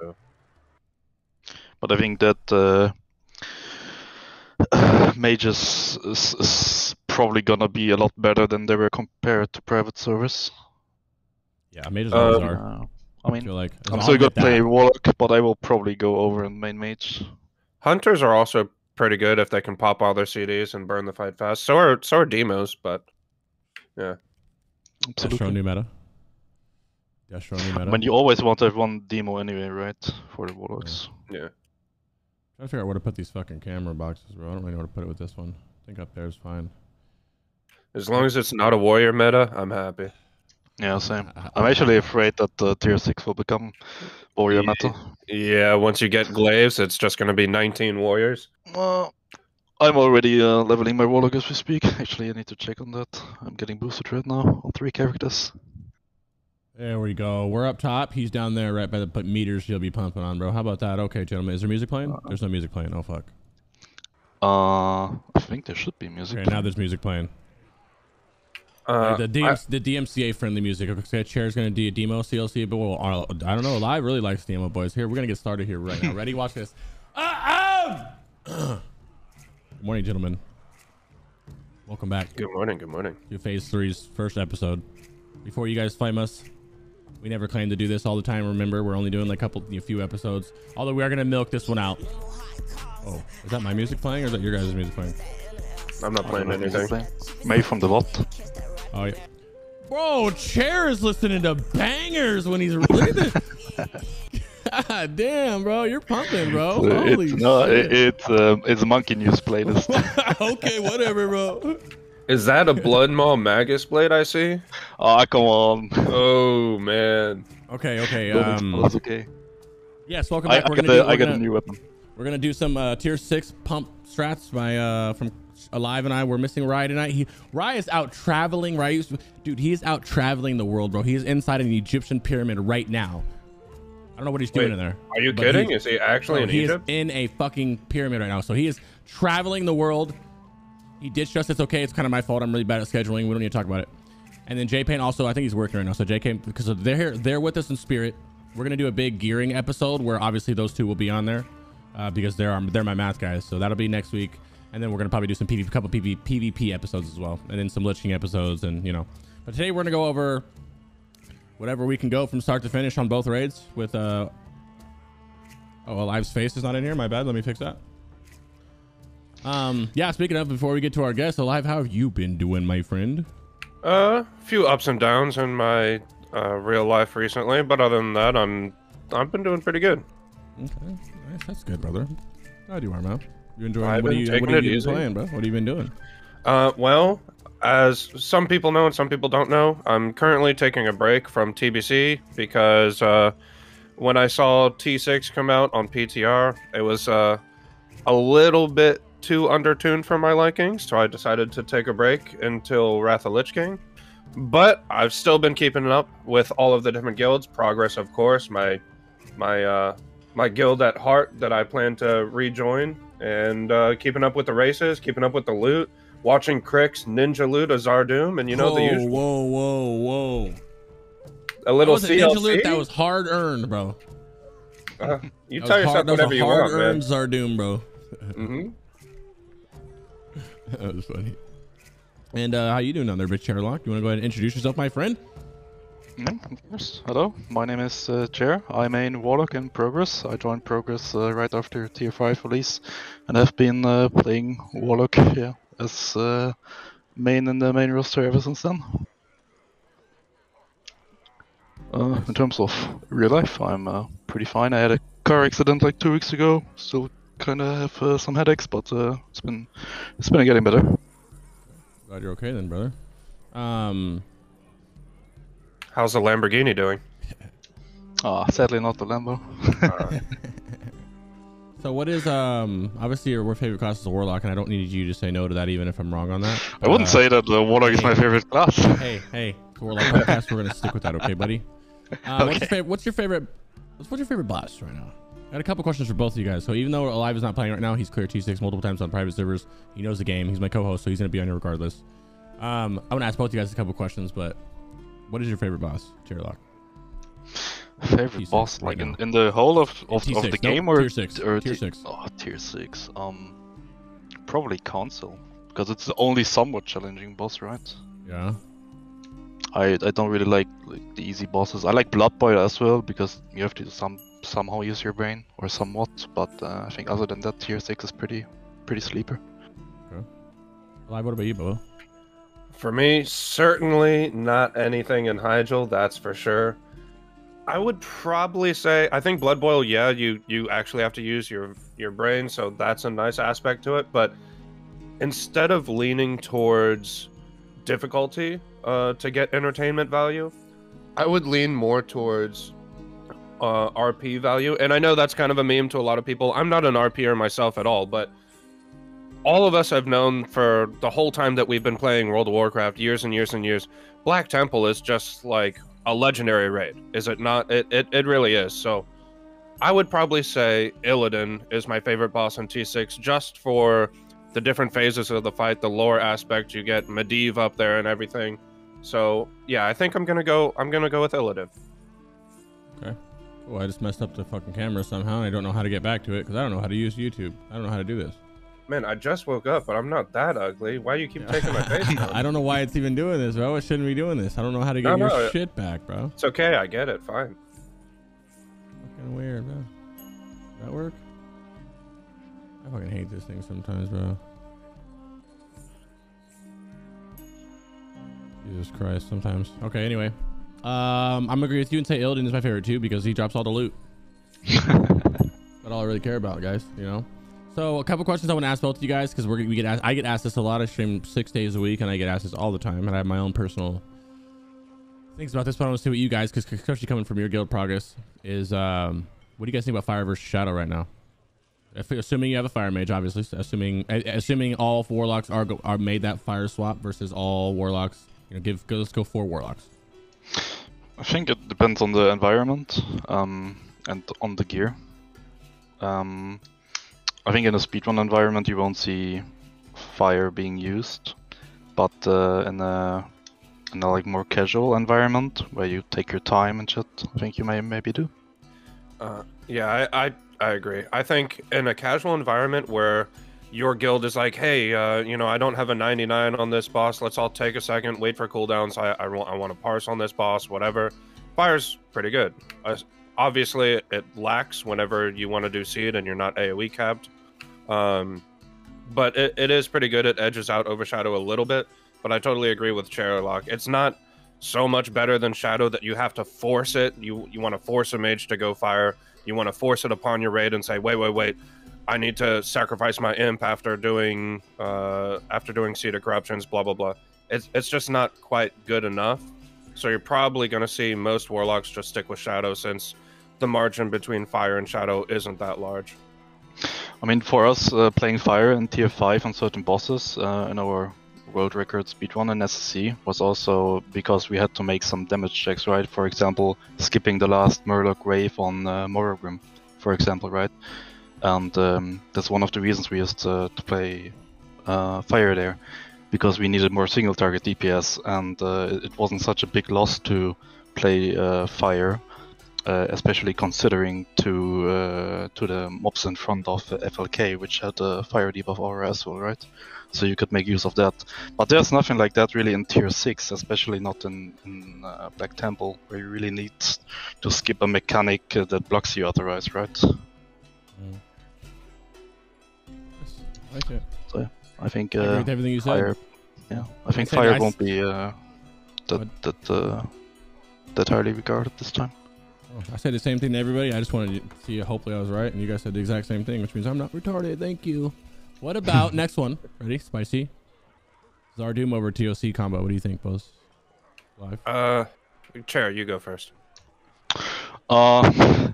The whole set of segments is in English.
So But I think that uh, mages is, is probably gonna be a lot better than they were compared to private service. Yeah, mages always are. I I mean, feel like I'm I'll still gonna admit that. warlock, but I will probably go over in main mage. hunters are also pretty good if they can pop all their CDs and burn the fight fast. So are so are demos, but yeah. Absolutely. new meta. Destro new meta. When you always want to have one demo anyway, right? For the warlocks. yeah. trying to figure out where to put these fucking camera boxes, bro. I don't really know where to put it with this one. I think up there is fine. As long as it's not a warrior meta, I'm happy. Yeah, same. I'm actually afraid that uh, tier six will become warrior Yeah. meta. Yeah, once you get glaives, it's just gonna be 19 warriors. Uh, I'm already uh, leveling my warlock as we speak. Actually, I need to check on that. I'm getting boosted right now on three characters. There we go. We're up top. He's down there right by the put meters he'll be pumping on, bro. How about that? Okay, gentlemen. Is there music playing? There's no music playing. Oh, fuck. Uh, I think there should be music. Okay, now there's music playing. Uh, the, DM, the DMCA friendly music. Okay, chair's gonna do a demo CLC, but well, I I don't know. Live really likes demo boys. Here, we're gonna get started here right now. Ready? Watch this. Ah! Good morning, gentlemen. Welcome back good morning. Good morning. to Phase Three's first episode. Before you guys flame us, we never claim to do this all the time. Remember, we're only doing like a couple, a few episodes. Although we are gonna milk this one out. Oh, is that my music playing or is that your guys' music playing? I'm not playing know anything. playing. Maybe from the bot. Oh yeah. Bro, Chair is listening to bangers when he's look at this. God damn, bro, you're pumping, bro. Uh, Holy it's, no, it, it's um, it's a monkey news playlist. okay, whatever, bro. Is that a Blood Maw Magus blade I see? Oh, come on. Oh man. Okay, okay. That's- Um, that's okay. yes, welcome back. I We're got, gonna, a, do, I we're, got a gonna, new weapon. we're gonna do some uh, tier six pump strats by uh from Alive and I. We're missing Rye tonight. He Rye is out traveling. Rye, used- dude, he is out traveling the world, bro. He is inside an Egyptian pyramid right now. I don't know what he's doing Wait, in there. Are you kidding? Is he actually Bro, in he Egypt? is in a fucking pyramid right now. So he is traveling the world. He ditched us. It's okay. It's kind of my fault. I'm really bad at scheduling. We don't need to talk about it. And then J Pain also, I think he's working right now. So J Pain, because they're here, they're with us in spirit. We're gonna do a big gearing episode where obviously those two will be on there uh, because they're they're my math guys. So that'll be next week. And then we're gonna probably do some PvP, couple PvP, PvP episodes as well, and then some Lich King episodes, and you know. But today we're gonna go over whatever we can go from start to finish on both raids with uh Oh, Alive's face is not in here. My bad. Let me fix that. Um, yeah. Speaking of, before we get to our guest, Alive, how have you been doing, my friend? Uh, a few ups and downs in my uh, real life recently, but other than that, I'm I've been doing pretty good. Okay, nice. That's good, brother. How do you are, man? You enjoying? I've what are been you? taking What it you easy. playing, bro? What have you been doing? Uh, well, as some people know and some people don't know, I'm currently taking a break from TBC because uh, when I saw T6 come out on PTR, it was uh, a little bit too undertuned for my liking, so I decided to take a break until Wrath of Lich King. But I've still been keeping up with all of the different guilds. Progress, of course, my my uh, my guild at heart that I plan to rejoin, and uh, keeping up with the races, keeping up with the loot, watching Crix Ninja Loot a Zhar'doom, and you know the whoa, usual. whoa, whoa, whoa! A little that wasn't Ninja Loot, that was hard earned, bro. Uh, you That tell was yourself hard, that was whatever a you hard want, man. earned Zhar'doom, bro. hmm that was funny. And uh, how you doing down there, Rich Chairlock? You want to go ahead and introduce yourself, my friend? Yeah, of course. Hello, my name is uh, Chair. I main Warlock in Progress. I joined Progress uh, right after Tier 5 release and I've been uh, playing Warlock yeah, as uh, main in the main roster ever since then. Uh, in terms of real life, I'm uh, pretty fine. I had a car accident like two weeks ago. Still kind of have uh, some headaches, but uh, it's been it's been getting better. Glad you're okay then, brother. Um, How's the Lamborghini doing? oh, sadly not the Lambo. so what is um? Obviously, your your favorite class is a warlock, and I don't need you to say no to that, even if I'm wrong on that. I wouldn't Uh, say that the Warlock is my favorite class. Hey, hey, it's warlock podcast. We're gonna stick with that, okay, buddy? Uh, What's your Okay. favorite? What's your favorite? What's, what's your favorite boss right now? I got a couple questions for both of you guys. So even though Alive is not playing right now, he's clear T6 multiple times on private servers. He knows the game. He's my co-host, so he's gonna be on here regardless. Um, I want to ask both of you guys a couple questions, but what is your favorite boss, Chairlock? Favorite T6 boss, right like in, in the whole of, of, of the nope, game or tier six, or tier six. Oh, tier six. Um, probably council because it's the only somewhat challenging boss, right? Yeah. I I don't really like, like the easy bosses. I like Blood Boil as well because you have to do some somehow use your brain or somewhat. But uh, I think other than that, tier six is pretty pretty sleeper. Live, what about you, Bo? For me, certainly not anything in Hyjal, that's for sure. I would probably say I think Blood Boil, yeah, you you actually have to use your your brain, so that's a nice aspect to it. But instead of leaning towards difficulty uh, to get entertainment value, I would lean more towards uh, RP value. And I know that's kind of a meme to a lot of people. I'm not an RPer myself at all, but all of us have known for the whole time that we've been playing World of Warcraft, years and years and years, Black Temple is just like a legendary raid, is it not? It, it, it really is. So I would probably say Illidan is my favorite boss in T6 just for the different phases of the fight, the lore aspect. You get Medivh up there and everything. So yeah, I think I'm gonna go. I'm gonna go with Illidan. Oh, I just messed up the fucking camera somehow, and I don't know how to get back to it because I don't know how to use YouTube. I don't know how to do this. Man, I just woke up, but I'm not that ugly. Why do you keep taking my face? I don't know why it's even doing this, bro. It shouldn't be doing this. I don't know how to get No, your no, it- shit back, bro. It's okay. I get it. Fine. Fucking weird, bro. That work? I fucking hate this thing sometimes, bro. Jesus Christ, sometimes. Okay, anyway. Um, I'm agree with you and say Illidan is my favorite too because he drops all the loot. That's all I really care about, guys. You know. So a couple questions I want to ask both of you guys because we're we get asked, I get asked this a lot. I stream six days a week and I get asked this all the time, and I have my own personal things about this. But I want to see what you guys, because especially coming from your guild progress, is um, what do you guys think about Fire versus Shadow right now? If, assuming you have a Fire Mage, obviously. Assuming assuming all warlocks are are made that Fire swap versus all warlocks. You know, give go, let's go four warlocks. I think it depends on the environment um, and on the gear. Um, I think in a speedrun environment you won't see fire being used, but uh, in a in a like more casual environment where you take your time and shit, I think you may maybe do. Uh, yeah, I, I I agree. I think in a casual environment where your guild is like, hey, uh, you know, I don't have a 99 on this boss. Let's all take a second, wait for cooldowns. I I, want I want to parse on this boss, whatever. Fire's pretty good. Uh, obviously, it lacks whenever you want to do seed and you're not AOE capped. Um, but it, it is pretty good. It edges out Overshadow a little bit. But I totally agree with Chairlock. It's not so much better than Shadow that you have to force it. You you want to force a mage to go fire. You want to force it upon your raid and say, wait, wait, wait. I need to sacrifice my imp after doing uh, after doing Seed of Corruptions, blah blah blah. It's it's just not quite good enough. So you're probably going to see most warlocks just stick with Shadow since the margin between Fire and Shadow isn't that large. I mean, for us, uh, playing Fire in Tier 5 on certain bosses uh, in our world record speedrun in SSC was also because we had to make some damage checks, right? For example, skipping the last Murloc wave on uh, Morogrim, for example, right? And um, that's one of the reasons we used uh, to play uh, Fire there, because we needed more single target DPS, and uh, it wasn't such a big loss to play uh, Fire uh, especially considering to uh, to the mobs in front of FLK, which had a fire debuff aura as well, right? So you could make use of that. But there's nothing like that really in tier six, especially not in, in Black Temple, where you really need to skip a mechanic that blocks you otherwise, right? Like it. I think I agree uh, with everything you said. fire, yeah, I think said fire I s- won't be uh, that that uh, that highly regarded this time. Oh, I said the same thing to everybody. I just wanted to see. Hopefully, I was right, and you guys said the exact same thing, which means I'm not retarded. Thank you. What about next one? Ready? Spicy. Zhar'doom over TOC combo. What do you think, Bose? Live. Uh, Chair, you go first. Uh,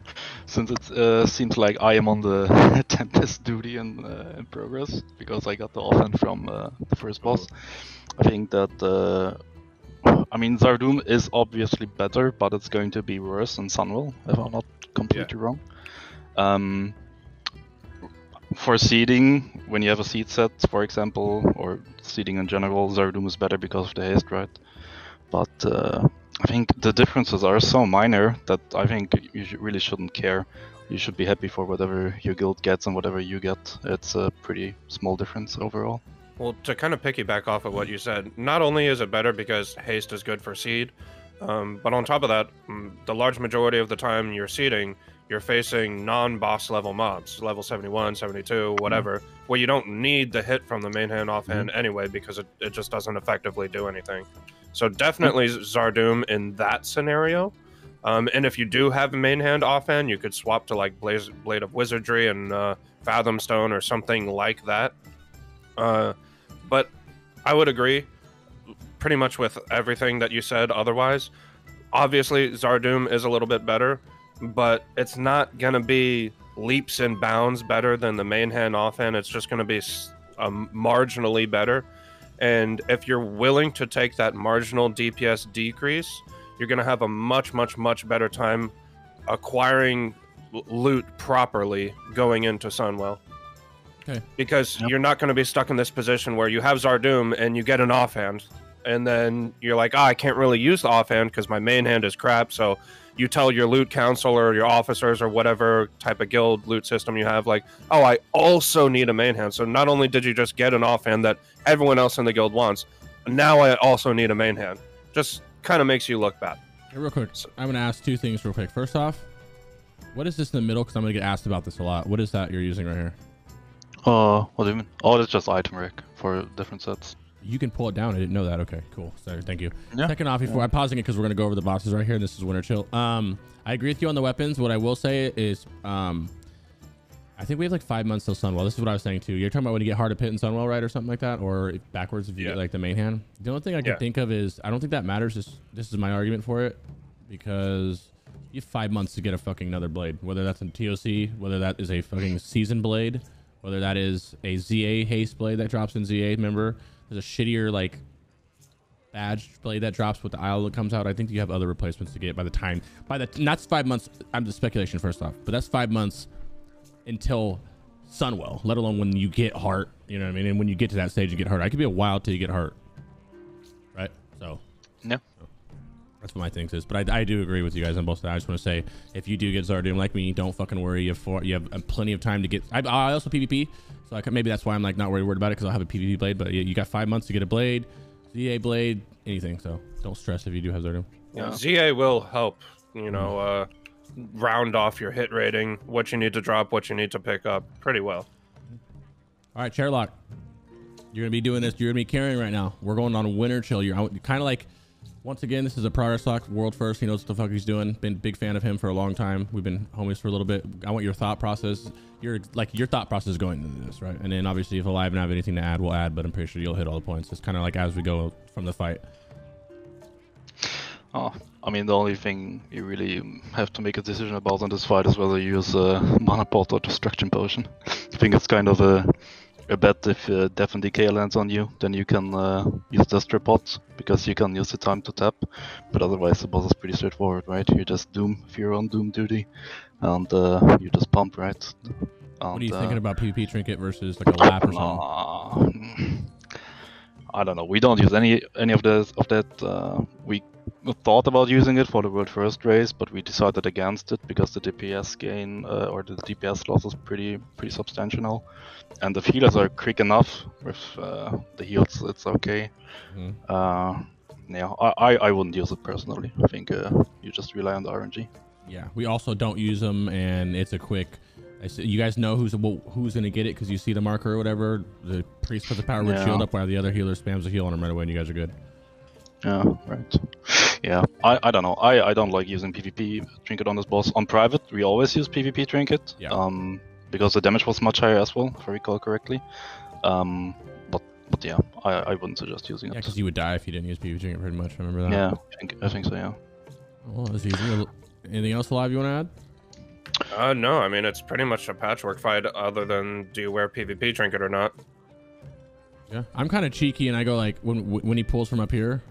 since it uh, seems like I am on the Tempest duty in, uh, in progress because I got the offhand from uh, the first boss, I think that uh, I mean Zhar'doom is obviously better, but it's going to be worse than Sunwell if I'm not completely wrong. Um, for seeding, when you have a seed set, for example, or seeding in general, Zhar'doom is better because of the haste, right? But uh, I think the differences are so minor that I think you sh- really shouldn't care. You should be happy for whatever your guild gets and whatever you get. It's a pretty small difference overall. Well, to kind of piggyback off of what you said, not only is it better because haste is good for seed, um, but on top of that, mm, the large majority of the time you're seeding, you're facing non-boss level mobs, level 71, 72, whatever, where you don't need the hit from the main hand offhand anyway because it, it just doesn't effectively do anything. So definitely Zhar'doom in that scenario. Um, and if you do have a main hand offhand, you could swap to like Blaze, Blade of Wizardry and uh, Fathom Stone or something like that. Uh, but I would agree pretty much with everything that you said otherwise. Obviously, Zhar'doom is a little bit better, but it's not going to be leaps and bounds better than the main hand offhand. It's just going to be um, marginally better. And if you're willing to take that marginal DPS decrease, you're going to have a much, much, much better time acquiring loot properly going into Sunwell. Okay. Because Yep. you're not going to be stuck in this position where you have Zhar'doom and you get an offhand, and then you're like, oh, I can't really use the offhand because my main hand is crap. So you tell your loot council or your officers or whatever type of guild loot system you have, like, oh, I also need a main hand. So not only did you just get an offhand that everyone else in the guild wants, now I also need a main hand. Just kind of makes you look bad. Hey, real quick, I'm gonna ask two things real quick. First off, what is this in the middle? Because I'm gonna get asked about this a lot. What is that you're using right here? Uh, what do you mean? Oh, that's just item rack for different sets. You can pull it down. I didn't know that. Okay, cool. Sorry, thank you. Yeah. Second off, before I'm pausing it because we're gonna go over the boxes right here. This is Winterchill. Um, I agree with you on the weapons. What I will say is, um, I think we have like five months till Sunwell. This is what I was saying too. You're talking about when you get hard to pit in Sunwell, right, or something like that, or if backwards if you Yeah. get like the main hand. The only thing I can Yeah. think of is I don't think that matters. This this is my argument for it because you have five months to get a fucking another blade, whether that's in TOC, whether that is a fucking season blade, whether that is a ZA haste blade that drops in ZA. Remember, there's a shittier like badge blade that drops with the isle that comes out. I think you have other replacements to get by the time by the that's five months. I'm just speculation first off, but that's five months until Sunwell. Let alone when you get heart. You know what I mean? And when you get to that stage, you get heart. I could be a while till you get heart. Right. So Yeah. that's what my thing is. But I, I do agree with you guys on both sides. I just want to say, if you do get Zhar'doom like me, don't fucking worry. You have four, you have uh, plenty of time to get. I, I also PvP, so I can, maybe that's why I'm like not worried, worried about it because I'll have a PvP blade. But you, you got five months to get a blade, ZA blade, anything. So don't stress if you do have Zhar'doom. Yeah, Yeah. ZA will help, you know, uh, round off your hit rating, what you need to drop, what you need to pick up pretty well. All right, Chairlock, you're gonna be doing this. You're gonna be carrying right now. We're going on a Winterchill. You're kind of like. Once again, this is a progress lock, world first. He knows what the fuck he's doing. Been big fan of him for a long time. We've been homies for a little bit. I want your thought process. Your like your thought process going into this, right? And then obviously, if Alive and have anything to add, we'll add. But I'm pretty sure you'll hit all the points. It's kind of like as we go from the fight. Oh, I mean, the only thing you really have to make a decision about in this fight is whether you use a mana pot or destruction potion. I think it's kind of a, a bet if uh, Death and Decay lands on you, then you can uh, use Destro pot because you can use the time to tap. But otherwise, the boss is pretty straightforward, right? You just Doom if you're on Doom duty, and uh, you just pump, right? What are you uh, thinking about PvP trinket versus like a lap or something? uh, I don't know. We don't use any any of that of that. Uh, we thought about using it for the world first race, but we decided against it because the DPS gain uh, or the DPS loss is pretty pretty substantial, and the healers are quick enough with uh, the heals. It's okay. Mhm. Uh, yeah, I, I I wouldn't use it personally. I think uh, you just rely on the RNG. Yeah, we also don't use them, and it's a quick. You guys know who's who's gonna get it because you see the marker or whatever. The priest puts the power Yeah. shield up while the other healer spams a heal on him right away, and you guys are good. Yeah, right. Yeah, I, I don't know. I, I don't like using PvP trinket on this boss. On private, we always use PvP trinket. Yeah. Um, because the damage was much higher as well, if I recall correctly. Um, but but yeah, I, I wouldn't suggest using Yeah, it. because you would die if you didn't use PvP trinket. Pretty much, I remember that. Yeah, I think I think so. Yeah. Well, that's easy. Anything else alive you want to add? Uh, no, I mean, it's pretty much a Patchwerk fight other than do you wear PvP trinket or not. Yeah, I'm kind of cheeky, and I go like when when he pulls from up here.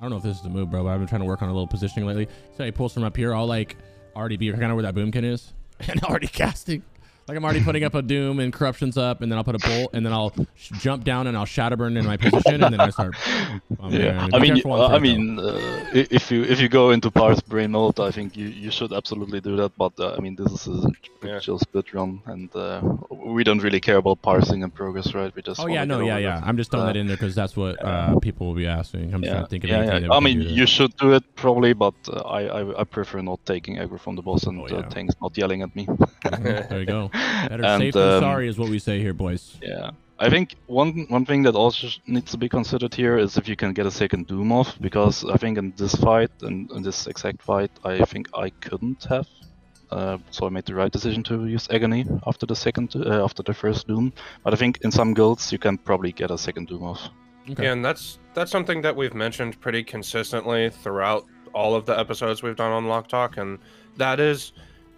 I don't know if this is the move, bro, but I've been trying to work on a little positioning lately. So he pulls from up here, I'll like already be kind of where that boomkin is, and already casting. Like I'm already putting up a doom and corruptions up, and then I'll put a bolt, and then I'll sh- jump down and I'll shadow burn in my position, and then I start. Oh, yeah, man. I mean, uh, I mean, uh, if you if you go into parse brain mode, I think you, you should absolutely do that. But uh, I mean, this is a Yeah. chill split run, and uh, we don't really care about parsing and progress, right? We just Oh wanna yeah, no, yeah, yeah. that. I'm just throwing Uh, that in there because that's what uh, people will be asking. I'm Yeah, trying to think of yeah, anything yeah. that I mean, you should do it probably, but uh, I, I I prefer not taking aggro from the boss and Oh, uh, yeah. tanks not yelling at me. Mhm, there you go. Better And, safe than um, sorry is what we say here, boys. Yeah. I think one one thing that also needs to be considered here is if you can get a second Doom off, because I think in this fight, in, in this exact fight, I think I couldn't have. Uh, so I made the right decision to use Agony after the second, uh, after the first Doom. But I think in some guilds you can probably get a second Doom off. Okay. Yeah, and that's that's something that we've mentioned pretty consistently throughout all of the episodes we've done on Lock Talk, and that is,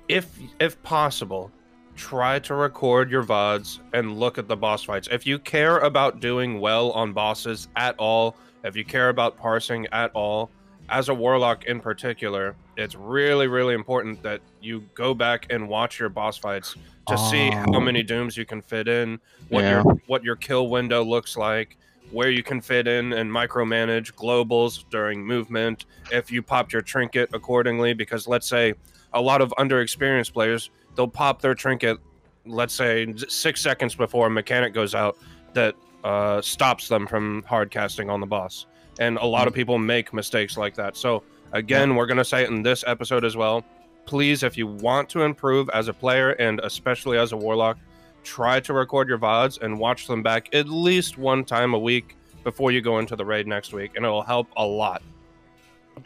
if if possible, try to record your vods and look at the boss fights. If you care about doing well on bosses at all, if you care about parsing at all, as a warlock in particular, it's really really important that you go back and watch your boss fights to see how Oh. many dooms you can fit in, what Yeah. your what your kill window looks like, where you can fit in and micromanage globals during movement, if you popped your trinket accordingly, because let's say a lot of underexperienced players, they'll pop their trinket, let's say six seconds before a mechanic goes out that uh, stops them from hard casting on the boss. And a lot of people make mistakes like that. So again, we're gonna say it in this episode as well. Please, if you want to improve as a player and especially as a warlock, try to record your VODs and watch them back at least one time a week before you go into the raid next week, and it'll help a lot.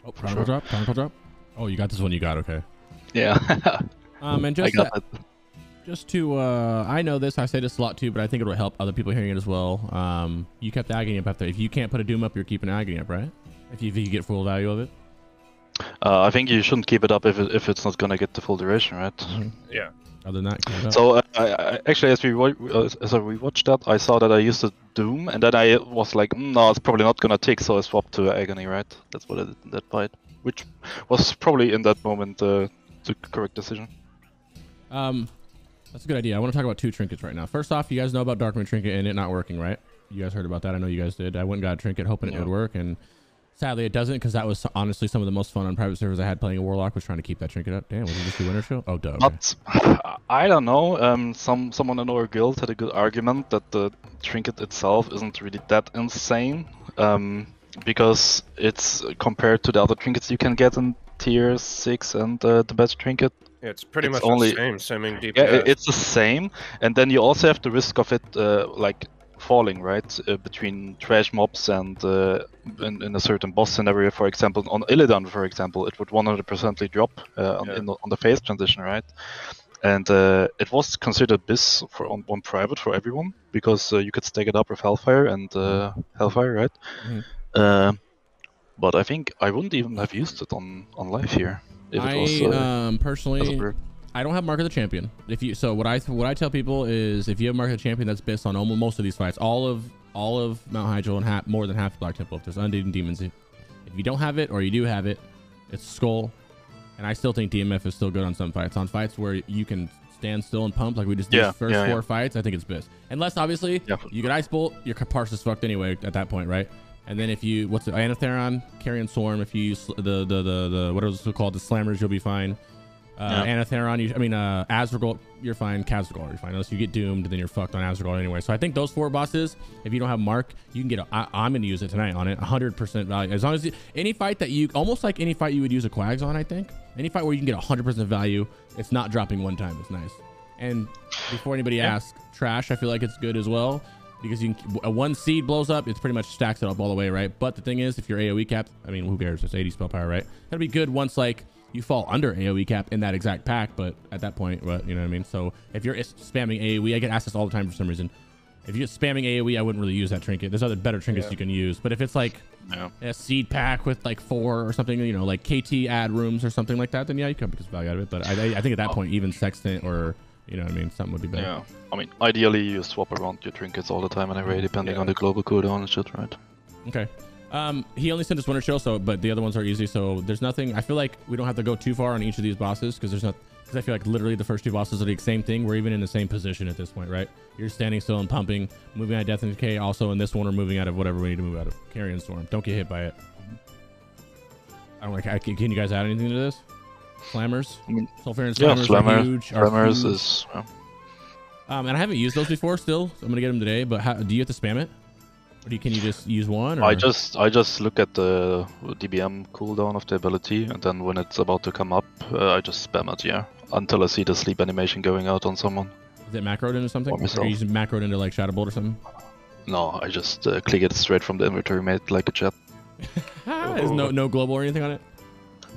Oh, chronicle drop, chronicle drop. Oh, you got this one. You got okay. Yeah. Um, and just that, that. just to uh, I know this. I say this a lot too, but I think it'll help other people hearing it as well. Um, you kept agony up after. If you can't put a doom up, you're keeping agony up, right? If you, if you get full value of it. Uh, I think you shouldn't keep it up if, it, if it's not gonna get the full duration, right? Yeah. Other than that, keep it up. So uh, I, I, actually, as we wa- uh, as I rewatched that, I saw that I used a Doom, and then I was like, "Mm, no, it's probably not gonna tick, so I swapped to Agony, right? That's what I did in that fight, which was probably in that moment uh, the correct decision. Um, that's a good idea. I want to talk about two trinkets right now. First off, you guys know about Darkmoon trinket and it not working, right? You guys heard about that. I know you guys did. I went and got a trinket hoping it would work, and sadly it doesn't because that was honestly some of the most fun on private servers I had playing a warlock was trying to keep that trinket up. Damn, was it just the winter show? Oh, duh. But I don't know. Um, some someone in our guild had a good argument that the trinket itself isn't really that insane, um, because it's compared to the other trinkets you can get in tier six and uh, the best trinket. It's pretty It's much only- the same simming DPS. Yeah, it's the same, and then you also have the risk of it uh, like falling right uh, between trash mobs and uh, in, in a certain boss scenario. For example, on Illidan, for example, it would 100%ly drop uh, on, Yeah. in the, on the phase transition, right? And uh, it was considered bis for on, on private for everyone because uh, you could stack it up with Hellfire and uh, Hellfire, right? Mhm. But I think I wouldn't even have used it on on live here if I it was uh, um personally. I don't have mark of the champion. If you so what I what I tell people is if you have mark of the champion that's bis on almost most of these fights, all of all of Mount Hyjal and half, more than half Black Temple. If there's undead and demons, if, if you don't have it or you do have it, it's skull. And I still think DMF is still good on some fights. On fights where you can stand still and pump like we just did Yeah, the first yeah, four yeah. fights, I think it's bis. Unless obviously you get ice bolt, your parse is fucked anyway at that point, right? And then if you what's it, Anetheron, Carrion Swarm, if you use the the the the what is it called, the Slammers, you'll be fine. Uh, Yeah. Anetheron, you, I mean, uh, Azgalor, you're fine. Kaz'rogal, you're fine. Unless you get doomed, then you're fucked on Azgalor anyway. So I think those four bosses, if you don't have Mark, you can get. A, I, I'm gonna use it tonight on it, 100% value. As long as you, any fight that you, almost like any fight you would use a Quags on, I think. Any fight where you can get 100% value, it's not dropping one time. It's nice. And before anybody asks, trash, I feel like it's good as well because you can, a one seed blows up, it's pretty much stacks it up all the way, right? But the thing is, if you're AOE capped, I mean, who cares? It's 80 spell power, right? That'd be good once like you fall under AOE cap in that exact pack, but at that point, what you know what I mean? So if you're spamming AOE, I get asked this all the time for some reason. If you're spamming AOE, I wouldn't really use that trinket. There's other better trinkets Yeah. you can use, but if it's like Yeah. a seed pack with like four or something, you know, like KT ad rooms or something like that, then yeah, you can pick some value out of it. But I, I, I think at that oh. point, even sextant or you know what I mean, something would be better. Yeah, I mean, ideally you swap around your trinkets all the time anyway, depending Yeah. on the global cooldown and shit, right? Okay. Um, he only sent us one or Chill, so but the other ones are easy. So there's nothing. I feel like we don't have to go too far on each of these bosses because there's not. because I feel like literally the first two bosses are the same thing. We're even in the same position at this point, right? You're standing still and pumping, moving out of Death and Decay. Also, in this one, we're moving out of whatever we need to move out of. Carrion Storm. Don't get hit by it. I don't like. Can you guys add anything to this? Slammers. I mean, Sulfur and yeah, slammers Slammer, are huge. Slammers huge. is. yeah. Um, and I haven't used those before. Still, so I'm gonna get them today. But how, do you have to spam it? Or do you, can you just use one? Or? I just I just look at the DBM cooldown of the ability, and then when it's about to come up, uh, I just spam it, yeah, until I see the sleep animation going out on someone. is it macroed into something? Or Or are you using macroed into like Shadow Bolt or something? No, I just uh, click it straight from the inventory, made like a chat. There's no no global or anything on it.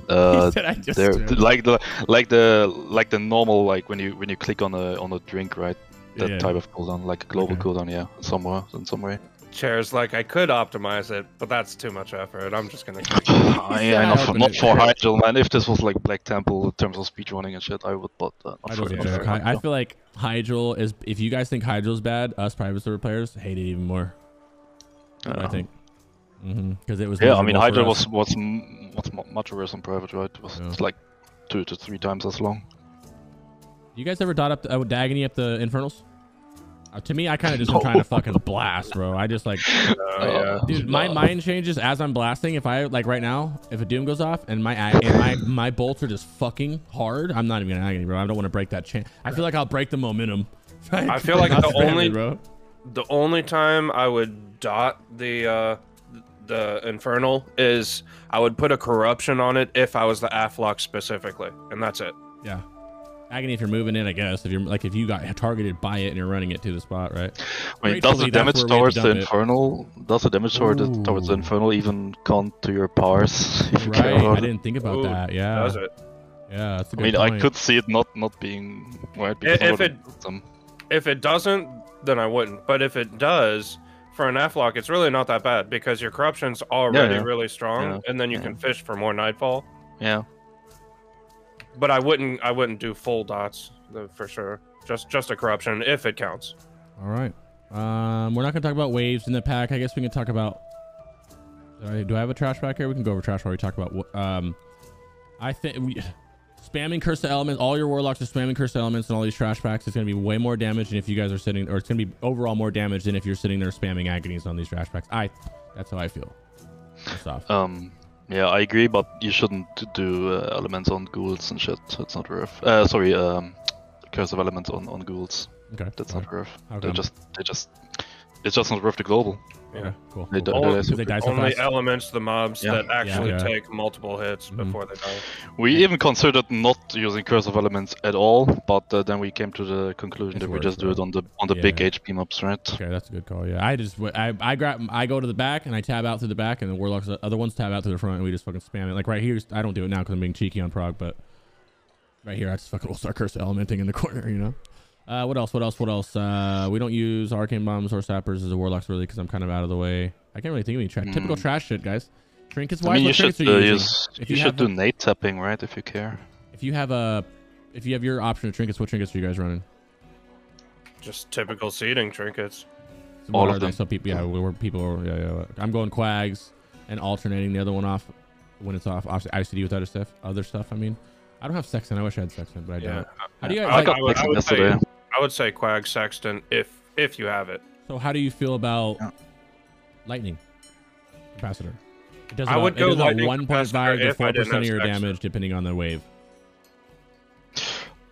Uh, he said there, like the like the like the normal like when you when you click on a on a drink, right? That yeah. type of cooldown, like a global Okay. cooldown, yeah, somewhere in some way. Chairs like I could optimize it, but that's too much effort. I'm just gonna. I, said I know I for, not for Hyjal, man. If this was like Black Temple in terms of speedrunning and shit, I would, but uh, not I, for, don't not for. I, I feel like Hyjal is. If you guys think Hyjal's bad, us private server players hate it even more. That's what I Uh, think. Because it was. Yeah, I mean, miserable for Hydra was was m- was mu- much worse on private, right? It was Yeah. like two to three times as long. You guys ever dot up the, uh, Dagony up the Infernals? Uh, to me, I kind of just am trying to fucking blast, bro. I just like, Uh, yeah. dude, my No. mind changes as I'm blasting. If I like right now, if a doom goes off and my and my my bolts are just fucking hard, I'm not even gonna agony, bro. I don't want to break that chain. I feel like I'll break the momentum. I feel like the spamming, only- bro. The only time I would dot the uh, the infernal is I would put a corruption on it if I was the Aflock specifically, and that's it. Yeah. Agony if you're moving in, I guess. If you're like if you got targeted by it and you're running it to the spot, right? I mean, does the damage where we had towards to the dump it. infernal, does the damage toward the, towards the infernal even count to your powers? If you Right. about I didn't think about Ooh, that. Yeah. Does it? Yeah, that's a I good mean, I could see it not not being right. because I if it- put. If it doesn't, then I wouldn't. But if it does, for an Aflock, it's really not that bad because your corruption's already yeah. really strong, Yeah, and then you yeah. can fish for more Nightfall. Yeah, But I wouldn't. I wouldn't do full dots for sure. Just just a corruption if it counts. All right. Um, we're not gonna talk about waves in the pack. I guess we can talk about. All right, do I have a trash back here? We can go over trash while we talk about. wh- Um, I think we spamming cursed elements. All your warlocks are spamming cursed elements and all these trash packs. It's gonna be way more damage than if you guys are sitting, or it's gonna be overall more damage than if you're sitting there spamming agonies on these trash packs. I, that's how I feel. Um, yeah, I agree, but you shouldn't do uh, elements on ghouls and shit. It's not worth. Uh, sorry, um, curse of elements on on ghouls. Okay. That's all not worth. They just they just it's just not worth the global. Yeah, Okay, cool. They cool. don't- Only- they Because they die so Only elements, the mobs Yeah. that actually Yeah. take multiple hits Mhm. before they die. We even considered not using curse of elements at all, but uh, then we came to the conclusion It's that we worth just do it. it on the on the big HP mobs, right? Okay, that's a good call. Yeah, I just w- I I grab I go to the back and I tab out through the back, and the warlocks the other ones tab out to the front, and we just fucking spam it. Like right here, I don't do it now because I'm being cheeky on prog, but right here I just fucking will start curse elementing in the corner, you know. Uh, what else? What else? What else? Uh, we don't use arcane bombs or sappers as a warlocks really because I'm kind of out of the way. I can't really think of any tra- typical Mm. trash shit, guys. Trinkets I wise, mean, you should uh, you using? use If you you should have do nade tapping, right? If you care. If you have a, if you have your option of trinkets, what trinkets are you guys running? Just typical seeding trinkets. So All of are they? them. So people, yeah, we're people. Are, yeah, yeah. I'm going quags and alternating the other one off when it's off. Obviously, ICD with other stuff. Other stuff. I mean, I don't have sextant. I wish I had sextant, but I Yeah. don't. How do you I, guys? I would, I would say. I would say Quag Sextant if if you have it. so how do you feel about Yeah. lightning capacitor? It does I about, would it go does about lightning 1.5 capacitor to if I 4 didn't percent of your Sextant. damage, depending on the wave.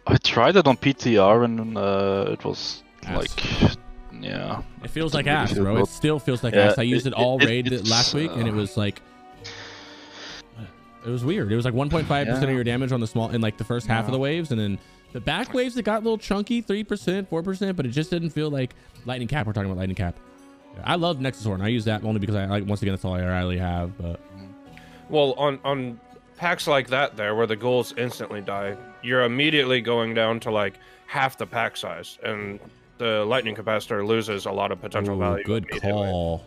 I tried it on PTR and uh, it was Ass. like, yeah. It feels like Doesn't really ass, feel bro. It still feels like Yeah, ass. I used it, it- all it- raid it's, last week, and it was like. It was weird. It was like 1.5 percent of your damage on the small in like the first half of the waves, and then the back waves it got a little chunky, three percent, four percent, but it just didn't feel like lightning cap. We're talking about lightning cap. Yeah, I love Nexus Horn. I use that only because I like once again that's all I really have. But mm-hmm. Well, on on packs like that, there where the ghouls instantly die, you're immediately going down to like half the pack size, and the lightning capacitor loses a lot of potential Ooh, value. good call.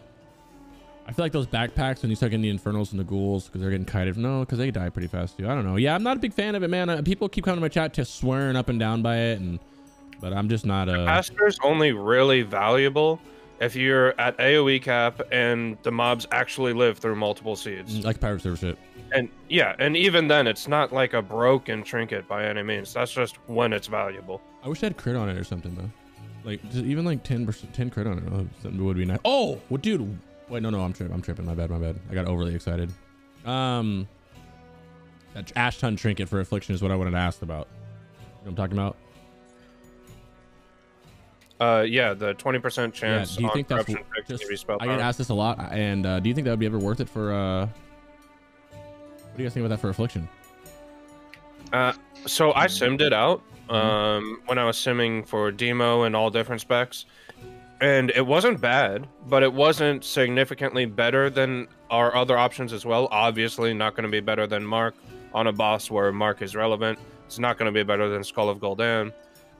I feel like those backpacks when you start getting the infernals and the ghouls because they're getting kited. No, because they die pretty fast too. I don't know. Yeah, I'm not a big fan of it, man. Uh, people keep coming to my chat to swearing up and down by it, and but I'm just not a. Capacitor's only really valuable if you're at AOE cap and the mobs actually live through multiple seeds. like pirate server shit. And yeah, and even then, it's not like a broken trinket by any means. That's just when it's valuable. I wish I had crit on it or something though. Like just even like 10 percent, 10 crit on it. Oh, would be nice. Oh, well, dude. Wait, no, no, I'm tripping. I'm tripping. My bad. My bad. I got overly excited. Um, that Ashtongue trinket for affliction is what I wanted to ask about. You know what I'm talking about? Uh, yeah, the twenty percent chance yeah. Do you on think that's just? I get asked this a lot, and uh, do you think that would be ever worth it for? uh What do you guys think about that for affliction? Uh, so I simmed it out Mm-hmm. um, when I was simming for demo and all different specs, and it wasn't bad, but it wasn't significantly better than our other options as well. Obviously, not going to be better than Mark on a boss where Mark is relevant. It's not going to be better than Skull of Gul'dan.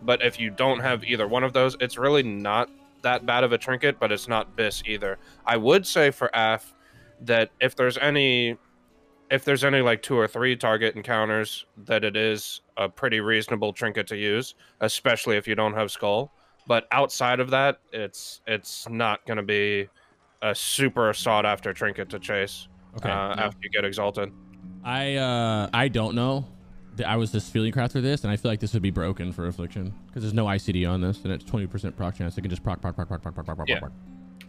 But if you don't have either one of those, it's really not that bad of a trinket, but it's not Bis either. I would say for AF that if there's any if there's any like two or three target encounters, that it is a pretty reasonable trinket to use, especially if you don't have skull. But outside of that, it's it's not going to be a super sought after trinket to chase okay, uh, yeah. after you get exalted. I uh, I don't know. I was just feeling craft for this, and I feel like this would be broken for affliction because there's no ICD on this, and it's 20% proc chance. It can just proc, proc, proc, proc, proc, proc, proc, yeah. proc.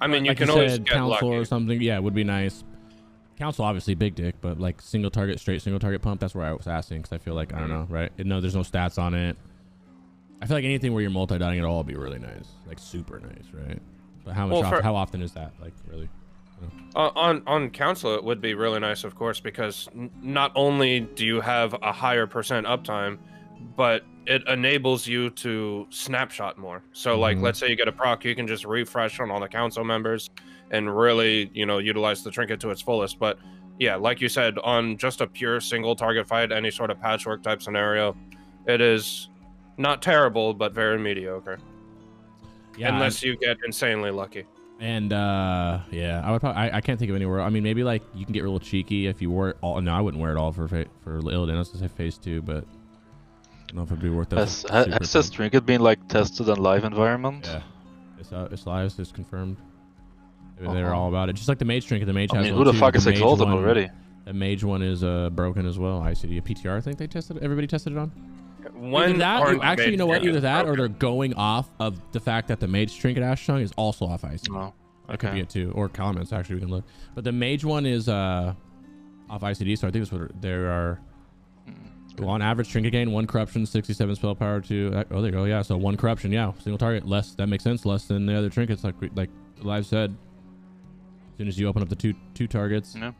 I mean, you like can you always said, council lucky. or something. Yeah, it would be nice. Council, obviously, big dick, but like single target, straight single target pump. That's where I was asking because I feel like I don't mm-hmm. know, right? No, there's no stats on it. I feel like anything where you're multi-dotting at all would be really nice, like super nice, right? But how much? Well, oft- for- how often is that? Like really? Uh, on on council, it would be really nice, of course, because n- not only do you have a higher percent uptime, but it enables you to snapshot more. So, like, Mhm. let's say you get a proc, you can just refresh on all the council members and really, you know, utilize the trinket to its fullest. But yeah, like you said, on just a pure single target fight, any sort of Patchwerk type scenario, it is not terrible, but very mediocre. Yeah. unless you get insanely lucky. And uh yeah, I would probably I, I can't think of anywhere. I mean, maybe like you can get real cheeky if you wore it all. No, I wouldn't wear it all for fa- for Illidan. I was gonna say phase two, but I don't know if it'd be worth that. Has, ha- has this trinket been like tested in live environment? Yeah, it's uh, it's live. It's confirmed. They- They're Uh-huh. all about it. Just like the mage trinket. The mage I has mean, one who the too. fuck is mage exalted one- already? The mage one is uh broken as well. ICD, a PTR. I think they tested. Everybody tested it on. When either that, or, actually, you know what? Either that, or they're going off of the fact that the mage trinket Ashtongue is also off ICD. No. That could Okay. be it too, or comments. Actually, we can look. But the mage one is uh off ICD, so I think that's what there are. Well, on average, trinket gain one corruption, 67 spell power, two. Oh, there you go. Yeah, so one corruption. Yeah, single target, less. That makes sense. Less than the other trinkets, like we, like Live said. As soon as you open up the two two targets, Yeah.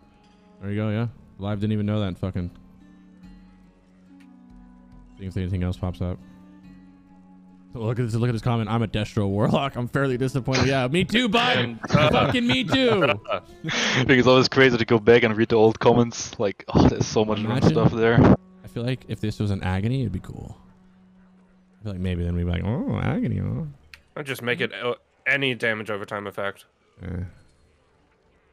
there you go. Yeah, Live didn't even know that. Fucking. See if anything else pops up. Look at this! Look at this comment. I'm a Destro Warlock. I'm fairly disappointed. Yeah, me too, bud. Fucking me too. I think it's always crazy to go back and read the old comments. Like, oh, there's so much run Imagine. stuff there. I feel like if this was an agony, it'd be cool. I feel like maybe then we'd be like, oh, agony, huh? I'll just make it uh, any damage over time effect. Eh.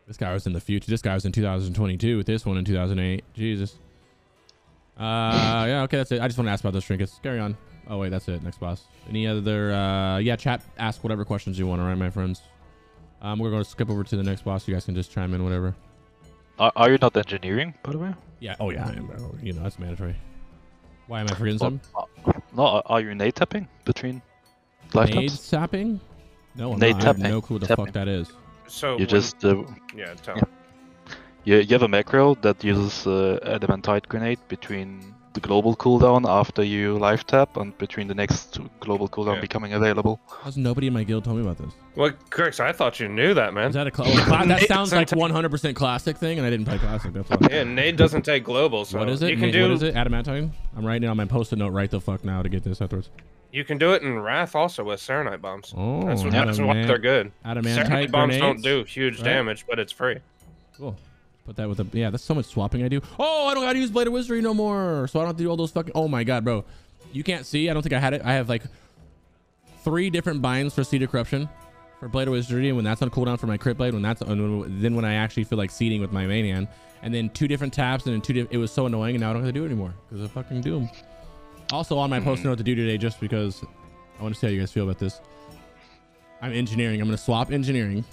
This guy was in the future. This guy was in 2022 with this one in 2008. Jesus. Uh, yeah, okay, that's it. I just want to ask about those trinkets. Carry on. Oh wait, that's it. Next boss. Any other? Uh, yeah, chat. Ask whatever questions you want. All right, my friends. Um, we're going to skip over to the next boss. You guys can just chime in, whatever. Are, are you not engineering, by the way? Yeah. Oh yeah, I am, bro. You know that's mandatory. Why am I forgetting something? Uh, no, are- are you nade tapping between lifetimes? Nade sapping? No, I'm Nade not. I have no clue what the Tapping. fuck that is. So You when- just uh, yeah, tell. yeah. You, you have a macro that uses uh, adamantite grenade between the global cooldown after you life tap and between the next global cooldown Yeah. becoming available. How's nobody in my guild told me about this? Well, Crix, I thought you knew that, man. Is that a cla- oh, cla- that sounds like 100% classic thing, and I didn't play classic. That's why. Yeah, Nade doesn't take global, so what is it? you can Nade- do What is it? Adamantine. I'm writing it on my post-it note right the fuck now to get this afterwards. you can do it in Wrath also with Saronite bombs. Oh, that's what, that's why they're good. Adamantite Saronite bombs don't do huge right? damage, but it's free. Cool. Put that with a yeah. That's so much swapping I do. Oh, I don't gotta use Blade of Wizardry no more, so I don't have to do all those fucking. Oh my god, bro, you can't see. I don't think I had it. I have like three different binds for Seed of Corruption for Blade of Wizardry, and when that's on cooldown for my Crit Blade, when that's when- then when I actually feel like seeding with my Manian, and then two different taps, and then two. It was so annoying, and now I don't have to do it anymore because of fucking Doom. Also on my mm-hmm. post note to do today, just because I want to see how you guys feel about this. I'm engineering. I'm gonna swap engineering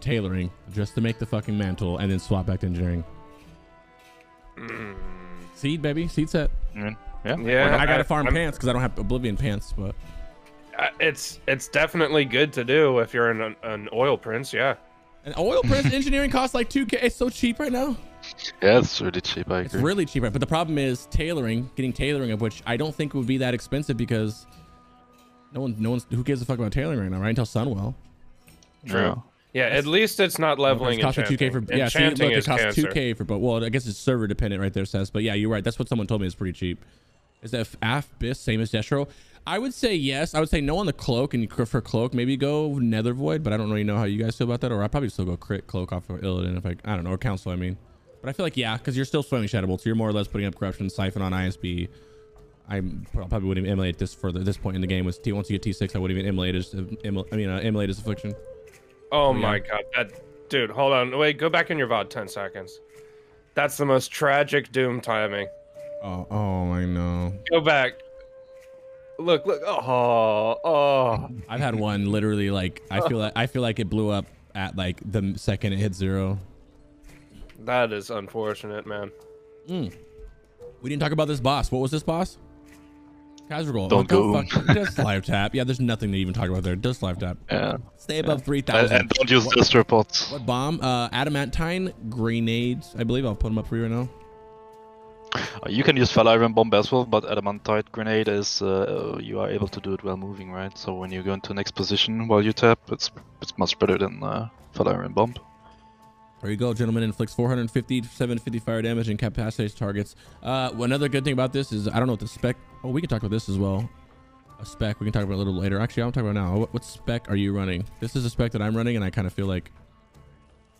to tailoring just to make the fucking mantle and then swap back to engineering. Mm, Seed, baby. Seed set. I mean, yeah. yeah, I got to farm I'm- pants because I don't have Oblivion pants, but uh, It's it's definitely good to do if you're an an oil prince. Yeah. an oil prince engineering costs like 2k. It's so cheap right now. Yeah, it's really cheap. I It's agree. really cheap, right? But the problem is tailoring, getting tailoring of which I don't think would be that expensive because no one, no one's who gives a fuck about tailoring right now, right? Until Sunwell. yeah. Yeah. At least it's not leveling. It costs like 2k for yeah. Enchanting look, it costs 2k for but well, I guess it's server dependent right there says. But yeah, you're right. That's what someone told me is pretty cheap. Is that Aphbis same as Destro? I would say yes. I would say no on the cloak and for cloak maybe go Nether Void, but I don't really know how you guys feel about that. Or I'd probably still go crit cloak off of Illidan if I I don't know or council. I mean, but I feel like yeah, because you're still swimming Shadow Bolt, so you're more or less putting up corruption, siphon on ISB. I probably wouldn't even immolate this further. This point in the game was T. Once you get T6, I wouldn't even immolate his. I mean, uh, emulate his affliction. Oh Yeah. my god, that dude, hold on. Wait, go back in your VOD 10 seconds. That's the most tragic doom timing. Oh, oh, I know. Go back. Look, look. Oh, oh. I've had one literally like I feel like I feel like it blew up at like the second it hit zero. That is unfortunate, man. Hmm. We didn't talk about this boss. What was this boss? Casual. Don't go. Just live tap. Yeah, there's nothing to even talk about there. Just live tap. Yeah. Stay above three And, and don't use what, Destro pots. what bomb? Uh, adamantite grenades. I believe I'll put them up for you right now. Uh, You can use Fire Bomb as well, but Adamantite Grenade is uh, you are able to do it while moving, right? So when you go into next position while you tap, it's it's much better than uh, Fire Bomb. There you go, gentlemen. Inflicts 450, 750 fire damage and capacitates targets. Uh, well, another good thing about this is I don't know what the spec. Oh, we can talk about this as well. A spec we can talk about a little later. Actually, I'm talking about now. What, what spec are you running? This is a spec that I'm running, and I kind of feel like,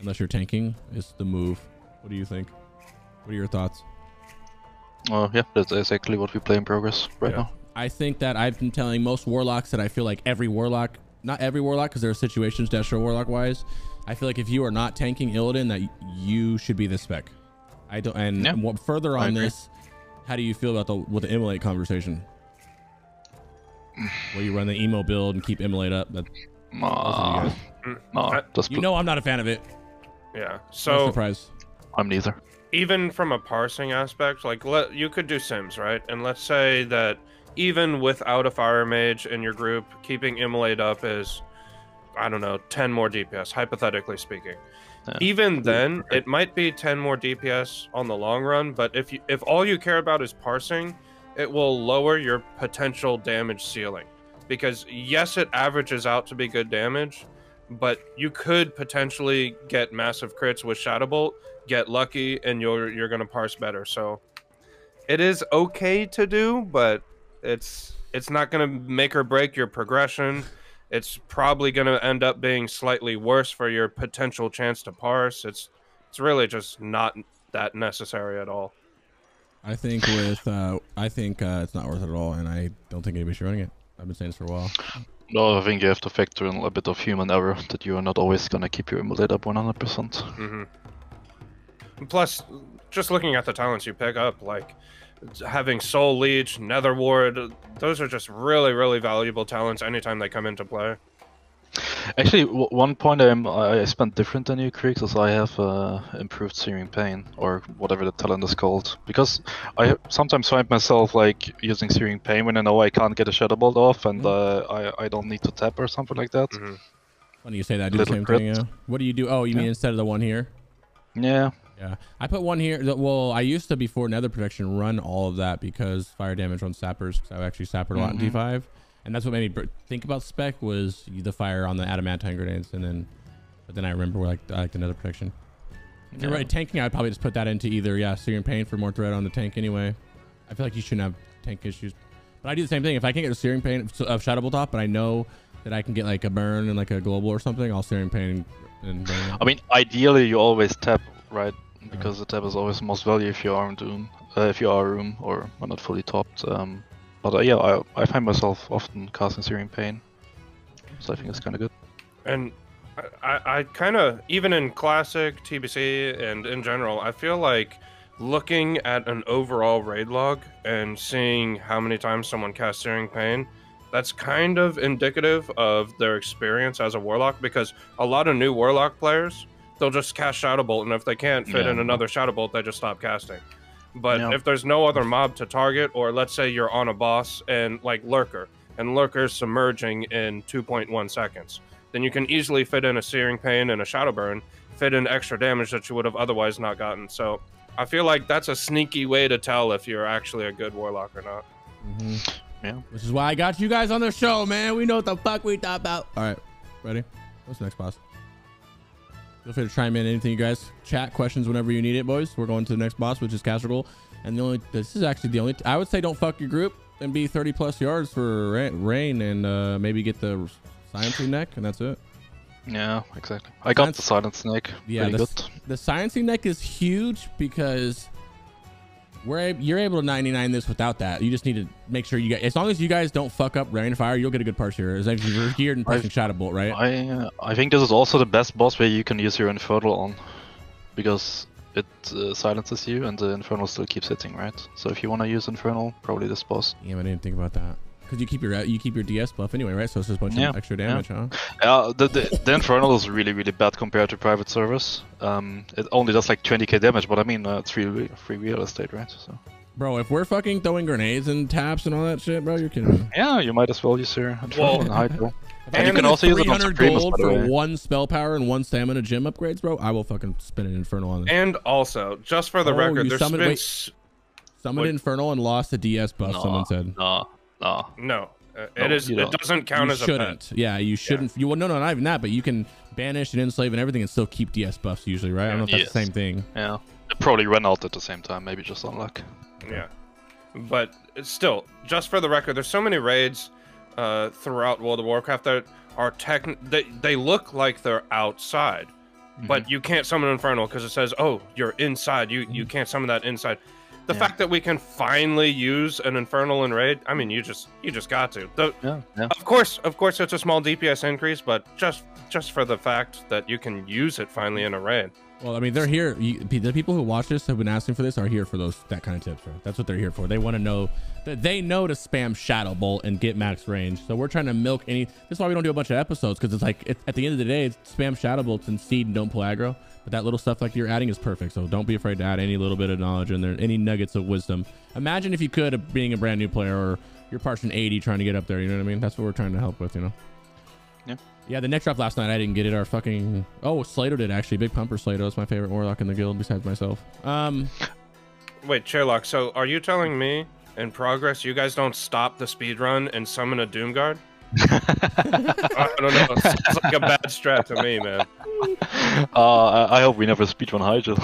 unless you're tanking, is the move. What do you think? What are your thoughts? Oh yeah, that's exactly what we play in progress right Yeah. now. I think that I've been telling most warlocks that I feel like every warlock, not every warlock, because there are situations Destro warlock wise. I feel like if you are not tanking Illidan, that you should be the spec. I don't. And Yeah, what further on this, how do you feel about the with the immolate conversation? Where you run the emo build and keep immolate up. That, Nah, mm, nah, I- just you know, I'm not a fan of it. Yeah. No So surprise. I'm neither. even from a parsing aspect, like let you could do Sims, right? And let's say that even without a fire mage in your group, keeping Immolate up is I don't know, 10 more DPS, hypothetically speaking. Yeah. Even then, it might be 10 more DPS on the long run, but if you if all you care about is parsing, it will lower your potential damage ceiling. Because yes, it averages out to be good damage, but you could potentially get massive crits with Shadow Bolt, get lucky, and you're you're gonna parse better. So it is okay to do, but it's it's not gonna make or break your progression. It's probably gonna end up being slightly worse for your potential chance to parse. It's it's really just not that necessary at all. I think with uh, I think uh, it's not worth it at all, and I don't think anybody's running it. I've been saying this for a while. No, I think you have to factor in a bit of human error that you are not always gonna keep your immolate up 100%. Mm-hmm. Plus, just looking at the talents you pick up, like having Soul Leech, Nether Ward, those are just really, really valuable talents anytime they come into play. Actually, w- one point I'm, I I spent different than you, Crix, is I have uh, improved Searing Pain, or whatever the talent is called. Because I sometimes find myself like using Searing Pain when I know I can't get a Shadow Bolt off and uh, I, I don't need to tap or something like that. Mhm. Funny you say that. I do the same crit. thing. Yeah. What do you do? Oh, you mean instead of the one here? Yeah, Yeah, I put one here. that- Well, I used to before Nether Protection run all of that because fire damage on sappers. Because I actually sappered a lot in Mhm. D5, and that's what made me br- think about spec was the fire on the adamantite grenades, and then, but then I remember like I like the Nether Protection. If you're right, tanking, I'd probably just put that into either yeah, so you're Pain for more threat on the tank anyway. I feel like you shouldn't have tank issues, but I do the same thing. If I can't get a Searing Pain of- Shadow Bolt off, but I know that I can get like a burn and like a global or something, I'll Searing Pain and. burn. I mean, ideally you always tap, right? Because the tap is always the most value if you are in Doom, uh, if you are room or are not fully topped. Um, but uh, yeah, I, I find myself often casting Searing Pain, so I think it's kind of good. And I, I, I kind of, even in classic TBC and in general, I feel like looking at an overall raid log and seeing how many times someone casts Searing Pain, that's kind of indicative of their experience as a Warlock because a lot of new Warlock players, they'll just cast Shadow Bolt, and if they can't fit in another Shadow Bolt, they just stop casting. But Yeah. if there's no other mob to target, or let's say you're on a boss and like lurker, and lurker's submerging in 2.1 seconds, then you can easily fit in a searing pain and a shadow burn, fit in extra damage that you would have otherwise not gotten. So I feel like that's a sneaky way to tell if you're actually a good warlock or not. Mhm. Yeah. Which is why I got you guys on the show, man. We know what the fuck we talk about. All right, ready? What's the next boss? Feel free to chime in anything you guys chat questions whenever you need it, boys. We're going to the next boss, which is Kaz'rogal. And the only this is actually the only I would say don't fuck your group and be 30 plus yards for rain and uh, maybe get the sciencing neck and that's it. Yeah, exactly. I got That's- the silent snake. Yeah, the, the sciencing neck is huge because we're you're able to 99 this without that. You just need to make sure you get as long as you guys don't fuck up rain fire, you'll get a good parse here. As long as you're geared and pressing shadow bolt, right? I uh, I think this is also the best boss where you can use your infernal on, because it uh, silences you and the infernal still keeps hitting, right? So if you want to use infernal, probably this boss. Yeah, I didn't think about that. Because you keep your you keep your DS buff anyway, right? So it's just a bunch Yeah, of extra yeah. damage, huh? Yeah, the, the the infernal is really really bad compared to private service. Um, it only does like 20k damage, but I mean uh, it's really free real estate, right? So Bro, if we're fucking throwing grenades and taps and all that shit, bro, you're kidding me. yeah, you might as well use your infernal Well- and Hyjal. If I And you can also use it on 300 Supremus, gold for way. one spell power and one stamina gym upgrades, bro, I will fucking spin an infernal on it. And also, just for the Oh, record, there's summoned- been wait. Summoned Wait. infernal and lost a DS buff. No, someone said. No, no. no. Uh, No, it is. It doesn't count you as shouldn't. pet. Yeah, you shouldn't. You well, no, no, not even that. But you can banish and enslave and everything and still keep DS buffs usually, right? I don't know if that's Yes. the same thing. Yeah, it probably ran out at the same time. Maybe just on luck. Yeah, but still, just for the record, there's so many raids uh, throughout World of Warcraft that are tech. They they look like they're outside, Mm-hmm. but you can't summon Infernal because it says, "Oh, you're inside. You you can't summon that inside." The Yeah. fact that we can finally use an Infernal in raid, I mean, you just you just got to. The, Yeah, yeah. of course, of course, it's a small DPS increase, but just just for the fact that you can use it finally in a raid. Well, I mean, they're here. You, the people who watch this have been asking for this are here for those that kind of tips, bro. That's what they're here for. They want to know that they know to spam Shadow Bolt and get max range. So we're trying to milk any. That's why we don't do a bunch of episodes because it's like it, at the end of the day, it's spam Shadow Bolts and seed and don't pull aggro. But that little stuff like you're adding is perfect. So don't be afraid to add any little bit of knowledge in there, any nuggets of wisdom. Imagine if you could, uh, being a brand new player or you're parsing 80 trying to get up there. You know what I mean? That's what we're trying to help with. You know. Yeah. Yeah, the next drop last night I didn't get it. Our fucking oh Slato did actually. Big Pumper Slato is my favorite warlock in the guild besides myself. Um, Wait, Chairlock, so are you telling me in progress you guys don't stop the speed run and summon a Doomguard? I don't know. It sounds like a bad strat to me, man. Uh, I I hope we never speedrun Hyjal.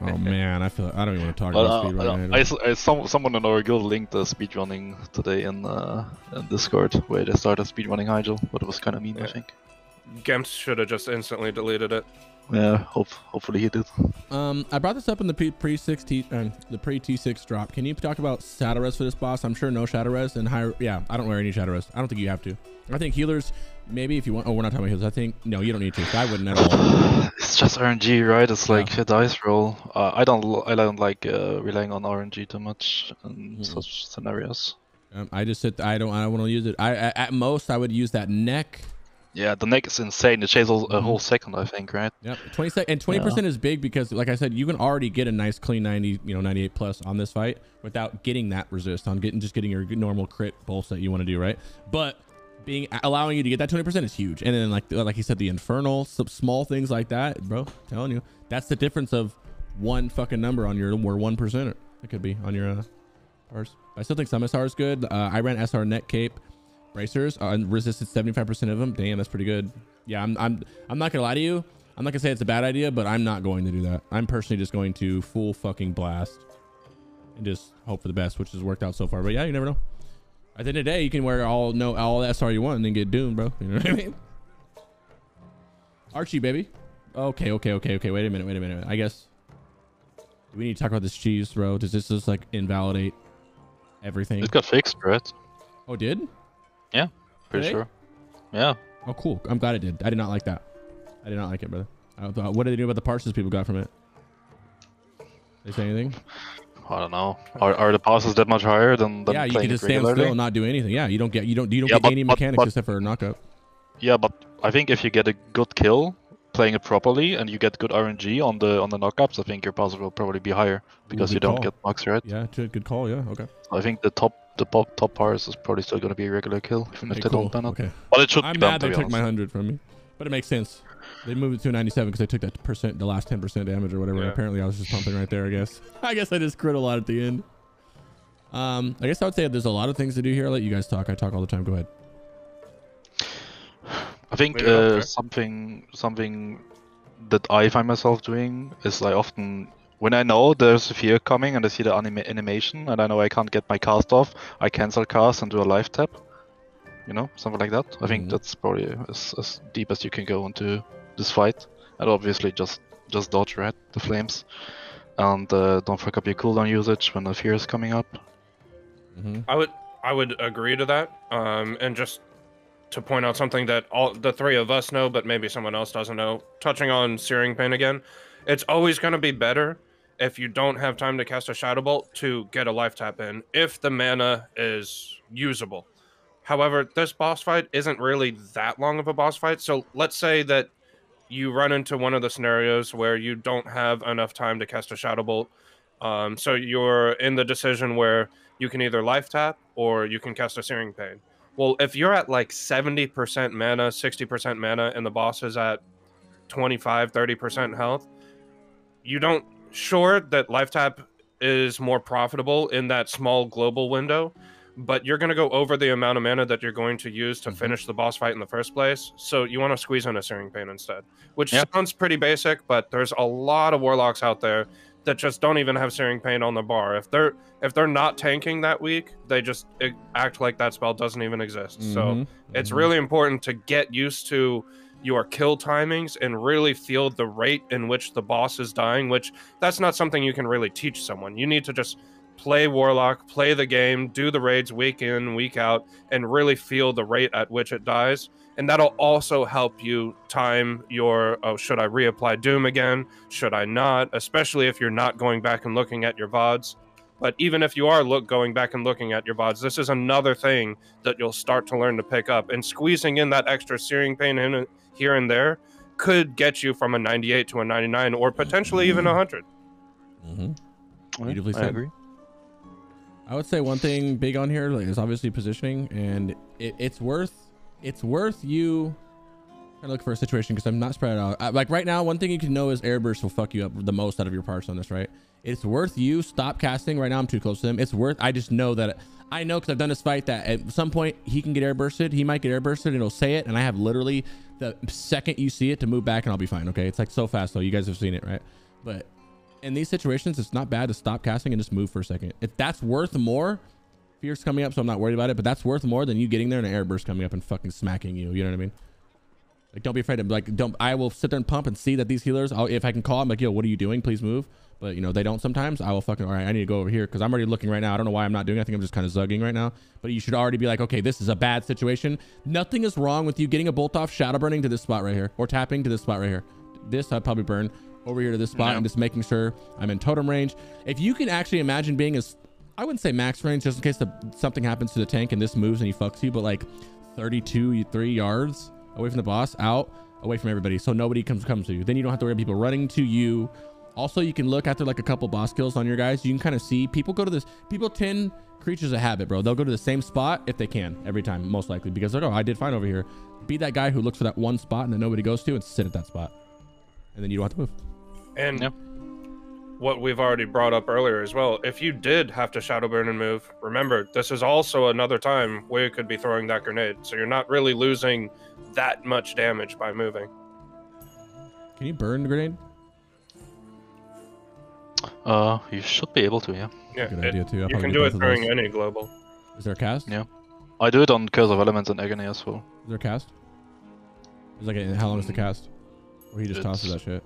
oh man, I feel I don't even want to talk But about uh, speed uh, right I, s- I- some, someone in our guild linked the speedrunning today in, uh, in Discord, where they started speedrunning Hyjal, but it was kind of mean, I think. Gemps should have just instantly deleted it. Yeah, hope, hopefully he did. Um, I brought this up in the pre six T um, the pre T six drop. Can you talk about shadow res for this boss? I'm sure no shadow res and higher. Yeah, I don't wear any shadow res. I don't think you have to. I think healers maybe if you want. Oh, we're not talking about healers. I think no, you don't need to. I wouldn't at all. It's just RNG, right? It's like a dice roll. Uh, I don't, I don't like uh, relying on RNG too much in Mhm. such scenarios. Um, I just said I don't. I don't want to use it. I at most I would use that neck. Yeah, the neck is insane. It chases a whole second, I think, right? Yep, twenty sec and twenty percent is big because, like I said, you can already get a nice clean ninety, you know, ninety eight plus on this fight without getting that resist on getting just getting your normal crit bolts that you want to do, right? But being allowing you to get that twenty percent is huge. And then like like you said, the infernal, some small things like that, bro. Telling you, that's the difference of one fucking number on your or one percent. It could be on your uh, Rs. I still think some SR is good. Uh, I ran SR net cape bracers uh, and resisted 75% of them. Damn, that's pretty good. Yeah, I'm I'm I'm not gonna lie to you. I'm not gonna say it's a bad idea, but I'm not going to do that. I'm personally just going to full fucking blast and just hope for the best, which has worked out so far. But yeah, you never know. At the end of the day, you can wear all no all the SR you want and then get doomed, bro. You know what I mean? Archie, baby. Okay, okay, okay, okay. Wait a minute, wait a minute. I guess do we need to talk about this cheese, bro? Does this just like invalidate everything? It got fixed, right? Oh, did? Yeah, pretty Really? sure. Yeah. Oh, cool. I'm glad it did. I did not like that. I did not like it, brother. I thought, what did they do about the parses people got from it? They say anything? I don't know. Are, are the passes that much higher than, than yeah, you can just stand regularly? still and not do anything. Yeah, you don't get you don't you don't Yeah, get but- any but- mechanics but- except for a knockup. Yeah, but I think if you get a good kill, playing it properly and you get good RNG on the on the knockups, I think your pass will probably be higher because good you don't call. get mugs, right? Yeah, good good call. Yeah, okay. I think the top the top top parse is probably still gonna be a regular kill, even if Okay, they cool. don't ban it. Okay. But it should I'm be banned, mad to they be took my hundred from me, but it makes sense. They moved it to a 97 because they took that percent, the last 10 percent damage or whatever. Yeah. Apparently, I was just pumping right there. I guess. I guess I just crit a lot at the end. Um, I guess I would say there's a lot of things to do here. I'll let you guys talk. I talk all the time. Go ahead. I think Leave it up uh, there. something something that I find myself doing is I often when I know there's a fear coming and I see the anima- animation and I know I can't get my cast off, I cancel cast and do a live tap. You know, something like that. I think Mhm. that's probably as, as deep as you can go into this fight. And obviously just just dodge right the flames, and uh, don't fuck up your cooldown usage when the fear is coming up. Mm-hmm. I would I would agree to that. Um, and just to point out something that all the three of us know, but maybe someone else doesn't know. Touching on Searing Pain again, it's always going to be better if you don't have time to cast a Shadow Bolt to get a life tap in if the mana is usable. However, this boss fight isn't really that long of a boss fight. So let's say that you run into one of the scenarios where you don't have enough time to cast a Shadow Bolt. Um, so you're in the decision where you can either life tap or you can cast a Searing Pain. Well, if you're at like 70% mana, 60% mana, and the boss is at 25, 30% health, you don't. Sure, that life tap is more profitable in that small global window, but you're going to go over the amount of mana that you're going to use to Mhm. finish the boss fight in the first place. So you want to squeeze in a Searing Pain instead, which Yeah. sounds pretty basic, but there's a lot of warlocks out there that just don't even have Searing Pain on the bar. If they're if they're not tanking that week, they just act like that spell doesn't even exist. So Mm-hmm. it's really important to get used to your kill timings and really feel the rate in which the boss is dying, which that's not something you can really teach someone. You need to just play Warlock, play the game, do the raids week in, week out, and really feel the rate at which it dies. And that'll also help you time your oh, should I reapply Doom again? Should I not? Especially if you're not going back and looking at your VODs. But even if you are look going back and looking at your VODs, this is another thing that you'll start to learn to pick up. And squeezing in that extra searing pain in here and there could get you from a 98 to a 99 or potentially even a 100. Mm-hmm. Yeah, Beautifully I agree. I would say one thing big on here like, is obviously positioning, and it, it's worth it's worth you to look for a situation because I'm not spread out. I, like right now, one thing you can know is airburst will fuck you up the most out of your parts on this, right? It's worth you stop casting right now. I'm too close to him. It's worth. I just know that I know because I've done this fight that at some point he can get airbursted. He might get airbursted and it'll say it, and I have literally the second you see it to move back and I'll be fine. Okay, it's like so fast though. You guys have seen it, right? But in these situations, it's not bad to stop casting and just move for a second. If that's worth more, fear's coming up, so I'm not worried about it. But that's worth more than you getting there and an air burst coming up and fucking smacking you. You know what I mean? Like, don't be afraid of like, don't. I will sit there and pump and see that these healers. I'll, if I can call, I'm like, yo, what are you doing? Please move. But you know they don't sometimes. I will fucking. All right, I need to go over here because I'm already looking right now. I don't know why I'm not doing. it. I think I'm just kind of zugging right now. But you should already be like, okay, this is a bad situation. Nothing is wrong with you getting a bolt off, shadow burning to this spot right here, or tapping to this spot right here. This I'd probably burn over here to this spot I'm just making sure I'm in totem range. If you can actually imagine being as, I wouldn't say max range, just in case the, something happens to the tank and this moves and he fucks you, but like 32, three yards away from the boss, out, away from everybody, so nobody comes comes to you. Then you don't have to worry about people running to you. Also, you can look after like a couple boss kills on your guys. You can kind of see people go to this. People tend creatures of habit, bro. They'll go to the same spot if they can every time, most likely, because they're like, oh, I did fine over here. Be that guy who looks for that one spot and then nobody goes to and sit at that spot, and then you don't have to move. And Yep. What we've already brought up earlier as well, if you did have to shadow burn and move, remember this is also another time where you could be throwing that grenade. So you're not really losing that much damage by moving. Can you burn the grenade? Uh, you should be able to, yeah. Yeah, Good it- idea too. I'll you probably can do do it of during those. any global. Is there a cast? Yeah. I do it on Curse of Elements and Agony as well. Is there a cast? Is like a, how long is the cast? Or he just tosses that shit.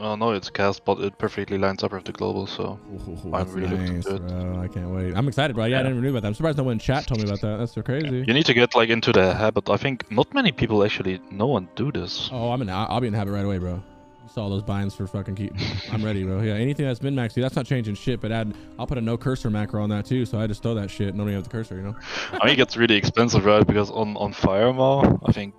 Well, no, it's cast, but it perfectly lines up with the global, so Ooh, I'm really looking nice, to it. bro. I can't wait. I'm excited, bro. Yeah, I Yeah. didn't even know about that. I'm surprised no one in chat told me about that. That's so crazy. you need to get like into the habit. I think not many people actually know and do this. Oh, I'm in. I'll be in habit right away, bro. You saw those binds for fucking keep. I'm ready, bro. Yeah, anything that's min maxed, that's not changing shit. But add, I'll put a no cursor macro on that too. So I just throw that shit. even have the cursor, you know. I mean, it gets really expensive, right? Because on on Firemaw, I think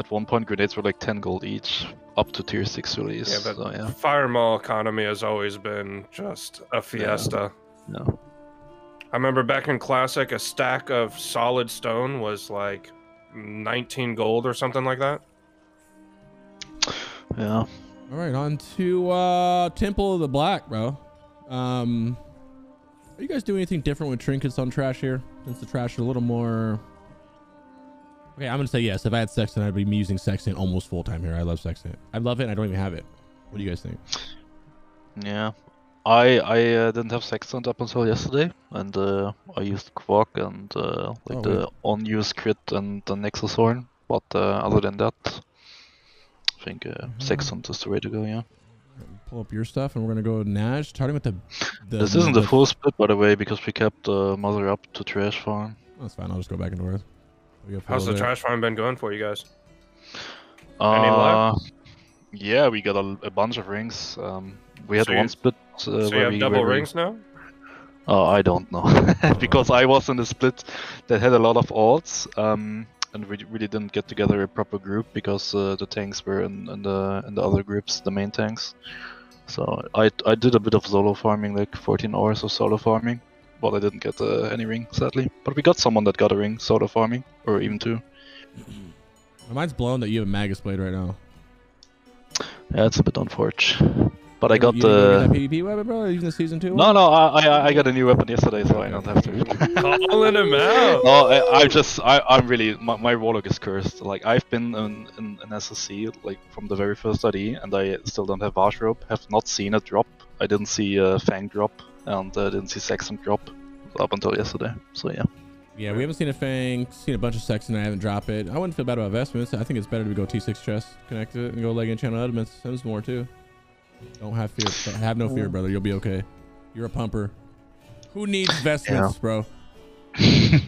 at one point grenades were like 10 gold each, up to tier 6 release. Yeah, but so, yeah. Firemaw economy has always been just a fiesta. No. I remember back in Classic, a stack of solid stone was like 19 gold or something like that. Yeah. All right, on to uh, Temple of the Black, bro. Um, are you guys doing anything different with trinkets on trash here? Since the trash are a little more. Okay, I'm gonna say yes. If I had Sextant, I'd be using Sextant almost full time here. I love Sextant. I love it. and I don't even have it. What do you guys think? Yeah. I I uh, didn't have Sextant up until yesterday, and uh, I used Quark and uh, like Oh, the unused crit and the Nexus Horn. But uh, other than that, I think uh, Mhm. Sextant is the way to go. Yeah. Pull up your stuff, and we're gonna go Nash, starting with the. the this isn't the full split, by the way, because we kept uh, Mother up to Trash Farm. That's fine. I'll just go back and forth. We got How's the Phil there. trash farm been going for you guys? Any luck? Uh, yeah, we got a, a bunch of rings. Um, we had So you- one split uh, so where you have we double where we- rings now? Oh, I don't know, because I was in a split that had a lot of alts, um, and we really didn't get together a proper group because uh, the tanks were in, in the in the other groups, the main tanks. So I I did a bit of solo farming, like 14 hours of solo farming, but I didn't get uh, any ring sadly. But we got someone that got a ring solo farming, or even two. My mind's blown that you have a Magus Blade right now. Yeah, it's a bit unfortunate. But I got you didn't the. get that PvP weapon, bro. Even the season two. No, one? no, I, I I got a new weapon yesterday, so I don't have to. Calling him out. No, I, I just I, I'm really my, my warlock is cursed. Like I've been in, in an SSC like from the very first ID, and I still don't have Vash rope. Have not seen it drop. I didn't see uh, Fang drop, and uh, didn't see Sextant drop up until yesterday. So yeah. Yeah, we haven't seen a Fang, seen a bunch of Sextant. I haven't dropped it. I wouldn't feel bad about Vestments. I think it's better to go T6 chest, connect it, and go leg and channel elements. There's more too. Don't have fear. Have no fear, brother. You'll be okay. You're a pumper. Who needs investments, bro? I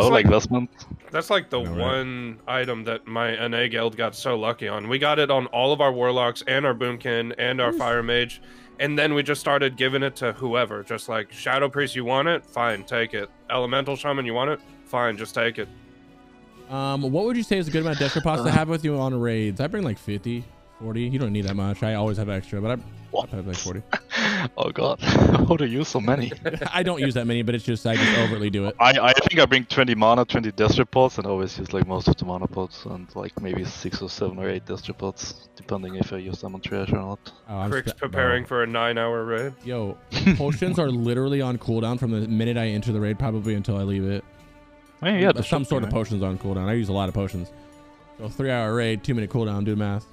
would like like- Vestment. That's like the I know, right? one item that my NA guild got so lucky on. We got it on all of our warlocks and our boomkin and our fire mage, and then we just started giving it to whoever. Just like shadow priest, you want it? Fine, take it. Elemental shaman, you want it? Fine, just take it. Um, what would you say is a good amount of Destro pots to have with you on raids? I bring like 50, 40. You don't need that much. I always have extra, but I, What? I have like 40. Oh god, how do you use so many? I don't use that many, but it's just I just overtly do it. I, I think I bring 20 mana, 20 Destro pots, and always use like most of the mana pots, and like maybe six or seven or eight Destro pots, depending if I use them on trash or not. Oh, I'm Crix's spe- preparing for a nine-hour raid. Yo, potions are literally on cooldown from the minute I enter the raid, probably until I leave it. I mean, yeah, some sort of potions on cooldown. I use a lot of potions. So three hour raid, two minute cooldown. Do the math.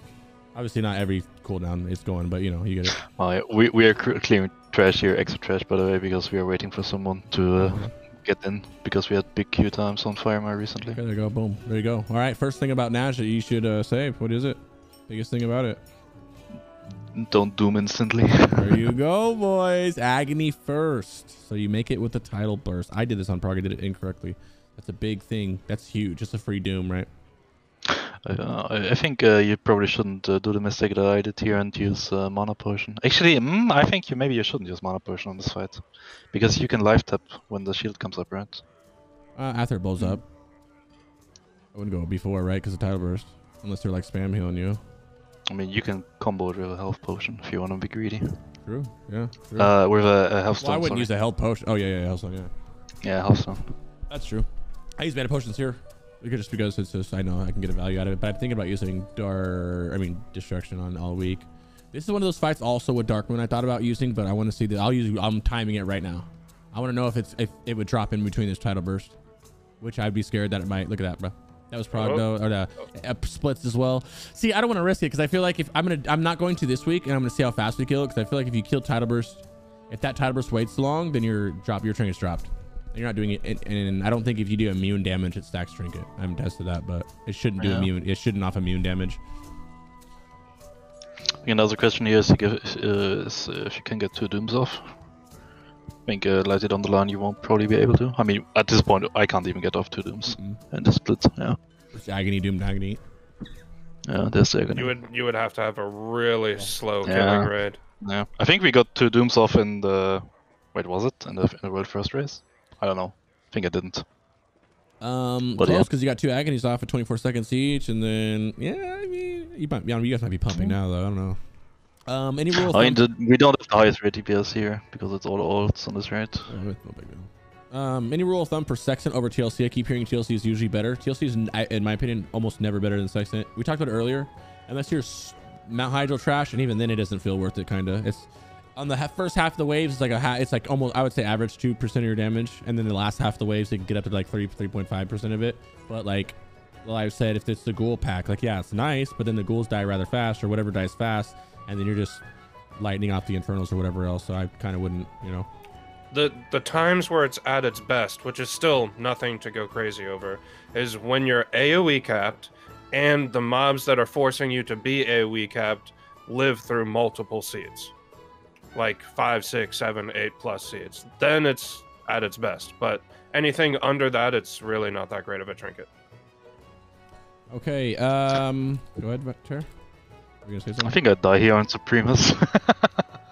Obviously not every cooldown is going, but you know you get it. Uh, we we are clearing trash here, extra trash by the way, because we are waiting for someone to uh, get in because we had big queue times on Firemaw recently. There you go. Boom. There you go. All right. First thing about Nash that you should uh, save. What is it? Biggest thing about it. Don't doom instantly. There you go, boys. Agony first. So you make it with the tidal burst. I did this on prog. I did it incorrectly. That's a big thing. That's huge. It's a free doom, right? Uh, I I think uh, you probably shouldn't uh, do the mistake that I did here and use uh, mana potion. Actually, mm, I think you maybe you shouldn't use mana potion on this fight because you can life tap when the shield comes up, right? Uh, after it blows up. I wouldn't go before, right? Because the tidal burst. Unless they're like spam healing you. I mean, you can combo it with a health potion if you want to be greedy. True. Yeah. True. Uh, with a, a health well, I wouldn't sorry. use a health potion. Oh yeah, yeah, health stone. Yeah. Yeah, health stone. That's true. I use mana potions here. Just because it's just I know I can get a value out of it. But I'm thinking about using dar I mean destruction on all week. This is one of those fights also with Darkmoon I thought about using, but I want to see that I'll use I'm timing it right now. I want to know if it's if it would drop in between this tidal burst. Which I'd be scared that it might. Look at that, bro. That was prog though, or the uh, splits as well. See, I don't want to risk it because I feel like if I'm gonna, I'm not going to this week, and I'm gonna see how fast we kill it. Because I feel like if you kill tidal burst, if that tidal burst waits long, then your drop, your train is dropped. And you're not doing it, and, and I don't think if you do immune damage, it stacks trinket. I haven't tested that, but it shouldn't do Yeah. immune. It shouldn't off immune damage. Another question here is, if, uh, is uh, if you can get two dooms off. I think uh, light it on the line you won't probably be able to. I mean, at this point, I can't even get off two dooms Mm-mm. in the split. Yeah, It's agony, doomed agony. yeah, there's agony. You would you would have to have a really slow Yeah. killing raid. Yeah, I think we got two dooms off in the. Wait, was it in the, in the world first race? I don't know. I think I didn't. Um, But close yeah. because you got two agonies off at 24 seconds each, and then yeah, I mean, you, might, yeah, you guys might be pumping now though. I don't know. Um, any rules? I mean, the, we don't have the highest rate DPS here because it's all ults on this rate. Oh, it's no big deal. Um, any rule of thumb for Sextant over TLC? I keep hearing TLC is usually better. TLC is, in my opinion, almost never better than Sextant. We talked about it earlier. Unless you're Mount Hyjal trash, and even then, it doesn't feel worth it. Kind of. It's on the first half of the waves. It's like a it's like almost I would say average two percent of your damage, and then the last half of the waves, it can get up to like three three point five percent of it. But like, well, I've said, if it's the ghoul pack, like yeah, it's nice, but then the ghouls die rather fast, or whatever dies fast, and then you're just lightning off the infernals or whatever else. So I kind of wouldn't, you know. the the times where it's at its best, which is still nothing to go crazy over, is when you're AoE capped, and the mobs that are forcing you to be AoE capped live through multiple seeds, like five, six, seven, eight plus seeds. Then it's at its best. But anything under that, it's really not that great of a trinket. Okay. Um. Go ahead, Victor. Are you gonna say something? I think I die here on Supremus.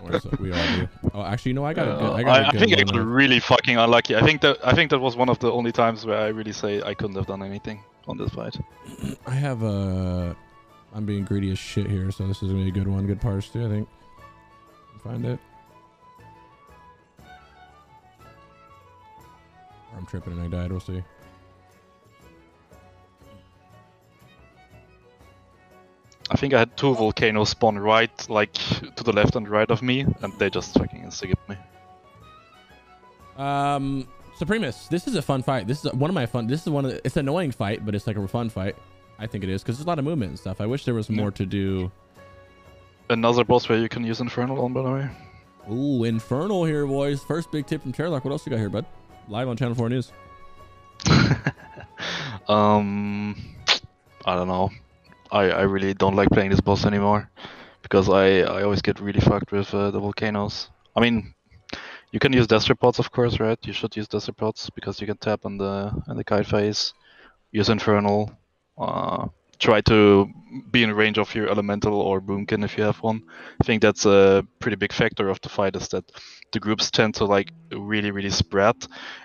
Or is it- we all do. Oh, actually, you know, I got a good. Uh, I got a I, I good think I one, got uh, really fucking unlucky. I think that I think that was one of the only times where I really say I couldn't have done anything on this fight. I have a. I'm being greedy as shit here, so this is gonna be a good one. Good parse too, I think. Find it. Or I'm tripping and I died. We'll see. I think I had two volcanoes spawn right, like to the left and right of me, and they just fucking insta-skipped me. Um, Supremus, this is a fun fight. This is one of my fun. This is one of the, it's an annoying fight, but it's like a fun fight. I think it is because there's a lot of movement and stuff. I wish there was Yeah. more to do. Another boss where you can use Infernal on, by the way. Ooh, Infernal here, boys. First big tip from Chairlock. What else you got here, bud? Live on Channel 4 News. um, I don't know. I, I really don't like playing this boss anymore because I, I always get really fucked with uh, the volcanoes. I mean, you can use Destro Pots, of course, right? You should use Destro Pots because you can tap on the on the kite phase. Use Infernal. Uh, try to be in range of your Elemental or Boomkin if you have one. I think that's a pretty big factor of the fight is that the groups tend to like really really spread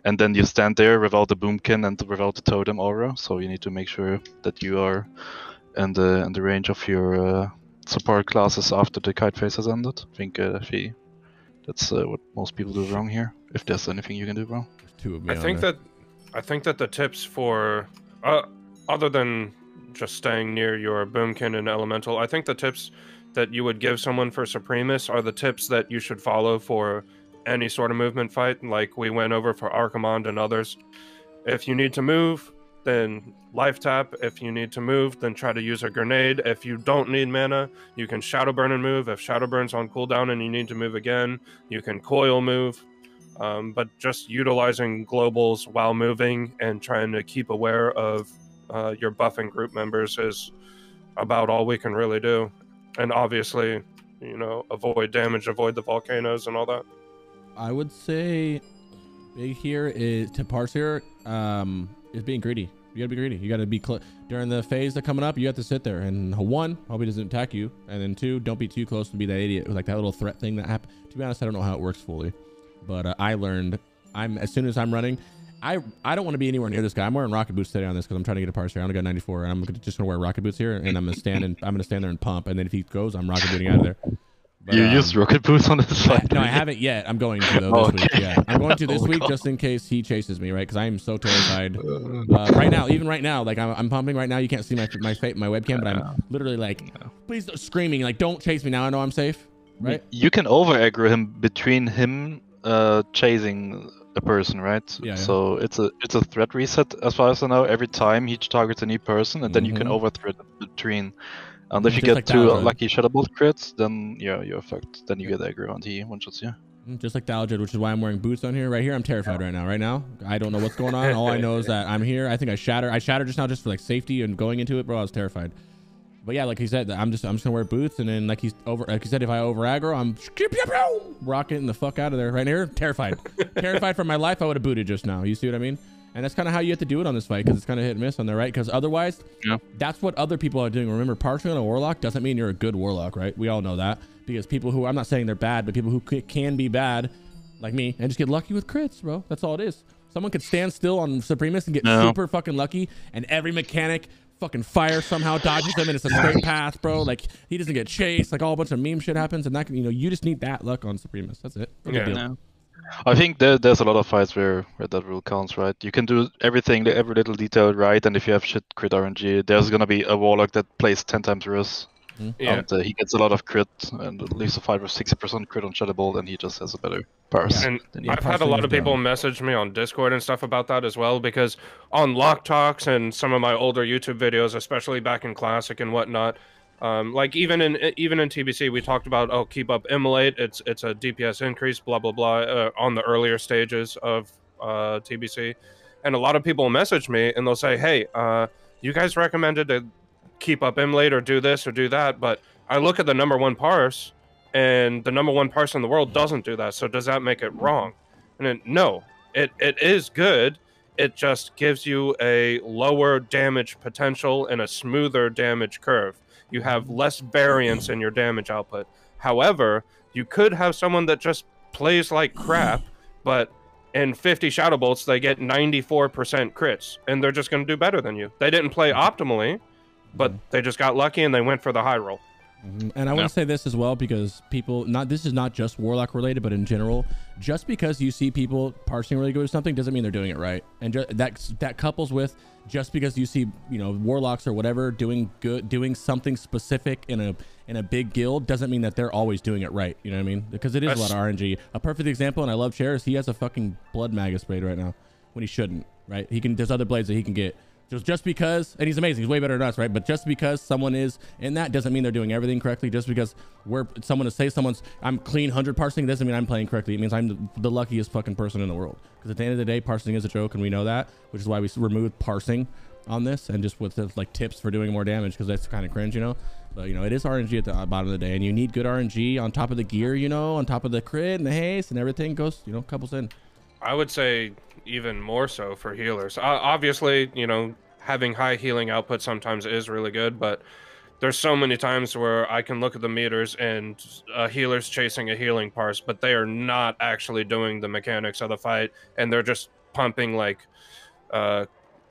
and then you stand there without the boomkin and without the totem aura so you need to make sure that you are in the in the range of your uh, support classes after the kite phase has ended i think uh, actually that's uh, what most people do wrong here if there's anything you can do wrong There's two of me. I think there. that I think that the tips for uh, other than just staying near your boomkin and elemental, I think the tips that you would give someone for Supremus are the tips that you should follow for any sort of movement fight, like we went over for Archimonde and others. If you need to move, then life tap. If you need to move, then try to use a grenade. If you don't need mana, you can shadow burn and move. If shadow burn's on cooldown and you need to move again, you can coil move um, but just utilizing globals while moving and trying to keep aware of uh, your buffing group members is about all we can really do. And obviously, you know, avoid damage, avoid the volcanoes and all that. I would say big here is to parse here um is being greedy. You gotta be greedy. You gotta be cl- during the phase that coming up. You have to sit there and one, hope he doesn't attack you, and then two, don't be too close to be that idiot like that little threat thing that happened. To be honest, I don't know how it works fully, but uh, I learned. I'm as soon as I'm running, I I don't want to be anywhere near this guy. I'm wearing rocket boots today on this because I'm trying to get a parse here. I only got 94, and I'm gonna- just gonna wear rocket boots here, and I'm gonna stand and I'm gonna stand there and pump, and then if he goes, I'm rocket booting out of there. But, you um, used rocket boots on this fight no, I haven't yet. I'm going to though Oh, this week. okay. Yeah, I'm going to this Oh, week God. just in case he chases me, right? Because I am so terrified. Uh, right now, even right now, like I'm, I'm pumping right now. You can't see my my my webcam, but I'm literally like, please don't- screaming like, don't chase me now. I know I'm safe, right? you can over aggro him between him uh, chasing a person, right? Yeah, yeah. So it's a it's a threat reset as far as I know. Every time he targets a new person, and then you can Mhm. over threat between. And if you get like two lucky Shadow Bolt crits, then yeah, you're fucked. Then you get aggro and he one shots you. Mm, Just like Dalgid, which is why I'm wearing boots on here. Right here, I'm terrified right now. Right now, I don't know what's going on. All I know is that I'm here. I think I shatter. I shattered just now just for like safety and going into it, bro. I was terrified. But yeah, like he said, I'm just I'm just gonna wear boots, and then like he's over. Like he said, if I over aggro, I'm rocketing the fuck out of there right here. Terrified, terrified for my life. I would have booted just now. You see what I mean? And that's kind of how you have to do it on this fight because it's kind of hit and miss on there, right? Because otherwise, Yeah. that's what other people are doing. Remember, partially on a warlock doesn't mean you're a good warlock, right? We all know that because people who I'm not saying they're bad, but people who can be bad, like me, and just get lucky with crits, bro. That's all it is. Someone could stand still on Supremus and get No. super fucking lucky, and every mechanic fucking fire somehow dodges them, and it's a straight path, bro. Like he doesn't get chased. Like all a bunch of meme shit happens, and that can, you know you just need that luck on Supremus. That's it. No Yeah. No. I think there, there's a lot of fights where, where that rule counts, right? You can do everything, every little detail right, and if you have shit crit RNG, there's gonna be a warlock that plays 10 times worse. Yeah. And uh, he gets a lot of crit, and at least a 5 or 60% crit on Shadow Bolt, and he just has a better parse. And. I've had a lot of people dumb. message me on Discord and stuff about that as well because on Lock Talks and some of my older YouTube videos, especially back in Classic and whatnot, um, like even in even in TBC, we talked about oh keep up immolate, it's it's a DPS increase, blah blah blah, uh, on the earlier stages of uh, TBC, and a lot of people message me and they'll say, hey, uh, you guys recommended keep up immolate or do this or do that, but I look at the number one parse and the number one parse in the world doesn't do that. So does that make it wrong? And no, it, it is good. It just gives you a lower damage potential and a smoother damage curve. You have less variance in your damage output. However, you could have someone that just plays like crap, but in 50 Shadow Bolts, they get 94% crits, and they're just going to do better than you. They didn't play optimally, but they just got lucky and they went for the high roll. Mhm. And I want to say this as well because people not this is not just warlock related, but in general, just because you see people parsing really good with something doesn't mean they're doing it right. And ju- that that couples with just because you see you know warlocks or whatever doing good, doing something specific in a in a big guild doesn't mean that they're always doing it right. You know what I mean? Because it is a lot of RNG. A perfect example, and I love Chairs. He has a fucking blood magus blade right now when he shouldn't. Right? He can. There's other blades that he can get. Just, just because, and he's amazing, he's way better than us, right? But just because someone is in that doesn't mean they're doing everything correctly. Just because we're someone to say someone's I'm clean hundred parsing doesn't mean I'm playing correctly. It means I'm the, the luckiest fucking person in the world. Because at the end of the day, parsing is a joke, and we know that, which is why we removed parsing on this and just with the, like tips for doing more damage because that's kind of cringe, you know. But you know, it is RNG at the uh, bottom of the day, and you need good RNG on top of the gear, you know, on top of the crit and the haste and everything goes, you know, couples in. I would say even more so for healers. Uh, obviously, you know, having high healing output sometimes is really good, but there's so many times where I can look at the meters and a healer's chasing a healing parse, but they are not actually doing the mechanics of the fight, and they're just pumping like uh,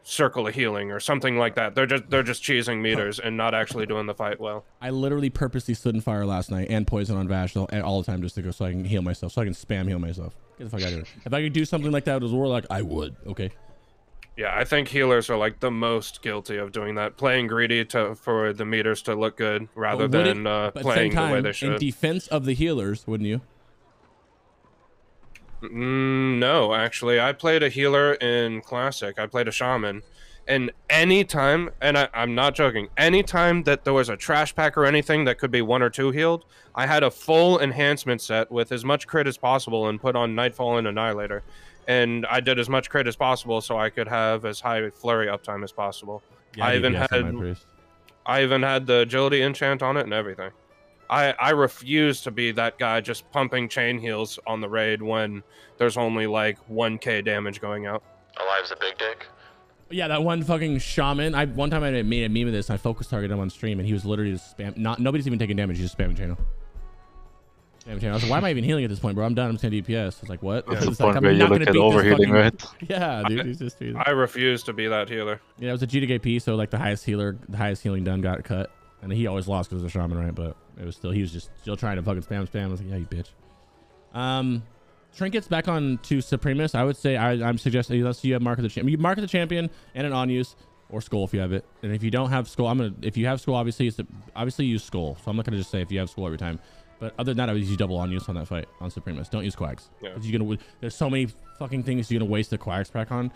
circle of healing or something like that. They're just they're just cheesing meters and not actually doing the fight well. I literally purposely stood in fire last night and poison on Vash all, all the time just to go so I can heal myself, so I can spam heal myself. Get the fuck out of here. If I could do something like that with Warlock, I would. Okay. Yeah, I think healers are like the most guilty of doing that, playing greedy to for the meters to look good rather would it- than uh, but at the playing same the way time, they in defense of the healers, wouldn't you? Mm, no, actually, I played a healer in Classic. I played a shaman, and anytime, and I, I'm not joking, anytime that there was a trash pack or anything that could be one or two healed, I had a full enhancement set with as much crit as possible and put on Nightfall and Annihilator, and I did as much crit as possible so I could have as high flurry uptime as possible. Yeah, I even had. I even had the agility enchant on it and everything. I I refuse to be that guy just pumping chain heals on the raid when there's only like 1k damage going out. Alive's a big dick. Yeah, that one fucking shaman. I one time I made a meme of this. And I focus targeted him on stream, and he was literally just spam. Not nobody's even taking damage. He's just spamming channel. Spamming channel. I was like, why am I even healing at this point, bro? I'm done. I'm saying DPS. It's like what? That's It's the like, I'm not gonna beat this overhealing, fucking- right? Yeah, dude. He's just. I refuse to be that healer. Yeah, it was a GDKP, so like the highest healer, the highest healing done got cut, and he always lost because of the shaman, right? But it was still he was just still trying to fucking spam spam. I was like, yeah, you bitch. Um, trinkets back on to Supremus. I would say I, I'm suggesting unless you have mark of the champion, you mark of the champion and an on use or skull if you have it. And if you don't have skull, I'm gonna if you have skull, obviously it's obviously use skull. So I'm not gonna just say if you have skull every time. But other than that, I would use double on use on that fight on Supremus. Don't use quags. Yeah. You're gonna there's so many fucking things you're gonna waste the quags pack on.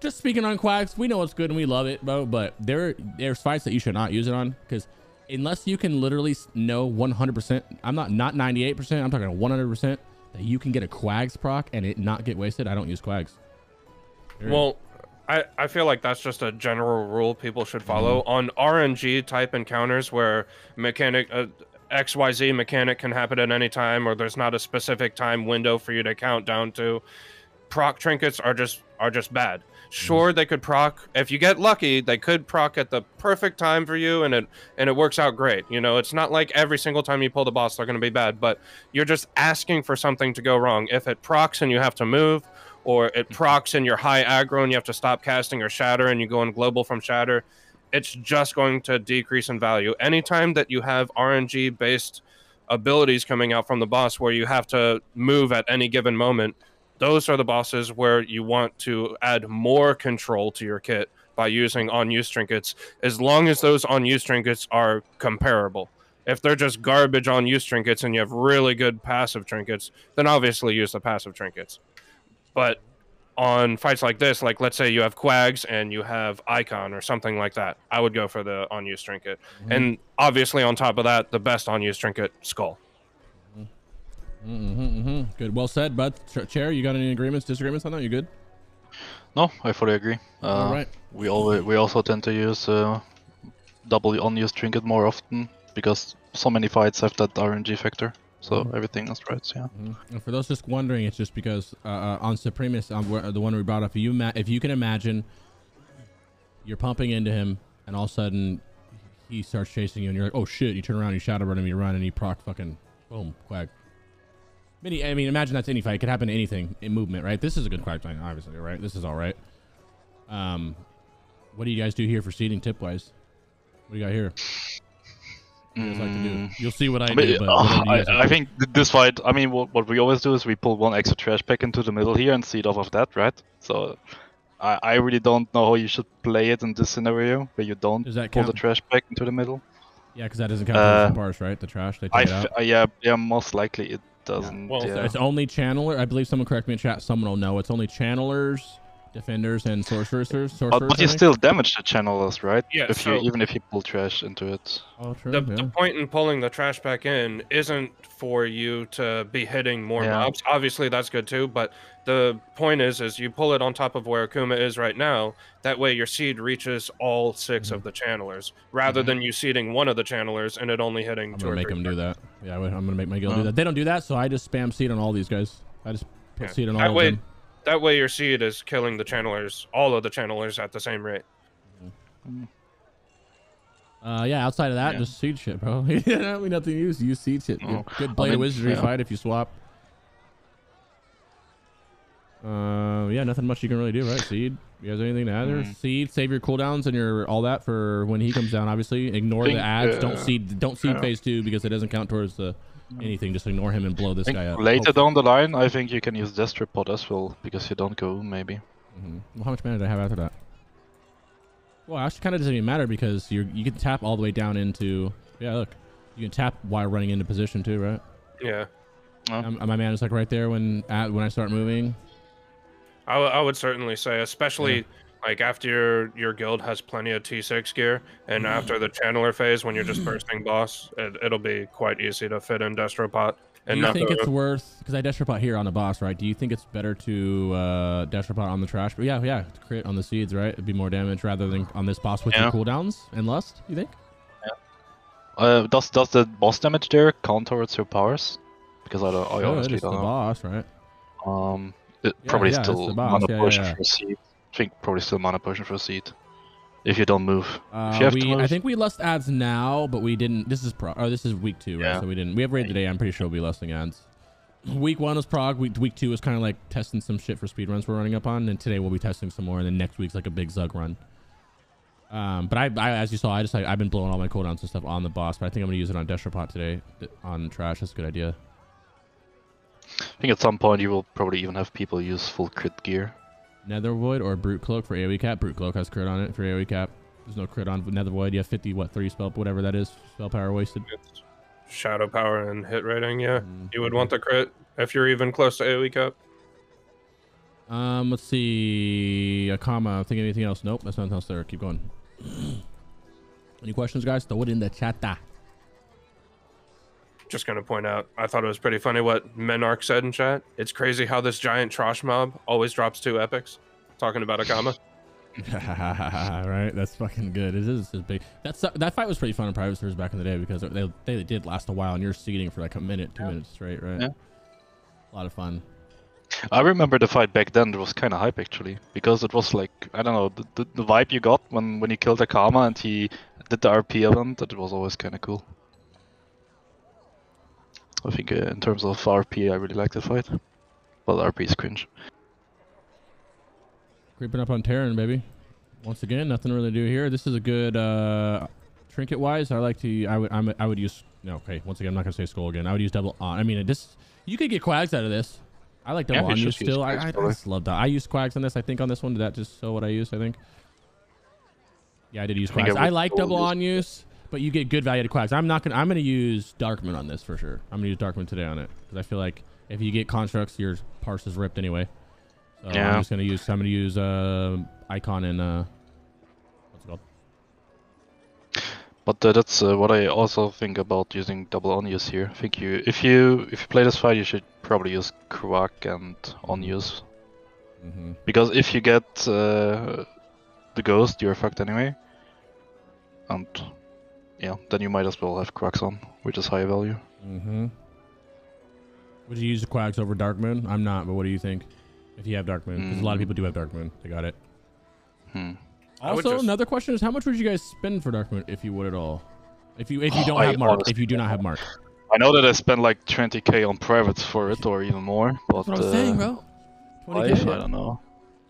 Just speaking on quags, we know it's good and we love it, bro. But there there's fights that you should not use it on because unless you can literally know 100%, I'm not not 98%, I'm talking 100% that you can get a quags proc and it not get wasted. I don't use quags. Period. Well, I, I feel like that's just a general rule people should follow on RNG type encounters where mechanic uh, XYZ mechanic can happen at any time or there's not a specific time window for you to count down to. Proc trinkets are just are just bad. Sure, they could proc if you get lucky. They could proc at the perfect time for you, and it and it works out great. You know, it's not like every single time you pull the boss they're going to be bad, but you're just asking for something to go wrong. If it procs and you have to move, or it mm-hmm. procs in your high aggro and you have to stop casting or shatter and you go in global from shatter, it's just going to decrease in value. Anytime that you have RNG based abilities coming out from the boss where you have to move at any given moment, those are the bosses where you want to add more control to your kit by using on use trinkets, as long as those on use trinkets are comparable. If they're just garbage on use trinkets and you have really good passive trinkets, then obviously use the passive trinkets. But on fights like this, like let's say you have Quags and you have Icon or something like that, I would go for the on use trinket. Mm-hmm. And obviously, on top of that, the best on use trinket, Skull. Mm-hmm, mm-hmm. Good. Well said, bud. Chair, you got any agreements, disagreements on that? You good? No, I fully agree. Uh, All right. We always we also tend to use uh, double unused trinket more often because so many fights have that RNG factor. So mm-hmm. everything is right. Yeah. Mm-hmm. And for those just wondering, it's just because uh, uh on Supremus, um, the one we brought up, if you ma- if you can imagine, you're pumping into him, and all of a sudden he starts chasing you, and you're like, oh shit! You turn around, you shadow run him, you run, and he proc fucking boom, quag. Many, I mean, imagine that's any fight. It could happen to anything in movement, right? This is a good fight, obviously, right? This is all right. Um, what do you guys do here for seating tip wise? What do you got here? What like to do? Mm. You'll see what I, do. But uh, I, I think this fight. I mean, what, what we always do is we pull one extra trash pack into the middle here and seed off of that, right? So I, I really don't know how you should play it in this scenario where you don't that pull count? the trash pack into the middle. Yeah, because that doesn't count uh, the parts, right? The trash they take I out. Uh, yeah, yeah, most likely it doesn't. Yeah. Well, yeah. it's only channeler. I believe someone correct me in chat. Someone will know. It's only channelers defenders and sorcerers. sorcerers but, but you still damage the channelers, right? Yeah. If so you even if you pull trash into it. Oh, true. The, yeah. the, point in pulling the trash back in isn't for you to be hitting more yeah. mobs. Obviously, that's good too. But the point is, is you pull it on top of where Akama is right now. That way, your seed reaches all 6 mm-hmm. of the channelers, rather mm-hmm. than you seeding one of the channelers and it only hitting. I'm gonna make them do that. Yeah, I'm gonna make my guild do that. They don't do that, so I just spam seed on all these guys. I just put yeah. seed on all that of way, them that way your seed is killing the channelers, all of the channelers at the same rate. Uh, yeah, outside of that, yeah. just seed shit, bro. yeah, we nothing to use. Use seed shit. Oh. Good blade I mean, of wizardry yeah. fight if you swap. Uh, yeah, nothing much you can really do, right? Seed. You guys anything to add there? Mm. Seed, save your cooldowns and your all that for when he comes down. Obviously, ignore Think, the ads. Uh, don't seed. Don't seed yeah. phase two because it doesn't count towards the anything. Just ignore him and blow this guy up. Later down the line, I think you can use Destro Pot as well, because you don't go, maybe. Mm -hmm. Well, how much mana do I have after that? Well, actually, kind of doesn't even matter because you you can tap all the way down into. Yeah, look, you can tap while running into position too, right? Yeah. Oh. Um, my man is like right there when at when I start moving. I, I would certainly say, especially. Yeah like after your your guild has plenty of T6 gear, and mm. after the channeler phase, when you're just bursting boss, it, will be quite easy to fit in Destropot. And Do you think it's worth because I Destropot here on the boss, right? Do you think it's better to uh, Destropot on the trash? But yeah, yeah, crit on the seeds, right? It'd be more damage rather than on this boss with yeah. your cooldowns and lust. You think? Yeah. Uh, does does the boss damage there count towards your powers? Because I don't. I honestly don't the know. boss, right? Um, it yeah, probably yeah, still mana yeah, push for seeds think probably still mana potion for a seed. If you don't move. Uh, you we, move. I think we lust ads now, but we didn't. This is pro. Oh, this is week two, right? Yeah. So we didn't. We have raid today. I'm pretty sure we'll be lusting ads. Week one was prog. Week week two was kind of like testing some shit for speed runs we're running up on, and today we'll be testing some more. And then next week's like a big Zug run. Um, but I, I, as you saw, I just like I've been blowing all my cooldowns and stuff on the boss. But I think I'm gonna use it on Destropot today on trash. That's a good idea. I think at some point you will probably even have people use full crit gear. Nether Void or Brute Cloak for AoE cap. Brute Cloak has crit on it for AoE cap. There's no crit on Nether Void. You have 50, what, 3 spell, whatever that is. Spell power wasted. It's shadow power and hit rating, yeah. Mm-hmm. You would want the crit if you're even close to AoE cap. Um, let's see. A comma. I'm thinking anything else. Nope, that's nothing else there. Keep going. Any questions, guys? Throw it in the chat just going to point out, I thought it was pretty funny what Menarch said in chat. It's crazy how this giant trash mob always drops two epics. Talking about Akama. right, that's fucking good. It is big. That's that fight was pretty fun in private servers back in the day because they they did last a while, and you're seeding for like a minute, two yeah. minutes straight, right? Yeah. A lot of fun. I remember the fight back then. It was kind of hype actually because it was like I don't know the, the, the vibe you got when when you killed Akama and he did the RP event. That was always kind of cool. I think uh, in terms of RP, I really like that fight. But RP is cringe. Creeping up on Teron, baby. Once again, nothing really to do here. This is a good uh, trinket wise. I like to. I would. I'm, I would use. No, okay. Once again, I'm not gonna say skull again. I would use double on. I mean, this. You could get quags out of this. I like double Yeah, on use use still. I, quags, I, I just love that. I used quags on this. I think on this one. Did that just so what I used? I think. Yeah, I did use think I quags. I like double use- on use, but you get good value to quags. I'm not gonna. I'm gonna use Darkmoon on this for sure. I'm gonna use Darkmoon today on it because I feel like if you get constructs, your parse is ripped anyway. So I'm just gonna use. I'm gonna use uh, icon and uh, what's it called? But uh, that's uh, what I also think about using double on use here. I think you, if you if you play this fight, you should probably use Quack and on use Mm-hmm. because if you get uh, the ghost, you're fucked anyway. And yeah, then you might as well have Quacks on, which is high value. Mm-hmm. Would you use the quags over Dark Moon? I'm not, but what do you think? If you have Dark Moon, because a lot of Mm. people do have Dark Moon. They got it. Hmm. Also, just- another question is how much would you guys spend for Dark Moon if you would at all? If you if you Oh, don't I have Mark, honestly if you do don't have know. Mark. I know that I spent like 20k on privates for it, or even more. But That's what I'm uh, saying, bro. life, 20K? I don't know.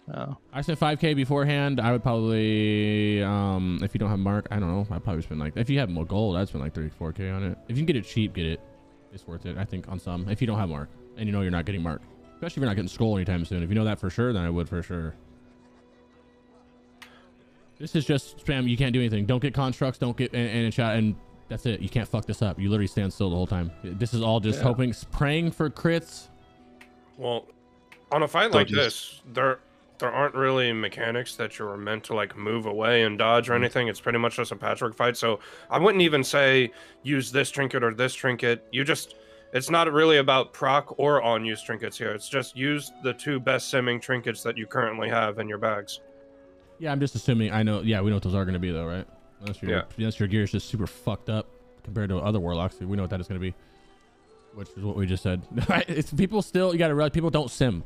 Yeah. I spent 5k beforehand. I would probably, um, if you don't have Mark, I don't know. I'd probably spend like, if you have more gold, I'd spend like 34k on it. If you can get it cheap, get it. It's worth it, I think, on some. If you don't have Mark and you know you're not getting Mark, especially if you're not getting Skull anytime soon. If you know that for sure, then I would for sure. This is just spam. You can't do anything. Don't get constructs. Don't get and, and shot. And that's it. You can't fuck this up. You literally stand still the whole time. This is all just Yeah. hoping, praying for crits. Well, on a fight Don't like just- this, there there aren't really mechanics that you're meant to like move away and dodge or Mm. anything. It's pretty much just a patchwork fight. So I wouldn't even say use this trinket or this trinket. You just it's not really about proc or on use trinkets here. It's just use the two best simming trinkets that you currently have in your bags. Yeah, I'm just assuming. I know. Yeah, we know what those are going to be, though, right? Unless your Yeah. unless your gear is just super fucked up compared to other warlocks, we know what that is going to be. Which is what we just said. it's people still. You got to realize people don't sim.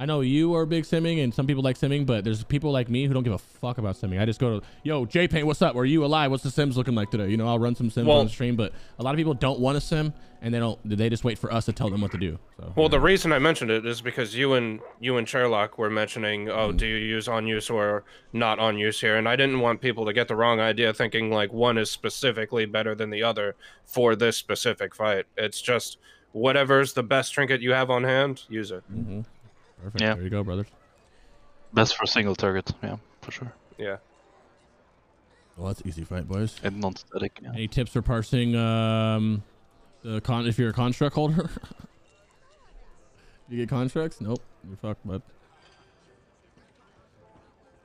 I know you are big simming, and some people like simming, but there's people like me who don't give a fuck about simming. I just go to, yo, J Paint, what's up? Are you alive? What's the sims looking like today? You know, I'll run some sims Well- on the stream, but a lot of people don't want to sim, and they don't. They just wait for us to tell them what to do. So, Well, you the reason I mentioned it is because you and you and Chairlock were mentioning, oh, do you use on use or not on use here? And I didn't want people to get the wrong idea, thinking like one is specifically better than the other for this specific fight. It's just whatever's the best trinket you have on hand, use it. Mhm. Perfect. Yeah. There you go, brothers. Best for single target, yeah, for sure. Yeah. Well, that's easy fight, boys. And non-static. Yeah. Any tips for parsing um the con if you're a construct holder? you get constructs? Nope. You're fucked, bud.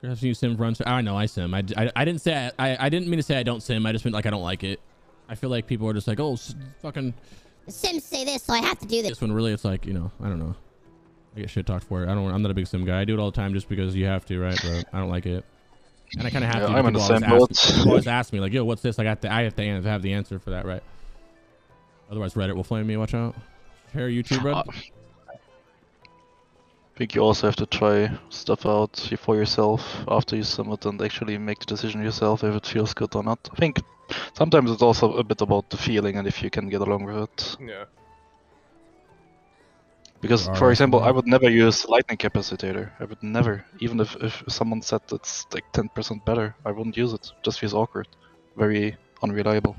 Perhaps you sim runs. I know I sim. I, I, I didn't say I, I I didn't mean to say I don't sim. I just meant like I don't like it. I feel like people are just like, oh, s- fucking The Sims say this, so I have to do this. this one. Really, it's like you know, I don't know. I get shit talked for it. I don't. I'm not a big sim guy. I do it all the time just because you have to, right? But I don't like it. And I kind of have Yeah, to. I'm in People the always same ask- people always ask me like, "Yo, what's this?" I got the. I have to have the answer for that, right? Otherwise, Reddit will flame me. Watch out. Share YouTube, bro. Uh, I think you also have to try stuff out for yourself after you submit and actually make the decision yourself if it feels good or not. I think sometimes it's also a bit about the feeling and if you can get along with it. Yeah. Because, Alright, for example, I would never use lightning capacitor. I would never, even if, if someone said it's like 10% better, I wouldn't use it. Just feels awkward, very unreliable.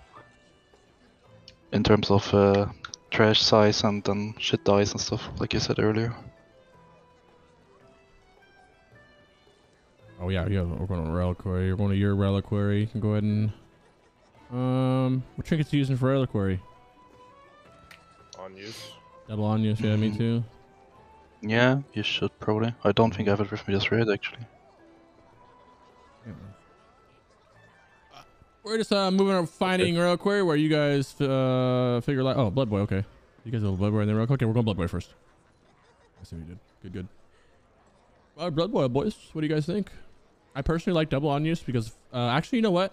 In terms of uh, trash size and then shit dies and stuff, like you said earlier. Oh yeah, yeah. We're going to reliquary. We're going to your reliquary. You can go ahead and um, what trinkets are you using for reliquary? On use. Double on you, Yeah, me Mhm. too. Yeah, you should probably. I don't think I have it with me just right actually. We're just uh, moving on, finding reliquary where you guys uh figure like oh blood boy okay you guys have blood boy and then reliquary okay we're going blood boy first. I see what you did. Good good. Uh, blood boy boys, what do you guys think? I personally like double on use because uh, actually you know what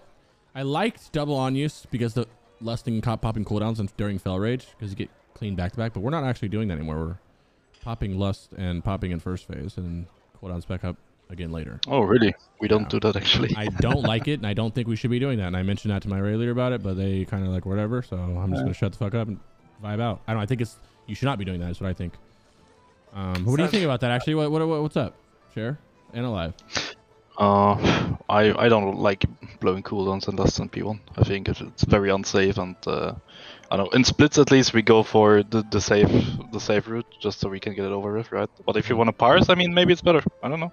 I liked double on use because the lusting cop popping cooldowns and during Fel Rage because you get clean back to back but we're not actually doing that anymore we're popping lust and popping in first phase and cooldowns back up again later. Oh, really? We don't Yeah. do that actually. I don't like it, and I don't think we should be doing that. And I mentioned that to my raid leader about it, but they kind of like whatever. So I'm just gonna shut the fuck up and vibe out. I don't. I think it's you should not be doing that. Is what I think. Um, what do you think about that? Actually, what what, what what's up? Share. and alive. Uh, I I don't like blowing cooldowns in less than P1. I think it's it's very unsafe and uh, I don't know. In splits at least we go for the, the safe the safe route just so we can get it over with, right? But if you want to parse, I mean maybe it's better. I don't know.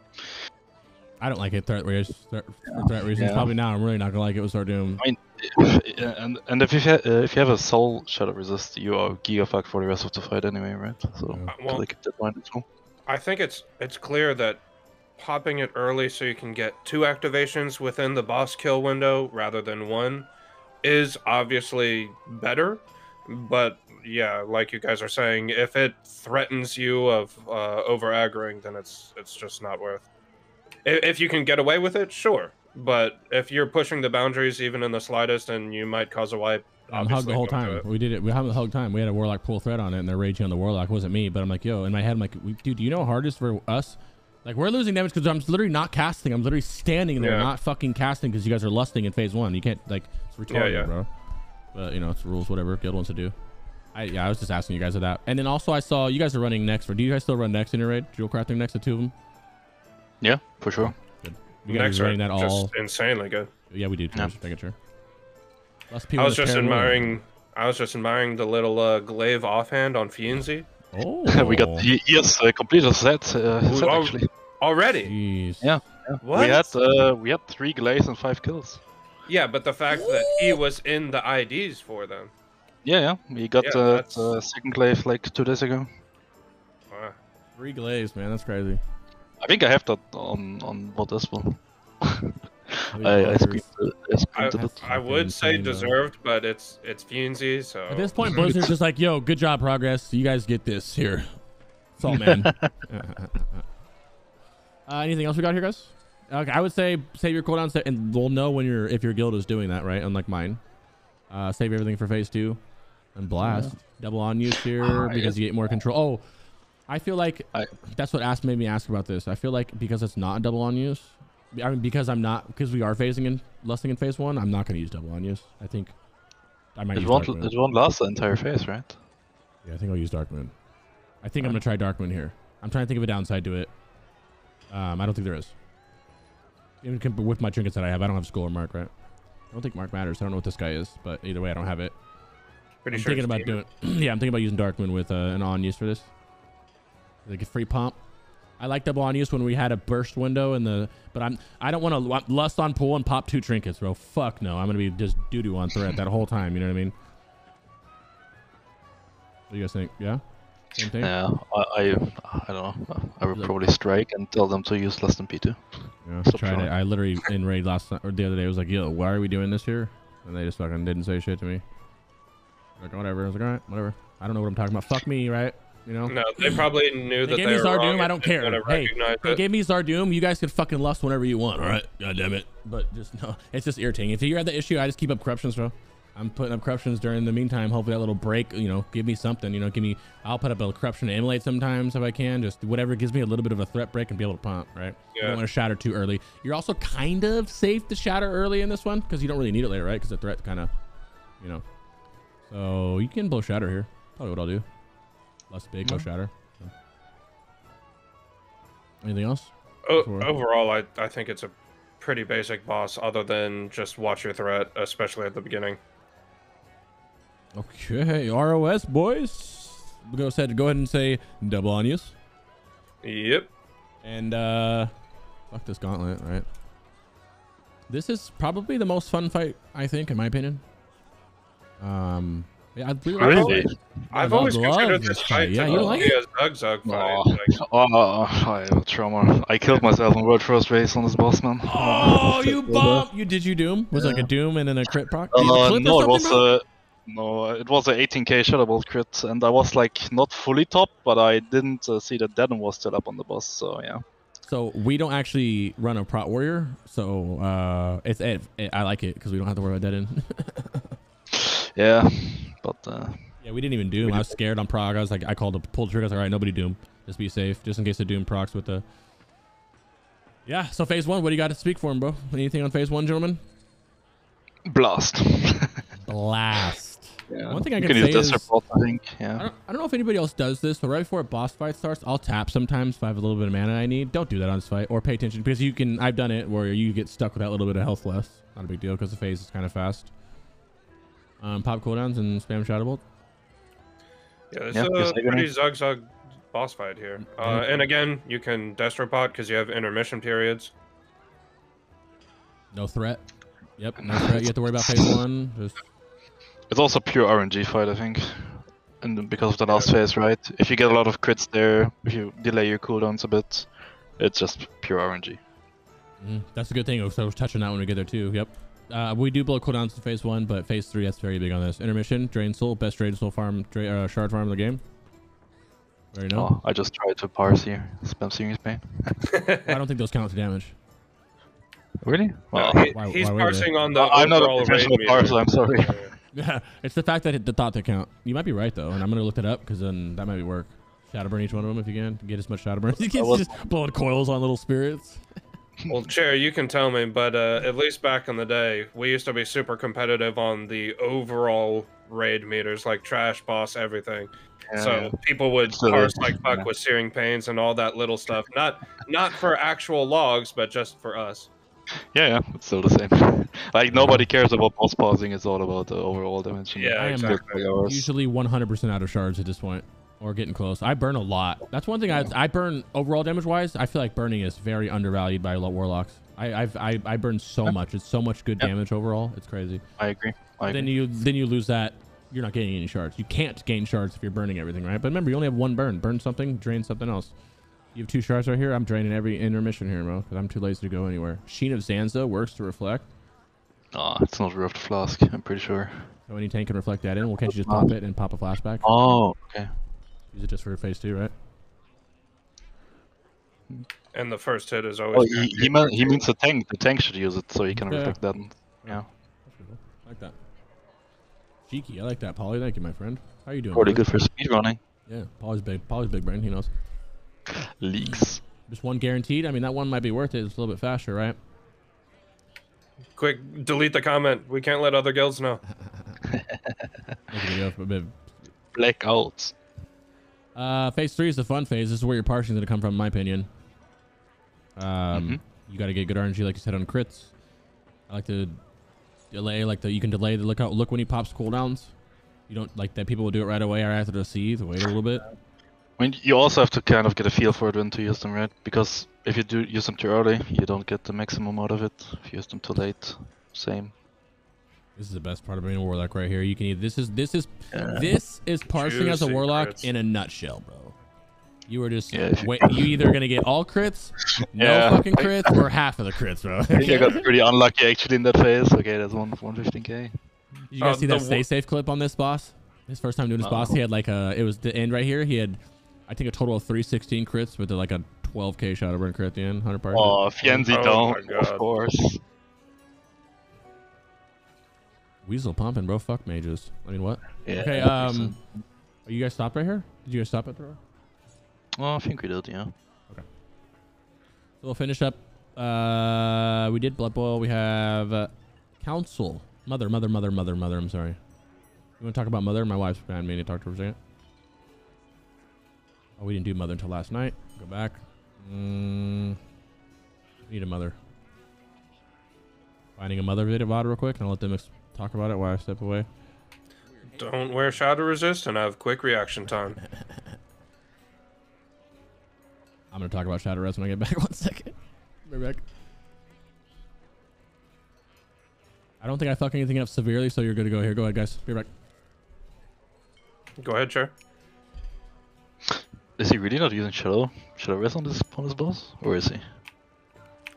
I don't like it. Threat reasons. Threat, for threat reasons. Yeah. Probably now. I'm really not gonna like it with Zhar'doom. I mean, and and if you ha- uh, if you have a soul shadow resist, you are gigafuck for the rest of the fight anyway, right? So Yeah. I Well- like keep that in mind as well. I think it's it's clear that popping it early so you can get two activations within the boss kill window rather than one is obviously better. But yeah, like you guys are saying, if it threatens you of uh, over aggroing, then it's it's just not worth. If you can get away with it, sure. But if you're pushing the boundaries even in the slightest, and you might cause a wipe. I'm hugged the whole time. We did it. We haven't hugged time. We had a warlock pull threat on it, and they're raging on the warlock. It wasn't me, but I'm like, yo, in my head, I'm like, dude, do you know how hard it is for us? Like, we're losing damage because I'm literally not casting. I'm literally standing there, Yeah. not fucking casting because you guys are lusting in phase one. You can't like, it's retarded, yeah. bro. But you know, it's rules, whatever. Guild wants to do. I yeah, I was just asking you guys of that. And then also, I saw you guys are running next. For do you guys still run next in your raid? Jewel crafting next to two of them. Yeah, for sure. You guys Next are running that all. just insanely good. Yeah, we do. Yeah. Just making sure. Less people I was just paranoia. admiring. I was just admiring the little uh, glaive offhand on Fienzi. Oh, we got he, he uh, completed a set, uh, set Oh, actually. Already? Jeez. Yeah. What? We had uh, we had three glaives and five kills. Yeah, but the fact that he was in the IDs for them. Yeah, yeah. We got Yeah, uh, the second glaive like two days ago. Wow. Three glazed, man. That's crazy. I think I have that on on what this well. Maybe I, I Blizzard's- screened, I I, screened. I would say insane, though. deserved, but it's it's Fienzi, so At this point, Blizzard's just like, yo, good job, progress. You guys get this here. That's all, man. uh, anything else we got here, guys? Okay, I would say save your cooldowns, and we'll know when your if your guild is doing that, right? Unlike mine. Uh, save everything for phase two, and blast. Double on use here Ah, because you get more control. Oh, I feel like I- that's what asked made me ask about this. I feel like because it's not double on use, I mean because I'm not because we are phasing in lusting in phase one, I'm not going to use double on use. I think I might It use won't Dark Moon. it won't last the entire phase, right? Yeah, I think I'll use Dark Moon. I think I'm gonna try Dark Moon here. I'm trying to think of a downside to it. Um, I don't think there is. Even with my trinkets that I have, I don't have skull or mark, right? I don't think mark matters. I don't know what this guy is, but either way, I don't have it. pretty I'm sure. thinking about demon. doing. yeah, I'm thinking about using Dark Moon with uh, an on use for this. Like a free pump. I like double on use when we had a burst window in the, but I'm I don't want to lust on pull and pop two trinkets, bro. Fuck no, I'm gonna be just doo doo on threat that whole time. You know what I mean? What do you guys think? Yeah, same thing. Yeah, I, I I don't know. I would probably strike and tell them to use less than P2. Yeah, Stop tried it. I literally in raid last night or the other day was like, "Yo, why are we doing this here?" And they just fucking didn't say shit to me. Like whatever. I was like, all right, whatever. I don't know what I'm talking about. Fuck me, right? You know. No, they probably knew They that gave they me Zhar'doom, I don't care. Hey, They it. gave me Zhar'doom. You guys can fucking lust whenever you want. All right. God damn it. But just no, it's just irritating. If you had the issue, I just keep up corruptions, bro. I'm putting up corruptions during the meantime. Hopefully that little break, you know, give me something. You know, give me. I'll put up a corruption to emulate sometimes if I can. Just whatever gives me a little bit of a threat break and be able to pump. Right. Yeah. don't want to shatter too early. You're also kind of safe to shatter early in this one because you don't really need it later, right? Because the threat kind of, you know. So you can blow shatter here. Probably what I'll do. Less big, go shatter. So. Anything else? O- overall, I I think it's a pretty basic boss, other than just watch your threat, especially at the beginning. Okay, ROS boys. We'll go ahead go ahead and say double on use. Yep. And uh fuck this gauntlet, right? This is probably the most fun fight, I think, in my opinion. Um yeah, I really like Really? this fight. I've I always love considered this this fight. fight Yeah, to you be like a Zug Zug fight. Oh, like- oh, I have trauma. I killed myself on world first race on this boss, man. Oh, you bump! You did you doom? Was it like a doom and then a crit proc? Did Uh, no, it was bro? a no, it was a 18k shadow bolt crit, and I was like not fully top, but I didn't uh, see that Deadon was still up on the boss. So yeah, So we don't actually run a prot warrior, so uh, it's it, I like it because we don't have to worry about that in. yeah, but uh, yeah, we didn't even doom. I was scared on prog. I was like, I called the pull the trigger. I was like, all right, nobody doom. Just be safe, just in case the doom procs with the. Yeah. So phase one, what do you got to speak for him, bro? Anything on phase one, gentlemen? blast. Blast. Yeah. One thing I you can use say this is- report, I think. I don't, I don't know if anybody else does this, but right before a boss fight starts, I'll tap sometimes if I have a little bit of mana I need. Don't do that on this fight, or pay attention because you can. I've done it where you get stuck with that little bit of health less. Not a big deal because the phase is kind of fast. Um, pop cooldowns and spam Shadow Bolt. Yeah, it's Yeah, a pretty zug zug boss fight here. Uh, and again, you can Destropot because you have intermission periods. No threat. Yep, no threat. You have to worry about phase one. Just It's also pure RNG fight, I think. And because of the last phase, right? If you get a lot of crits there, if you delay your cooldowns a bit, it's just pure RNG. Mhm. That's a good thing. So I was touching that when we get there too. Yep. Uh, we do blow cooldowns in phase one, but phase three, that's very big on this. Intermission, drain soul, best drain soul farm, dra- uh, shard farm of the game. Very no. Oh, I just tried to parse here. Spam searing pain. I don't think those count to damage. Really? Well, Uh, he- why- he's why parsing on the I'm not a overall raid professional meter. parser, I'm sorry. Yeah, it's the fact that it, the thought to count. You might be right though, and I'm gonna look it up because then that might be work. Shadow burn each one of them if you can. Get as much shadow burn you can. was- Just blowing coils on little spirits. Well, Chair, you can tell me, but uh, at least back in the day, we used to be super competitive on the overall raid meters, like trash, boss, everything. so people would Still parse like fuck yeah. with searing pains and all that little stuff. Not not for actual logs, but just for us. yeah, yeah, it's still the same. like nobody cares about boss pausing. It's all about the overall dimension. Yeah, I am exactly. Usually 100% out of shards at this point, or getting close. I burn a lot. That's one thing I I burn overall damage wise. I feel like burning is very undervalued by lo- warlocks. I I've, I I burn so much. It's so much good Yep. damage overall. It's crazy. I agree. I then agree. you then you lose that. You're not getting any shards. You can't gain shards if you're burning everything, right? But remember, you only have one burn. Burn something, drain something else. You have two shards right here. I'm draining every intermission here, Mo, because I'm too lazy to go anywhere. Sheen of Zanza works to reflect. Oh, it's not worth the flask. I'm pretty sure. So any tank can reflect that in. Well, can't you just pop it and pop a flashback? Oh, okay. Use it just for phase two, right? And the first hit is Oh, always. he he, mean, he means the tank. The tank should use it so he can Yeah. reflect that. and- Yeah, cool. I like that. Cheeky. I like that, Polly. Thank you, my friend. How are you doing? probably brother? good for speed running. Yeah, Polly's big. Polly's big brain. He knows. Leaks. Just one guaranteed. I mean, that one might be worth it. It's a little bit faster, right? Quick, delete the comment. We can't let other guilds know. Make a video for a bit. Blackouts. Uh, phase three is the fun phase. This is where your parsing is gonna come from, in my opinion. Um, Mhm. you got to get good RNG, like you said, on crits. I like to delay, like the you can delay the look out. Look when he pops cooldowns. You don't like that. People will do it right away or after the seed. Wait a little bit. I mean, you also have to kind of get a feel for it when to use them, right? Because if you do use them too early, you don't get the maximum out of it. If you use them too late, same. This is the best part of being a warlock right here. You can either this is this is Yeah. this is parsing as a warlock crits. in a nutshell, bro. You were just Yeah. wait. You either gonna get all crits, no Yeah. fucking crits, or half of the crits, bro. I think I got pretty unlucky actually in that phase. Okay, that's one 115k. Did you guys Uh, see the that stay safe clip on this boss? His first time doing this boss, he had like a. It was the end right here. He had, I think, a total of 316 crits with like a 12k shadow burn crit at the end, 100 parts. Oh, Fienzi Oh down, my of course. Weasel pumping, bro. Fuck mages. I mean, what? Yeah. Okay. Um, are you guys stopped right here? Did you guys stop at the door? Oh, I think we did, yeah. Okay. So we'll finish up. Uh, we did blood boil. We have uh, council. Mother, mother, mother, mother, mother. I'm sorry. You want to talk about mother? My wife's behind me to talk to her for a second. Oh, we didn't do mother until last night. Go back. Mm, we need a mother. Finding a mother video VOD real quick, and I'll let them ex- talk about it while I step away. Don't wear shadow resist and have quick reaction time. I'm gonna talk about Shadow resist when I get back. One second. Be back. I don't think I fucked anything up severely, so you're good to go here. Go ahead, guys. Be right back. Go ahead, Chair. Is he really not using Shadow Shadow Res on this on this boss? Or is he?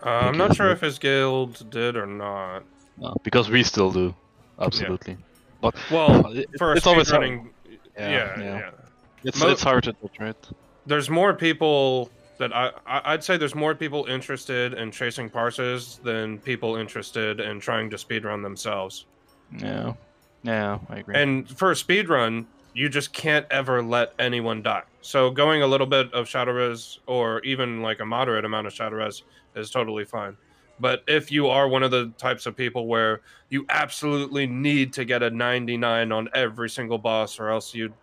Uh, I'm not sure if his guild did or not. No, because we still do. Absolutely. But Well, it- for it's always hard. speedrunning, Yeah, yeah, yeah. yeah. It's, Mo- it's hard to judge, right? There's more people that I, I I'd say there's more people interested in chasing parses than people interested in trying to speedrun themselves. Yeah. Yeah, I agree. And for a speedrun, you just can't ever let anyone die. So going a little bit of shadow res or even like a moderate amount of shadow res is totally fine. But if you are one of the types of people where you absolutely need to get a 99 on every single boss, or else you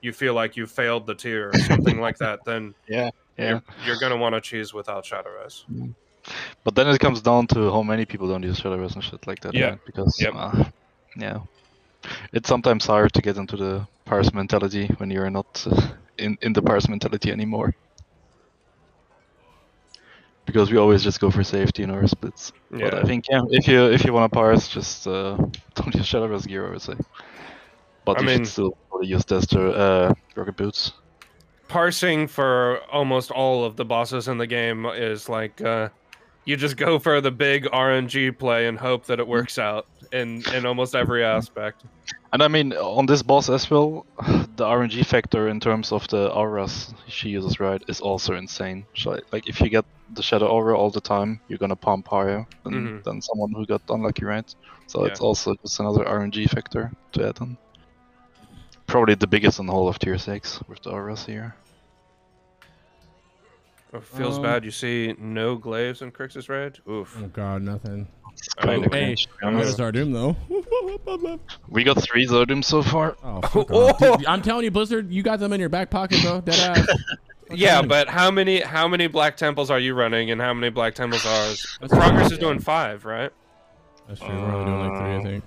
you feel like you failed the tier or something like that, then Yeah. Yeah. you're, you're gonna want to cheese without Shadow Res. But then it comes down to how many people don't use Shadow Res and shit like that. Yeah. right? Because Yep. uh, yeah, it's sometimes hard to get into the parse mentality when you're not uh, in in the parse mentality anymore. Because we always just go for safety in our splits. But I think yeah, if you if you want to parse, just uh, don't use Shadow Res gear. I would say. But I you mean- should still probably use Dester, uh, rocket boots. Parsing for almost all of the bosses in the game is like uh, you just go for the big RNG play and hope that it works out in in almost every aspect. And I mean, on this boss as well, the RNG factor in terms of the auras she uses, right, is also insane. So, like, if you get the Shadow Aura all the time, you're gonna pump higher than, Mhm. than someone who got unlucky, right? So Yeah. it's also just another RNG factor to add on. Probably the biggest in the whole of Tier 6 with the auras here. It feels Um, bad. You see no glaives in Crix's raid. Oof. Oh god, nothing. It's kinda hey, cringe, to be I'm gonna honest. Doom though. We got three Zhar'doom so far. Oh, fuck off. Dude, I'm telling you, Blizzard, you got them in your back pocket, bro. Dead ass. Yeah, but how many how many black temples are you running, and how many black temples are? That's Progress is doing five, right? That's true. We're only doing like three, I think.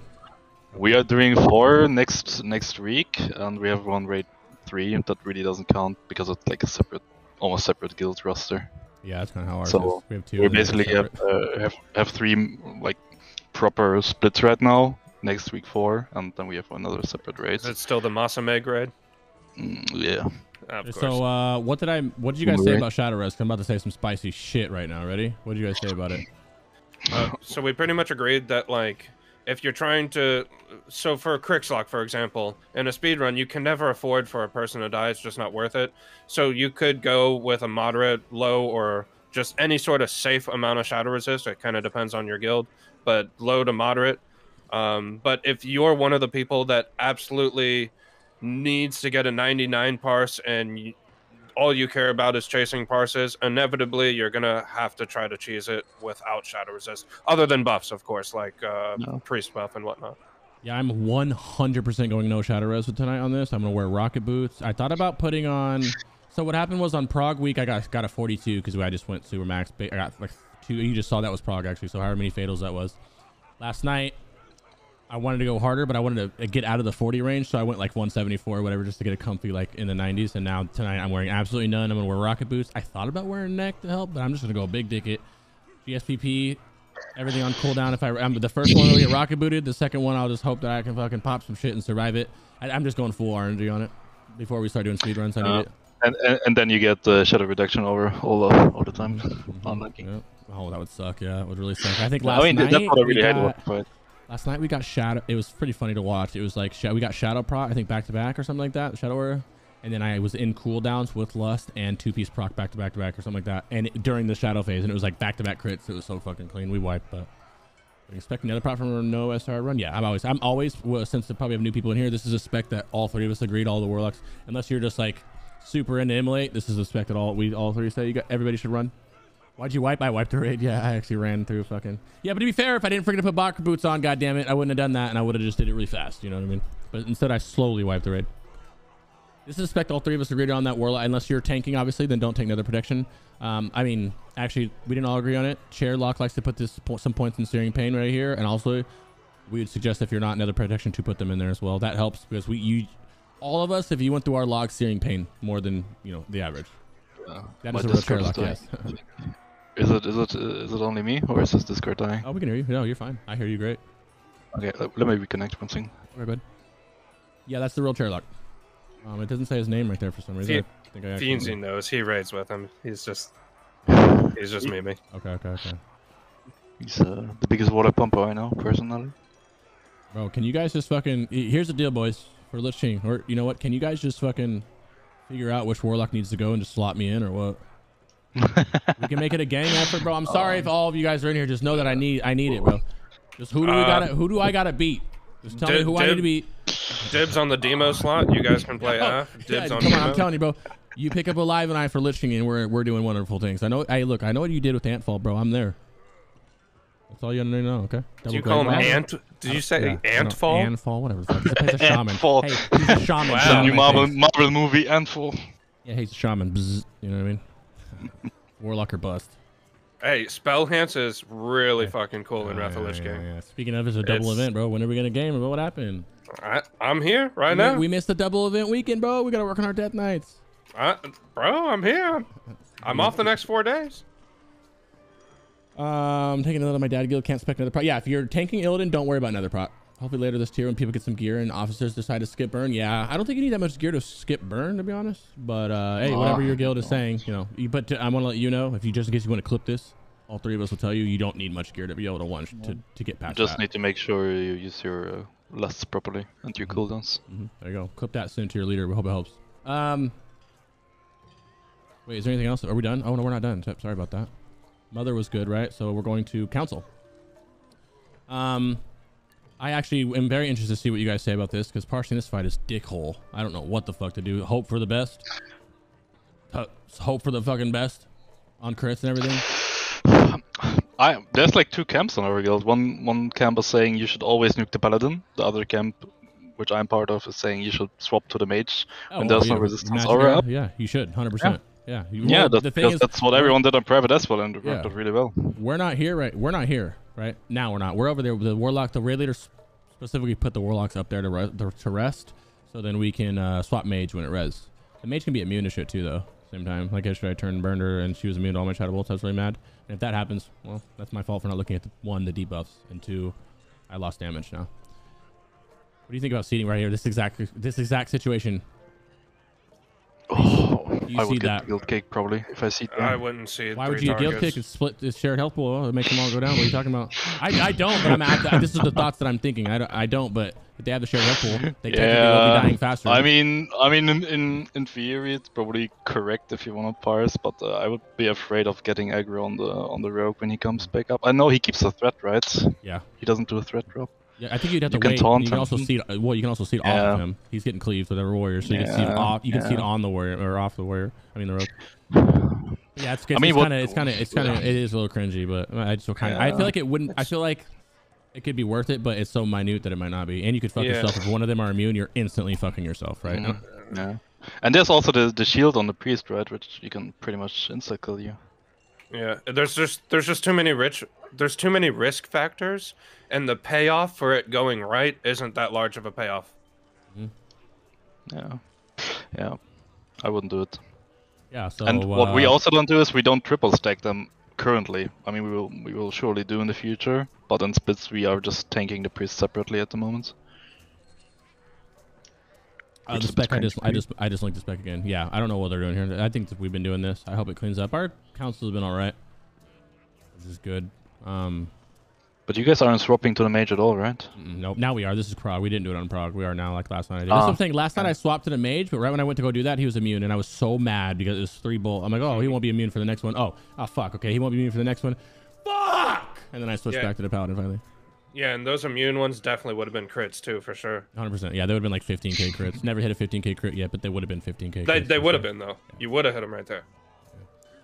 We are doing four next next week, and we have one raid three. That really doesn't count because it's like a separate, almost separate guild roster. Yeah, that's kind of how ours So, is. We have two. we basically have uh, have have three like proper splits right now. Next week four, and then we have another separate raid. Is it still the Masameg raid? Mm, yeah. Of course. So, uh, what did I? What did you guys say about Shadow Res? 'Cause I'm about to say some spicy shit right now. Ready? What did you guys say about it? Uh, so we pretty much agreed that like if you're trying to so for a Crixlock for example in a speed run you can never afford for a person to die it's just not worth it so you could go with a moderate low or just any sort of safe amount of shadow resist it kind of depends on your guild but low to moderate um, but if you're one of the people that absolutely needs to get a 99 parse and you, all you care about is chasing parses, inevitably you're gonna have to try to cheese it without shadow resist. Other than buffs, of course, like uh, No. priest buff and whatnot. Yeah, I'm 100% going no Shadow Res tonight on this. I'm gonna wear rocket boots. I thought about putting on. So what happened was on prog week, I got got a 42 because I just went super max. I got like two. You just saw that was prog actually. So however many fatals that was. Last night, I wanted to go harder, but I wanted to get out of the 40 range, so I went like 174 or whatever just to get a comfy like in the 90s. And now tonight I'm wearing absolutely none. I'm gonna wear rocket boots. I thought about wearing neck to help, but I'm just gonna go big dick it. GSPP, everything on cooldown. If I, I'm the first one will get rocket booted. The second one, I'll just hope that I can fucking pop some shit and survive it. I, I'm just going full RNG on it. Before we start doing speed runs, I need Uh, it. And, and and then you get the shadow reduction over all the all the time. Unlucky. Yep. Oh, that would suck. Yeah, it would really suck. I think I last mean, night that's what I really hated got- about the fight. Last night we got shadow. It was pretty funny to watch. It was like we got shadow proc. I think back to back or something like that. Shadow aura. And then I was in cooldowns with lust and two piece proc back to back to back or something like that. And it- during the shadow phase, and it was like back to back crits. It was so fucking clean. We wiped, but. You expecting another prop from no SR run? Yeah, I'm always, I'm always, well, since they probably have new people in here, this is a spec that all three of us agreed, all the warlocks, unless you're just like super into immolate, this is a spec that all we all three say you got everybody should run. Why'd you wipe? I wiped the raid. Yeah, I actually ran through fucking. Yeah, but to be fair, if I didn't forget to put boxer boots on, god damn it, I wouldn't have done that, and I would have just did it really fast. You know what I mean? But instead, I slowly wiped the raid. This is a spec all three of us agreed on that warlock. Unless you're tanking, obviously, then don't take Nether Protection. Um, I mean, actually, we didn't all agree on it. Chair lock likes to put this po- some points in searing pain right here, and also, we would suggest if you're not Nether Protection to put them in there as well. That helps because we you, all of us, if you went through our log searing pain more than you know the average. Uh, That my a real chair lock, yes. Is it is it uh, is it only me or is this Discord dying? oh, we can hear you. No, you're fine. I hear you great. Okay, let, let me reconnect one thing. Okay, bud. Yeah, that's the real chair. Um, it doesn't say his name right there for some reason. Fe- I think I actually- Fienzy knows. He raids with him. He's just he's just Mimi. Okay, okay, okay. He's uh, the biggest water pumper I know personally. Bro, can you guys just fucking? Here's the deal, boys. For Lich King, or you know what? Can you guys just fucking figure out which warlock needs to go and just slot me in, or what? We can make it a gang effort, bro. I'm sorry if all of you guys are in here. Just know that I need, I need it, bro. Just who do we Uh, gotta, who do I gotta beat? Just tell me Dib- who I need to Dib- beat. Dibs on the demo slot. You guys can play F. yeah, Dibs on come on, demo. I'm telling you, bro. You pick up a live and I for Lich King, and we're we're doing wonderful things. I know. Hey, look, I know what you did with Antfall, bro. I'm there. That's all you need to know. Okay. Did you call him glade Ant? Did you say Yeah, Antfall? Antfall, whatever. the fuck. He's a, he's a shaman. Antfall. Hey, he's a shaman. Wow. Shaman new Marvel. Marvel movie Antfall. Yeah, he's a shaman. Bzz, you know what I mean? Warlock or bust. Hey, Spellhance is really fucking cool in Wrath of yeah, Lich yeah, King. yeah. Speaking of, it's a double It's- event, bro. When are we gonna game? Bro, what happened? I, I'm here right We- now. We missed the double event weekend, bro. We gotta work on our death knights. I, bro, I'm here. I'm off the next four days. Um, taking another my dad guild can't spec Nether prot. Yeah, if you're tanking Illidan, don't worry about Nether prot. Hopefully later this tier when people get some gear and officers decide to skip burn. Yeah, I don't think you need that much gear to skip burn to be honest. But uh, hey, whatever your guild is saying, you know. You, but I want to let you know if you just in case you want to clip this, all three of us will tell you you don't need much gear to be able to one to, to get You past just that. need to make sure you use your uh, lusts properly and your cooldowns. Mhm, There you go. Clip that soon to your leader. We hope it helps. Um. Wait, is there anything else? Are we done? Oh no, we're not done. Sorry about that. Mother was good, right? So we're going to council. Um, I actually am very interested to see what you guys say about this because partially this fight is dickhole. I don't know what the fuck to do. Hope for the best. Ho- Hope for the fucking best on crits and everything. I there's like two camps on our guild. One one camp is saying you should always nuke the paladin. The other camp, which I'm part of, is saying you should swap to the mage Oh, when well, there's no resistance aura up. Yeah, you should. Hundred percent. Yeah. You- Yeah, well, the thing is, that's what everyone did on private as well, and it worked out really well. we're not here right we're not here right? Now we're not. We're over there with the warlock the raid leader specifically put the warlocks up there to, re- to rest so then we can uh, swap mage when it res. The mage can be immune to shit too though same time. Like yesterday i turned burned her and she was immune to all my shadow bolts. I was really mad. And if that happens well that's my fault for not looking at the, one the debuffs and two i lost damage now. What do you think about seating right here? This exact this exact situation You I see would get that. the guild cake probably if I see. I wouldn't see it. Why would you guild targets. kick and split this shared health pool? It makes them all go down. What are you talking about? I, I don't, but I'm at, this is the thoughts that I'm thinking. I don't, I don't but if they have the shared health pool, they technically will Yeah, be dying faster. I mean, I mean, in, in in theory, it's probably correct if you want to parse, but uh, I would be afraid of getting aggro on the on the rogue when he comes back up. I know he keeps a threat, right? yeah, He doesn't do a threat drop. Yeah. I think you'd have You to can wait. taunt You can him. also see it. Well, you can also see it off of him. He's getting cleaved with every warrior, so you can see it off. You can see it on the warrior or off the warrior. I mean the rope. Yeah, it's, it's mean, what- kind of, it's kind of, it's kind of, it is a little cringy, but I just kind of, I feel like it wouldn't. I feel like it could be worth it, but it's so minute that it might not be. And you could fuck Yeah. yourself if one of them are immune. You're instantly fucking yourself, right? Mhm. Yeah. And there's also the the shield on the priest, right? Which you can pretty much insta kill you. Yeah, there's just there's just too many rich there's too many risk factors, and the payoff for it going right isn't that large of a payoff. Yeah. Yeah. I wouldn't do it. Yeah. So and what we uh, also don't do is we don't triple stack them currently. I mean, we will we will surely do in the future, but in splits we are just tanking the priest separately at the moment. Uh, Which the is a bit spec, I just, I just, I just linked the spec again. Yeah, I don't know what they're doing here. I think we've been doing this. I hope it cleans up. Our council has been all right. This is good. Um, But you guys aren't swapping to the mage at all, right? mm, nope. Now we are. This is prog. We didn't do it on prog. We are now like last night. I did. That's what Ah, I'm saying. Last night I swapped to the mage, but right when I went to go do that, he was immune, and I was so mad because it was three bolt. I'm like, oh, he won't be immune for the next one. Oh, oh fuck. Okay, he won't be immune for the next one. Fuck. And then I switched Yeah. back to the paladin finally. Yeah, and those immune ones definitely would have been crits too, for sure. 100%. Yeah, they would have been like 15k crits. Never hit a 15k crit yet, but they would have been 15k. They, crits they for would have sure. been though. You would have hit them right there.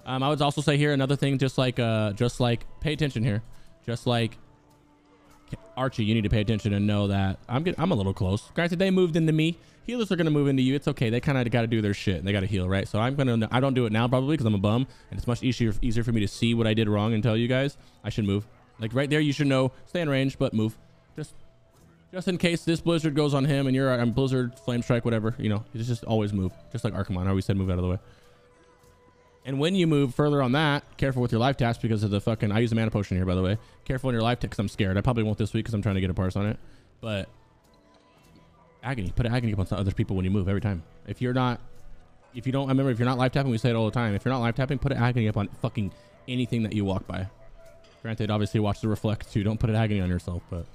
Um, I would also say here another thing, just like uh, just like pay attention here, just like Archie, you need to pay attention and know that I'm get, I'm a little close. Granted, they moved into me. Healers are gonna move into you. It's okay. They kind of got to do their shit. and They got to heal, right? So I'm gonna I don't do it now probably because I'm a bum, and it's much easier easier for me to see what I did wrong and tell you guys I should move. Like right there, you should know. Stay in range, but move. Just just in case this blizzard goes on him and you're on blizzard, flame strike, whatever. You know, it's just always move. Just like Archimonde, I always said move out of the way. And when you move further on that, careful with your life taps because of the fucking. I use a mana potion here, by the way. Careful on your life tap because I'm scared. I probably won't this week because I'm trying to get a parse on it. But agony, put agony up on other people when you move every time. If you're not, if you don't, I remember if you're not life tapping, we say it all the time. If you're not life tapping, put agony up on fucking anything that you walk by. Granted, obviously watch the reflect too. Don't put an agony on yourself, but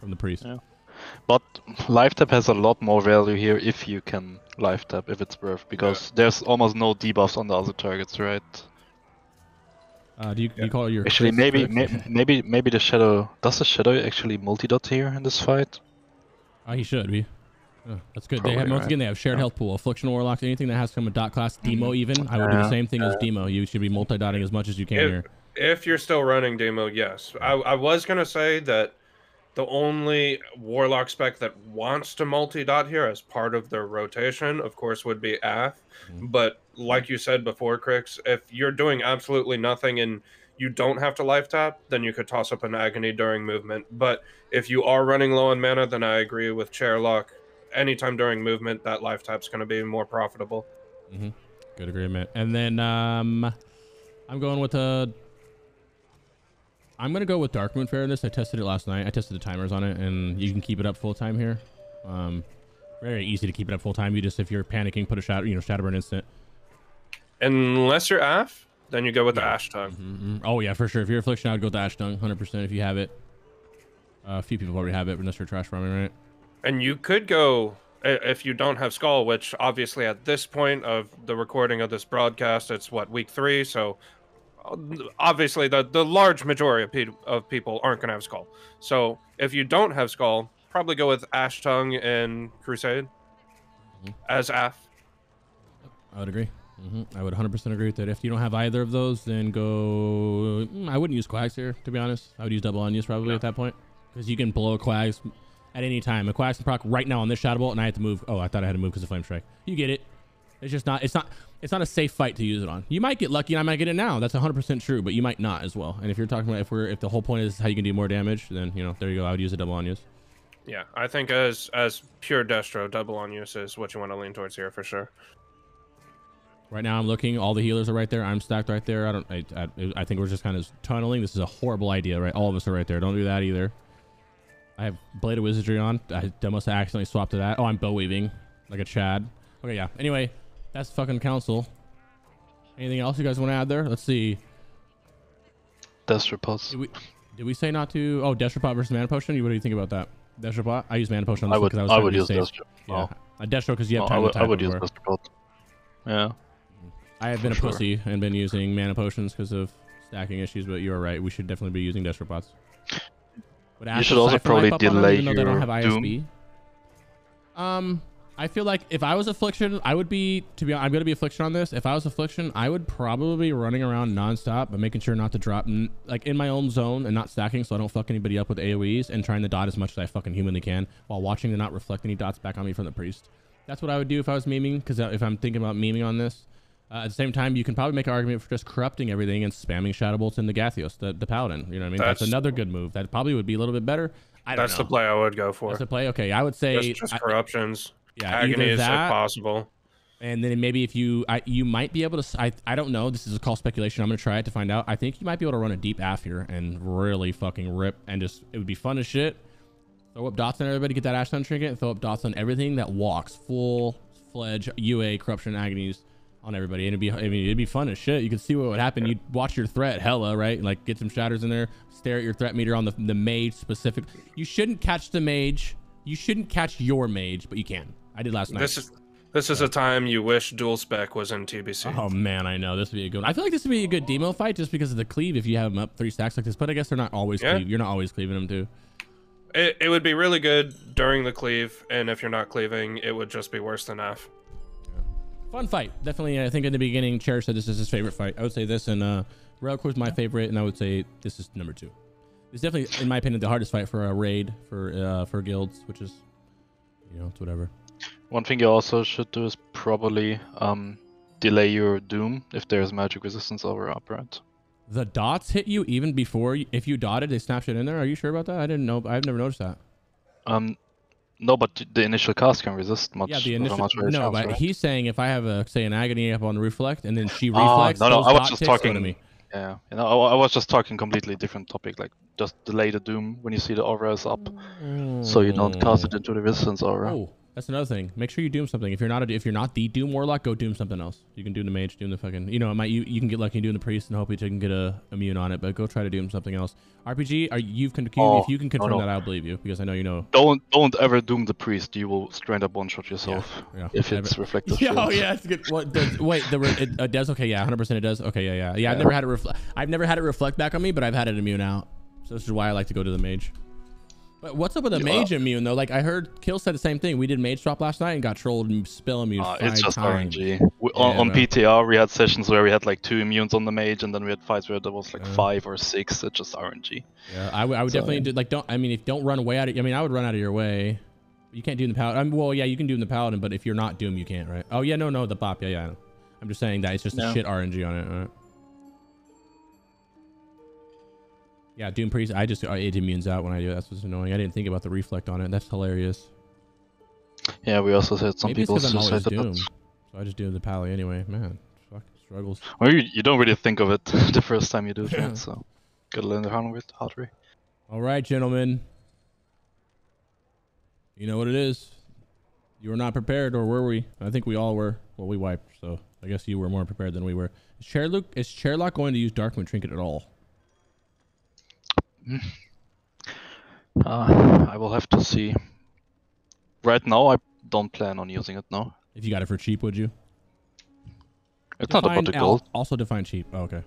from the priest. Yeah. But life tap has a lot more value here if you can life tap if it's worth because there's almost no debuffs on the other targets, right? Uh, do you, do you call it your Actually, maybe crits? may, maybe maybe the shadow does the shadow actually multi dot here in this fight? Oh, he should be. Oh, that's good. they have once right? again they have shared health pool, affliction warlocks, anything that has to come with dot class demo even. I would do the same thing as demo. You should be multi dotting as much as you can If, here. If you're still running demo, yes. I, I was gonna say that the only warlock spec that wants to multi-dot here as part of their rotation, of course, would be AF. Mhm. But like you said before, Crix, if you're doing absolutely nothing and you don't have to life tap, then you could toss up an agony during movement. But if you are running low on mana, then I agree with Chairlock. Anytime during movement, that life tap's going to be more profitable. Good agreement. And then um, I'm going with a. I'm gonna go with Darkmoon Faire in this. I tested it last night. I tested the timers on it, and you can keep it up full time here. Um, very easy to keep it up full time. You just if you're panicking, put a shadow, you know, Shadowburn instant. Unless you're AF, then you go with the Ash Tongue. hmm Oh yeah, for sure. If you're affliction, I'd go with the Ash Tongue, 100 percent if you have it. Uh, a few people already have it, unless you're trash farming, right? And you could go if you don't have Skull, which obviously at this point of the recording of this broadcast, it's what week three. So obviously the the large majority of, pe- of people aren't going to have Skull. So if you don't have Skull, probably go with Ashtongue and Crusade Mhm. as AF. I would agree. hmm I would 100% agree with that. If you don't have either of those, then go. mm, I wouldn't use Quags here, to be honest. I would use double onions probably at that point. Because you can blow a Quags at any time. A Quags can proc right now on this Shadow Bolt, and I have to move. Oh, I thought I had to move because of Flame Strike. You get it. It's just not. It's not. It's not a safe fight to use it on. You might get lucky, and I might get it now. That's 100% true, but you might not as well. And if you're talking about if we're if the whole point is how you can do more damage, then you know there you go. I would use a double on use. Yeah, I think as as pure Destro, double on use is what you want to lean towards here for sure. Right now, I'm looking. All the healers are right there. I'm stacked right there. I don't. I, I, I think we're just kind of tunneling. This is a horrible idea, right? All of us are right there. Don't do that either. I have Blade of Wizardry on. I must have accidentally swapped to that. Oh, I'm bow weaving like a Chad. Okay, yeah. Anyway, that's fucking council. Anything else you guys want to add there? Let's see. Destropots. Did we, did we say not to? Oh, Destropot versus Mana Potion. You What do you think about that? Destropot. I use Mana Potion on I this would, because I was I would use be safe. Destro. Yeah, a Destro because you have no, time I to would, type I would use before. Destropot. Yeah. I have been a sure. pussy and been using mana potions because of stacking issues, but you are right. We should definitely be using Destropots. Would You should also probably wipe up on them, delay even though they don't your have ISB? Um, I feel like if I was Affliction, I would be, to be honest, I'm going to be Affliction on this. If I was Affliction, I would probably be running around nonstop, but making sure not to drop, n- like, in my own zone and not stacking so I don't fuck anybody up with AoEs and trying to dot as much as I fucking humanly can while watching to not reflect any dots back on me from the priest. That's what I would do if I was memeing, because if I'm thinking about memeing on this. Uh, at the same time, you can probably make an argument for just corrupting everything and spamming Shadow Bolts into Gathios, the, the Paladin. You know what I mean? That's, That's- another good move. That probably would be a little bit better. I don't That's know. the play I would go for. That's the play. Okay, I would say Just, just I- corruptions, yeah, if that, possible. and then maybe if you, I, you might be able to. I, I don't know. This is a call speculation. I'm gonna try it to find out. I think you might be able to run a deep AF here and really fucking rip and just it would be fun as shit. Throw up dots on everybody, get that Ashtongue trinket, and throw up dots on everything that walks, full fledged UA corruption agonies on everybody. And it'd be, I mean, it'd be fun as shit. You could see what would happen. You'd watch your threat, hella, right? Like get some shatters in there, stare at your threat meter on the the mage specific. You shouldn't catch the mage. You shouldn't catch your mage, but you can. I did last night. This is this is a time you wish dual spec was in TBC. Oh man, I know this would be a good. One. I feel like this would be a good demo fight just because of the cleave. If you have them up three stacks like this, but I guess they're not always Yeah. cleave. You're not always cleaving them too. It, it would be really good during the cleave, and if you're not cleaving, it would just be worse than F. Fun fight, definitely. I think in the beginning, Chair said this is his favorite fight. I would say this, and uh, Railcore's my favorite, and I would say this is number two. It's definitely, in my opinion, the hardest fight for a raid for uh, for guilds, which is, you know, it's whatever. One thing you also should do is probably um, delay your doom if there's magic resistance over up, right? The dots hit you even before you, if you dotted, they snap shit in there. Are you sure about that? I didn't know. I've never noticed that. Um, no, but the initial cast can resist much. yeah, the initial. much No, chance, but right? he's saying if I have a say an agony up on reflect and then she Oh, reflects, no, no, those I was just go to talking- me. Yeah, you know, I, I was just talking completely different topic. Like, just delay the doom when you see the aura is up, so you don't cast it into the resistance aura. Oh, that's another thing. Make sure you doom something. If you're not a, if you're not the doom warlock, go doom something else. You can doom the mage, doom the fucking. You know, it might you you can get lucky doing the priest and hope you can get a immune on it, but go try to doom something else. RPG, are you've con- Oh, if you can confirm no. that, I'll believe you because I know you know. Don't don't ever doom the priest. You will straight up one shot yourself Yeah. if Never- it's reflective. Yeah, oh yeah, it's good. What does, wait, the re- it uh, does okay, yeah, 100 percent it does. Okay, yeah, yeah, yeah. I've never had it reflect. I've never had it reflect back on me, but I've had it immune out. So this is why I like to go to the mage. But what's up with a Yeah. mage immune though? Like I heard Kill said the same thing. We did mage drop last night and got trolled and spell immune Uh, five it's just times. RNG. We, on, Yeah, on bro. PTR, we had sessions where we had like two immunes on the mage, and then we had fights where there was like Yeah. five or six. It's just RNG. Yeah, I would I would So- definitely do like don't I mean if don't run away out of I mean I would run out of your way. You can't do in the paladin. I mean, well, yeah, you can do in the paladin, but if you're not doom, you can't, right? Oh yeah, no, no, the bop, yeah, yeah. I'm just saying that it's just a No. shit RNG on it. Right? Yeah, Doom Priest. I just it immunes out when I do it. That's what's annoying. I didn't think about the reflect on it. That's hilarious. Yeah, we also had some Maybe people I'm. Doom, so I just do the pally anyway. Man, fuck struggles. Well, you, you don't really think of it the first time you do it, right? so gotta learn the hard way. Hard way. All right, gentlemen. You know what it is. You were not prepared, or were we? I think we all were. Well, we wiped, so I guess you were more prepared than we were. Is Chairlock is Chairlock going to use Darkmoon Trinket at all? Uh, I will have to see. Right now, I don't plan on using it. No, If you got it for cheap, would you? it's not about the gold. Also define cheap. Oh, okay.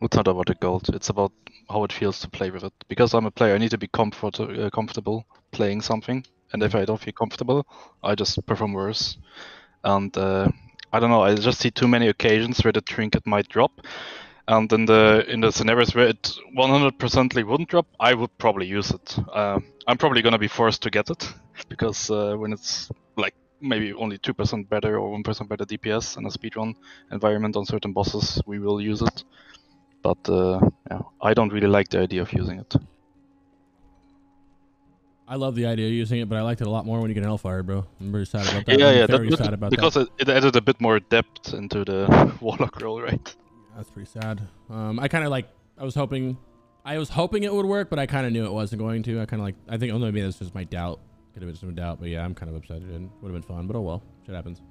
It's not about the gold. It's about how it feels to play with it. Because I'm a player, I need to be comfort uh, comfortable playing something. And if I don't feel comfortable, I just perform worse. And uh, I don't know. I just see too many occasions where the trinket might drop. And in the in the scenarios where it 100%ly wouldn't drop, I would probably use it. Uh, I'm probably gonna be forced to get it because uh, when it's like maybe only 2% better or 1% better DPS in a speedrun environment on certain bosses, we will use it but uh, yeah, I don't really like the idea of using it. I love the idea of using it, but I liked it a lot more when you get an Hellfire, bro. I'm very sad about that. yeah, I'm yeah, very that, sad about because that. it, it added a bit more depth into the warlock role, right? That's pretty sad. Um, I kind of like. I was hoping. I was hoping it would work, but I kind of knew it wasn't going to. I kind of like. I think. Oh, maybe that's just my doubt. Could have been just some doubt, but yeah, I'm kind of upset it didn't. Would have been fun, but oh well. Shit happens.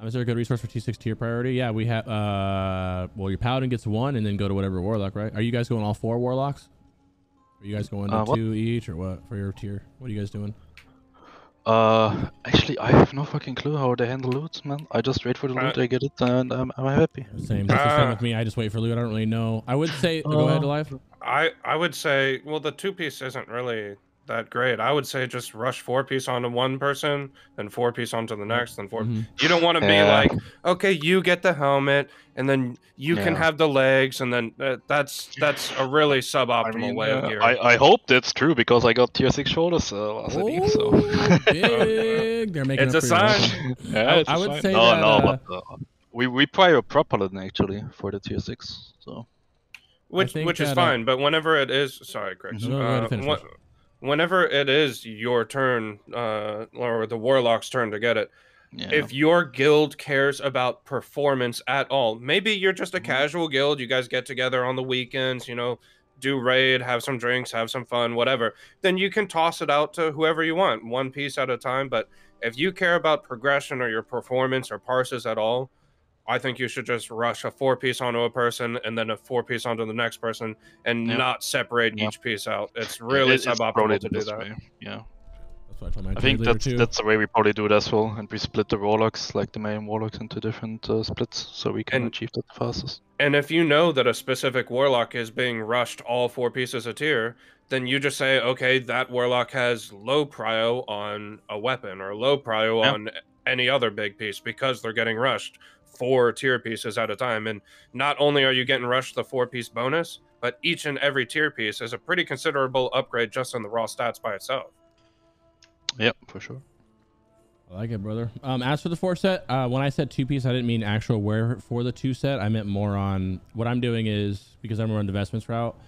Um, is there a good resource for T6 tier priority? Yeah, we have. Uh, well, your paladin gets one, and then go to whatever warlock, right? Are you guys going all four warlocks? Are you guys going to Uh, two each, or what for your tier? What are you guys doing? Uh, actually, I have no fucking clue how they handle loot, man. I just wait for the loot, Uh, I get it, and I'm, I'm happy. Same. That's the same Ah. with me. I just wait for loot. I don't really know. I would say. go ahead, Uh, alive. I I would say well the two piece isn't really that great. I would say just rush four piece onto one person, then four piece onto the next, then 4 Mhm. You don't want to be like, okay, you get the helmet, and then you can have the legs, and then uh, that's that's a really suboptimal way of gear. I, I hope that's true because I got tier six shoulders uh, last week, so. Oh, big. They're making It's a for your loss. sign. yeah, I- it's I a would sign. say no, that, no, uh, but uh, we we prior propellant actually for the tier six, so. which which is that, uh, fine, but whenever it is, sorry, Crix. No, go ahead, finish, wh- finish. whenever it is your turn, uh, or the warlock's turn to get it, Yeah. if your guild cares about performance at all, maybe you're just a Mhm. casual guild, you guys get together on the weekends, you know, do raid, have some drinks, have some fun, whatever, then you can toss it out to whoever you want, one piece at a time. But if you care about progression or your performance or parses at all, I think you should just rush a four piece onto a person and then a four piece onto the next person and Yep. not separate Yep. each piece out. It's really it- it's suboptimal to do that. way, Yeah. That's what I told my I think that's too. that's the way we probably do it as well, and we split the warlocks, like the main warlocks, into different uh, splits, so we can And- achieve that the fastest. And if you know that a specific warlock is being rushed all four pieces a tier, then you just say, okay, that warlock has low prio on a weapon or low prio Yeah. on any other big piece because they're getting rushed four tier pieces at a time. And not only are you getting rushed the four piece bonus, but each and every tier piece is a pretty considerable upgrade just on the raw stats by itself. Yep, for sure. I like it, brother. Um, as for the four set, uh, when I said two piece, I didn't mean actual wear for the two set. I meant more on what I'm doing is because I'm running the vestments route.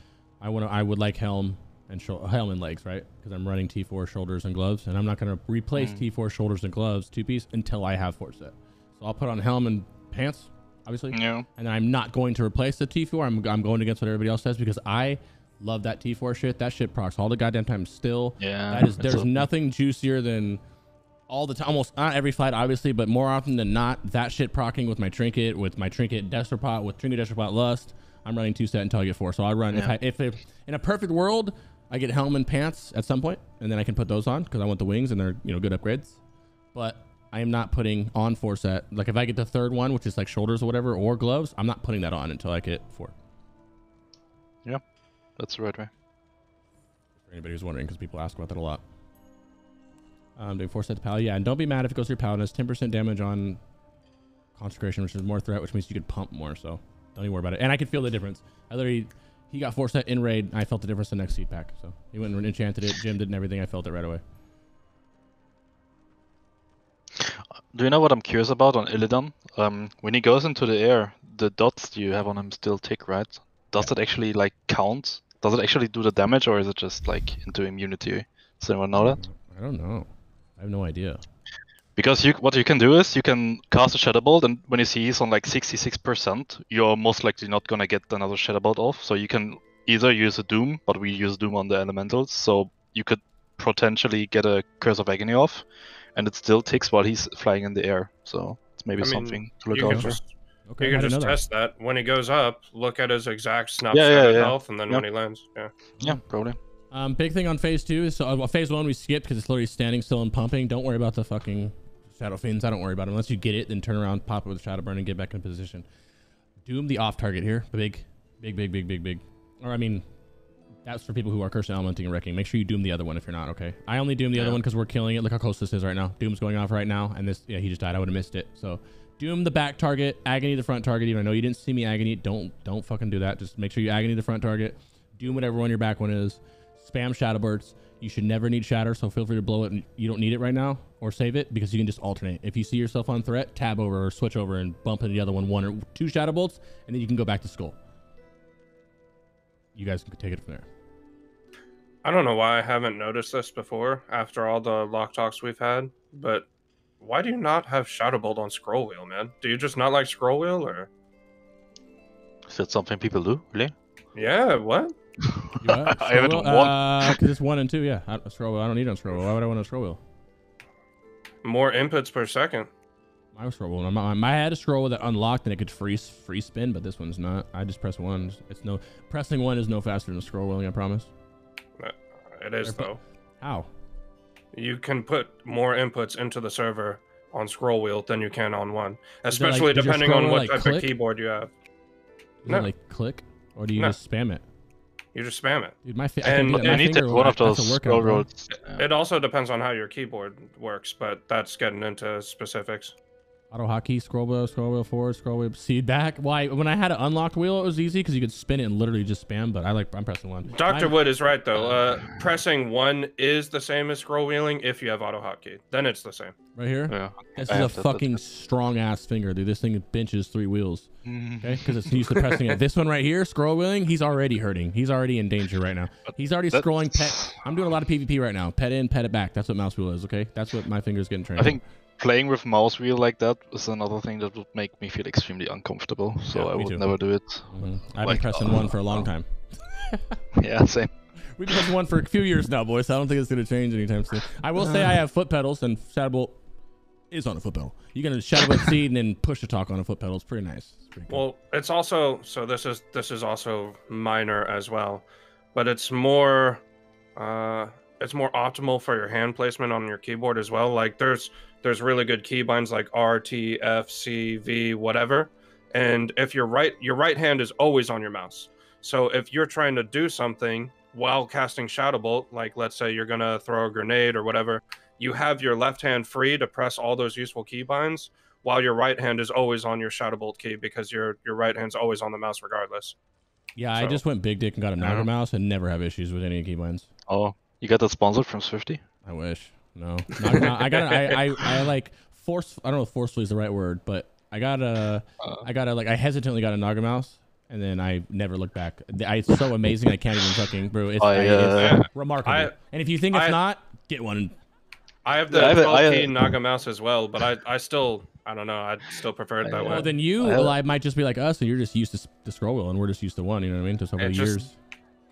I want to. I would like helm and shou- helm and legs, right? Because I'm running T4 shoulders and gloves, and I'm not going to replace Mm. T4 shoulders and gloves two piece until I have four set. So I'll put on helm and pants, obviously, Yeah. and I'm not going to replace the T4. I'm I'm going against what everybody else says because I love that T4 shit. That shit procs all the goddamn time still. Yeah. That is there's nothing juicier than all the time, almost not every fight, obviously, but more often than not, that shit procking with my trinket, with my trinket Destropot, with trinket Destropot Lust. I'm running two set until I get four. So I run if I if, if in a perfect world I get helm and pants at some point, and then I can put those on because I want the wings and they're you know good upgrades. But I am not putting on four set. Like if I get the third one, which is like shoulders or whatever, or gloves, I'm not putting that on until I get four. Yeah, That's the right way. For anybody who's wondering, because people ask about that a lot. Um, doing four sets of paladin. Yeah, and don't be mad if it goes through paladin. It's 10% damage on consecration, which is more threat, which means you could pump more. So don't even worry about it. And I could feel the difference. I literally, he got four set in raid. I felt the difference the next seed pack. So he went and enchanted it. Jim did and everything. I felt it right away. Do you know what I'm curious about on Illidan? Um, when he goes into the air, the dots you have on him still tick, right? Does it actually like count? Does it actually do the damage, or is it just like into immunity? Does anyone know that? I don't know. I have no idea. Because you, what you can do is you can cast a Shadow Bolt, and when you see he's on like 66%, you're most likely not gonna get another Shadow Bolt off. So you can either use a Doom, but we use Doom on the Elementals, so you could potentially get a Curse of Agony off, and it still ticks while he's flying in the air. So it's maybe I mean, something to look You out for. Okay, you can just know that. test that. when he goes up. Look at his exact snapshot Yeah, yeah, of yeah. health, and then Yep. when he lands, yeah. Yeah, probably. Um, big thing on phase two is so uh, phase one we skipped because it's literally standing still and pumping. Don't worry about the fucking shadow fiends. I don't worry about it unless you get it. Then turn around, pop it with shadow burn, and get back in position. Doom the off target here. Big, big, big, big, big, big. Or I mean, that's for people who are cursing, elementing, and wrecking. Make sure you doom the other one if you're not. Okay. I only doom the other one because we're killing it. Look how close this is right now. Doom's going off right now, and this yeah he just died. I would have missed it. So. Doom the back target, agony the front target. Even I know you didn't see me agony. Don't don't fucking do that. Just make sure you agony the front target. Doom whatever one your back one is. Spam shadow bursts. You should never need shatter, so feel free to blow it. And you don't need it right now or save it because you can just alternate. If you see yourself on threat, tab over or switch over and bump into the other one, one or two shadow bolts, and then you can go back to skull. You guys can take it from there. I don't know why I haven't noticed this before after all the lock talks we've had, but why do you not have Shadow Bolt on Scroll Wheel, man? Do you just not like Scroll Wheel, or Is that something people do? Really? yeah, what? You what? I haven't Scroll won. Uh, because it's one and two. Yeah, I, scroll wheel. I don't need it on scroll wheel. Why would I want a scroll wheel? More inputs per second. My scroll wheel. My, my, I had a scroll wheel that unlocked and it could free free spin, but this one's not. I just press one. It's no pressing one is no faster than scroll wheeling. I promise. It is They're though. How? You can put more inputs into the server on Scroll Wheel than you can on one, Is that like- especially depending on what like, type click? of keyboard you have. Does No. it like click, or do you No. just spam it? You just spam it. Dude, my, fi- And- I can do that. You My You need finger to one of those scroll bro. roads. Yeah. It also depends on how your keyboard works, but that's getting into specifics. Auto hotkey, scroll wheel, scroll wheel forward, scroll wheel, see back. Why? When I had an unlocked wheel, it was easy because you could spin it and literally just spam. But I like I'm pressing one. Dr. I'm- Wood is right though. Uh, pressing one is the same as scroll wheeling if you have auto hotkey. Then it's the same. right here. Yeah. This I is a have fucking strong ass finger, dude. This thing benches three wheels. Mm. Okay, because it's used to pressing it. This one right here, scroll wheeling, he's already hurting. He's already in danger right now. He's already That- scrolling pet. I'm doing a lot of PvP right now. Pet in, pet it back. That's what mouse wheel is. Okay, that's what my finger's getting trained. I think playing with mouse wheel like that is another thing that would make me feel extremely uncomfortable. So Yeah, I would too. never do it. Mhm. I've like, been pressing one for a uh, long time. Yeah, same. We've been pressing one for a few years now, boys. So I don't think it's going to change anytime soon. I will say I have foot pedals, and Shadowbolt is on a foot pedal. You can Shadowbolt seed and then push to talk on a foot pedal. It's pretty nice. It's pretty good. Well, it's also so this is this is also minor as well, but it's more uh it's more optimal for your hand placement on your keyboard as well. Like there's there's really good keybinds like R, T, F, C, V, whatever. And if your right your right hand is always on your mouse. So if you're trying to do something while casting Shadow Bolt, like let's say you're gonna throw a grenade or whatever, you have your left hand free to press all those useful keybinds while your right hand is always on your shadow bolt key because your your right hand's always on the mouse regardless. yeah, I just went big dick and got a Yeah. Mouse and never have issues with any keybinds. Oh, you got that sponsored from Swifty? I wish. No, Naga Mouse- I got. I, I I like force. I don't know if forcefully is the right word, but I got a. Uh, I got a like. I hesitantly got a Naga mouse, and then I never looked back. I, it's so amazing. I can't even fucking bro. It's, I, I- uh, it's remarkable. I- and if you think it's I- not, get one. I have the Yeah, I have a- 12 I have- key Naga mouse as well, but I I still I don't know I still prefer it that I, way. Well, then you, I well, I might just be like us, and you're just used to the scroll wheel, and we're just used to one. You know what I mean? Just over It the years.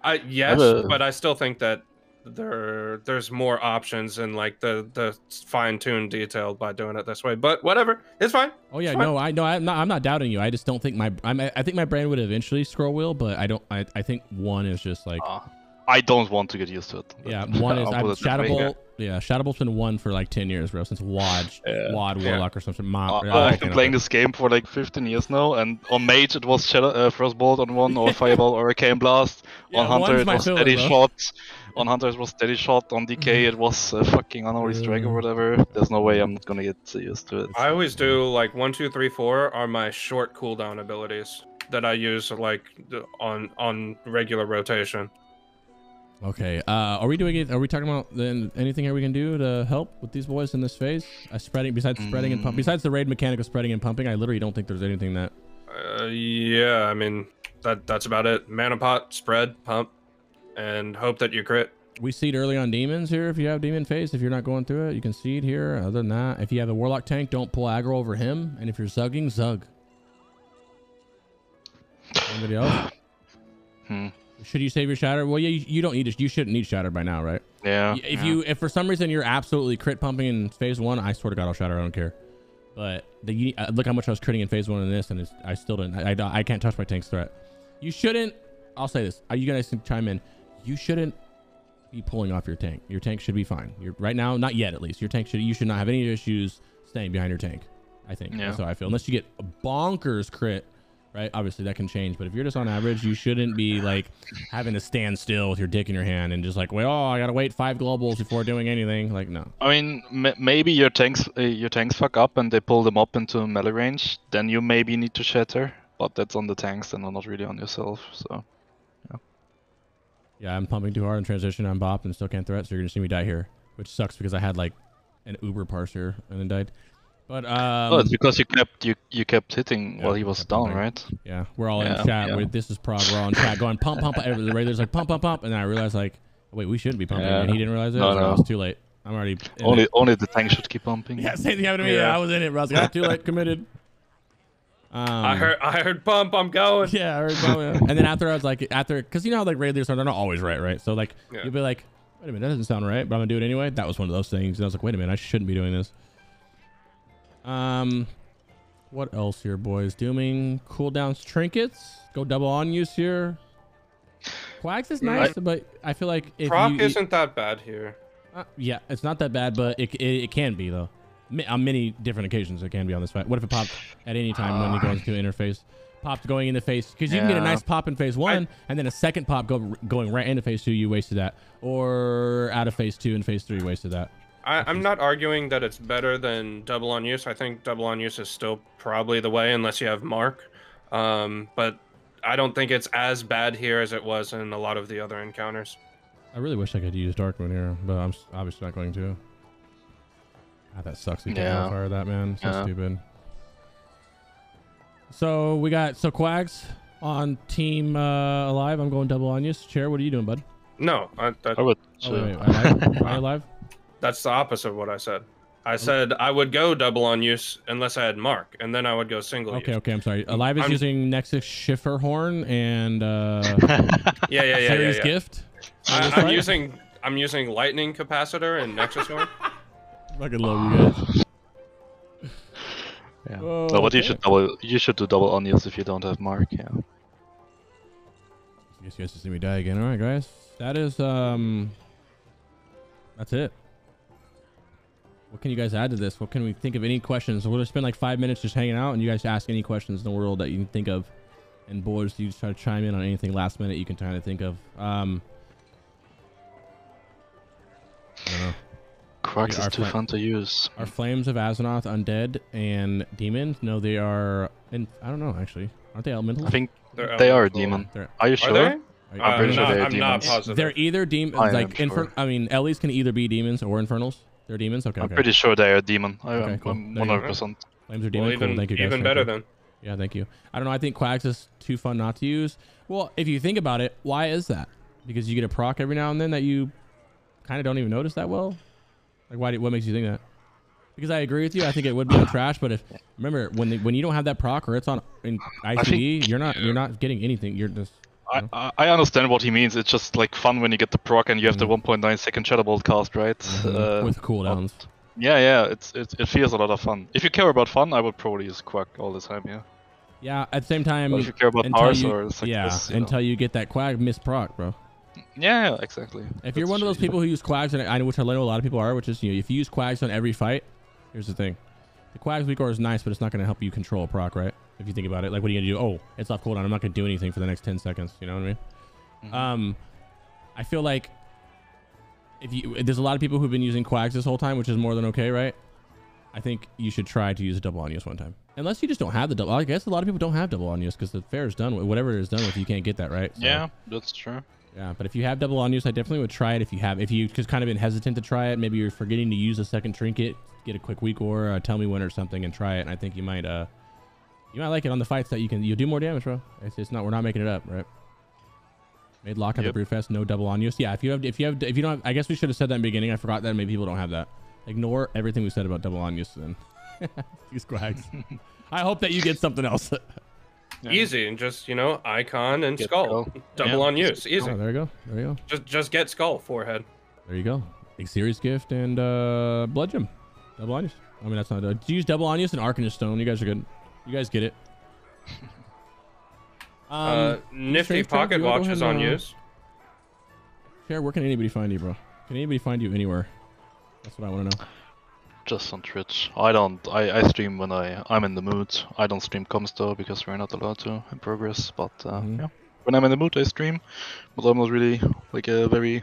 I yes, a- but I still think that there there's more options and like the the fine tuned detail by doing it this way. But whatever, it's fine. Oh yeah, fine. no, I no, I'm not. I'm not doubting you. I just don't think my. I'm, I think my brain would eventually scroll wheel, but I don't. I, I think one is just like uh, I don't want to get used to it. yeah, one is I'll I'm put Shadow. Bolt. Yeah, Shadow Bolt's been one for like ten years, bro. Since Wad, Yeah. Wad Yeah. Warlock or something. Ma- I- yeah, I I've can't been know. playing this game for like 15 years now, and on Mage it was Shadow, uh, Frostbolt on one, or Fireball, or Arcane Blast. Yeah, on Hunter one's it was filler, Steady bro. Shot. On Hunter it was Steady Shot. On DK it was uh, fucking Unholy Strike or whatever. There's no way I'm not gonna get used to it. I always do like one, two, three, four are my short cooldown abilities that I use like on on regular rotation. Okay. Uh, are we doing it? Are we talking about then anything here we can do to help with these boys in this phase? Uh, spreading besides spreading and pump. Mm. Besides the raid mechanic of spreading and pumping, I literally don't think there's anything that. Uh, yeah, I mean that that's about it. Mana pot, spread, pump, and hope that you crit. We seed early on demons here if you have demon phase. If you're not going through it, you can seed here. Other than that, if you have a warlock tank, don't pull aggro over him. And if you're zugging, zug. Anybody else? Hmm. Should you save your shatter? Well, yeah, you, you don't need it. You shouldn't need shatter by now, right? Yeah. If yeah. you, if for some reason you're absolutely crit pumping in phase one, I swear to God, I'll shatter. I don't care. But the you, uh, look how much I was critting in phase one in this, and it's, I still didn't. I, I, I can't touch my tank's threat. You shouldn't. I'll say this. Are You guys can chime in. You shouldn't be pulling off your tank. Your tank should be fine. You're right now, not yet at least. Your tank should. You should not have any issues staying behind your tank. I think. Yeah. That's how I feel. Unless you get a bonkers crit, right? Obviously that can change. But if you're just on average, you shouldn't be like having to stand still with your dick in your hand and just like, wait, oh, I gotta wait five globals before doing anything. Like, no. I mean, m- maybe your tanks uh, your tanks fuck up and they pull them up into melee range. Then you maybe need to shatter, but that's on the tanks and not really on yourself. So Yeah, I'm pumping too hard in transition. I'm bopped and still can't threat, so you're gonna see me die here, which sucks because I had like an Uber parser and then died. But um, oh, it's because you kept you you kept hitting Yeah, while he was down, right? yeah, we're all in chat. yeah. We're, this is prog. We're all in chat going pump, pump. The Raiders like pump, pump, pump, and then I realized like, wait, we shouldn't be pumping, Yeah. and he didn't realize it. No, so no. It's too late. I'm already Only it. only the tank should keep pumping. Yeah, same thing happened to me. Yeah. I was in it, bro. I was like, "Ah, too late, committed. Um, I heard I heard pump. I'm going. Yeah, I heard about it. And then after I was like, after, because you know how like Raiders are, they're not always right, right? So like, Yeah. you'll be like, wait a minute, that doesn't sound right, but I'm gonna do it anyway. That was one of those things. And I was like, wait a minute, I shouldn't be doing this. Um, what else here, boys? Dooming cooldowns, trinkets. Go double on use here. Quags is nice, but I feel like if Proc you, isn't that bad here. uh, yeah, it's not that bad, but it, it, it can be though. Mi- On many different occasions, it can be on this fight. What if it popped at any time when you go into interface? Popped going into phase because you can get a nice pop in phase one, and then a second pop go, going right into phase two. You wasted that, or out of phase two and phase three, wasted that. I, I'm not arguing that it's better than double on use. I think double on use is still probably the way, unless you have Mark. Um, but I don't think it's as bad here as it was in a lot of the other encounters. I really wish I could use Darkmoon here, but I'm obviously not going to. Ah, that sucks. We can't Yeah. fire that man. So Yeah. stupid. So we got so Quags on team uh, alive. I'm going double on you. Chair, what are you doing, bud? No, I, that, I would. Oh, wait, wait, alive? Am I alive? that's the opposite of what I said. I said I would go double on use unless I had Mark, and then I would go single Okay, use. okay, I'm sorry. Alive is I'm- using Nexus Schifferhorn and uh, Yeah, yeah, yeah, yeah. Yeah. Gift. I, I'm right. using I'm using lightning capacitor and Nexus Horn. Fucking love you guys. yeah. Oh, no, but you should double. You should do double onions if you don't have mark. Yeah. I guess you guys to see me die again. All right, guys. That is um. That's it. What can you guys add to this? What can we think of? Any questions? We'll just spend like five minutes just hanging out, and you guys ask any questions in the world that you can think of. And boys, you just try to chime in on anything last minute you can kind of think of. Um. I. Crux Yeah, is too fun to use. Are flames of Azeroth undead and demons? No, they are. In, I don't know actually. Aren't they elemental? I think They're they are a demon. They're, Are you sure? they? are you- I'm pretty I'm sure not, they're I'm not positive. They're either demons, I am like infer- sure. I mean, Ellie's can either be demons or infernals. They're demons. Okay, I'm okay. pretty sure they are a demon. I, Okay, am cool. I'm There you go. 100%. Flames are well, demon. even cool. Thank you guys. even better you. then. Yeah, thank you. I don't know. I think Quags is too fun not to use. Well, if you think about it, why is that? Because you get a proc every now and then that you kind of don't even notice that well. Like, why? Do, what makes you think that? Because I agree with you. I think it would be on trash, but if remember when the, when you don't have that proc or it's on in ICD, you're not you're not getting anything. You're just I, I- I understand what he means. It's just like fun when you get the proc and you have the 1.9 second Shadowbolt cast, right? Uh, with cooldowns. yeah, yeah, it's, it, it feels a lot of fun. If you care about fun, I would probably use Quack all the time, yeah. Yeah. At the same time, But if you care about powers you- or like yeah, this, you know. until you get that quag miss proc, bro. Yeah, exactly. If you're That's one of those people who use quags, and I know which I know a lot of people are, which is you know, if you use quags on every fight, here's the thing: the quags weak is nice, but it's not going to help you control a proc, right? If you think about it, like what are you gonna do? Oh, it's off cooldown. I'm not gonna do anything for the next ten seconds. You know what I mean? Mhm. Um, I feel like if you there's a lot of people who've been using quags this whole time, which is more than okay, right? I think you should try to use a double Onius one time. Unless you just don't have the double. I guess a lot of people don't have double Onius because the fair is done with whatever it is done with. You can't get that right. So- Yeah, that's true. Yeah, but if you have double on use, I definitely would try it. If you have, if you just kind of been hesitant to try it, maybe you're forgetting to use a second trinket, get a quick week or uh, tell me when or something and try it. And I think you might, uh, you might like it on the fights that you can. You'll do more damage, bro. It's, it's not. We're not making it up, right? Made lock at Yep. the Brewfest, no double on use. Yeah, if you have, if you have, if you don't, have, I guess we should have said that in the beginning. I forgot that. Maybe people don't have that. Ignore everything we said about double on use. Then use quags. I hope that you get something else. Yeah. Easy and just you know icon and Get skull, skull. double Yeah. on use. Easy. oh, there you go. There you go. Just just get skull forehead. There you go. A series gift and uh blood gem. Double use I mean that's not uh, do use double on use and arcanist stone. You guys are good. You guys get it. Um uh, nifty pocket watch wanna go watches ahead on use. Chair, where can anybody find you, bro? Can anybody find you anywhere? That's what I want to know. Just on Twitch. I don't. I, I stream when I I'm in the mood. I don't stream comms though because we're not allowed to in progress. But uh, Mhm. yeah, when I'm in the mood, I stream. But I'm not really like a very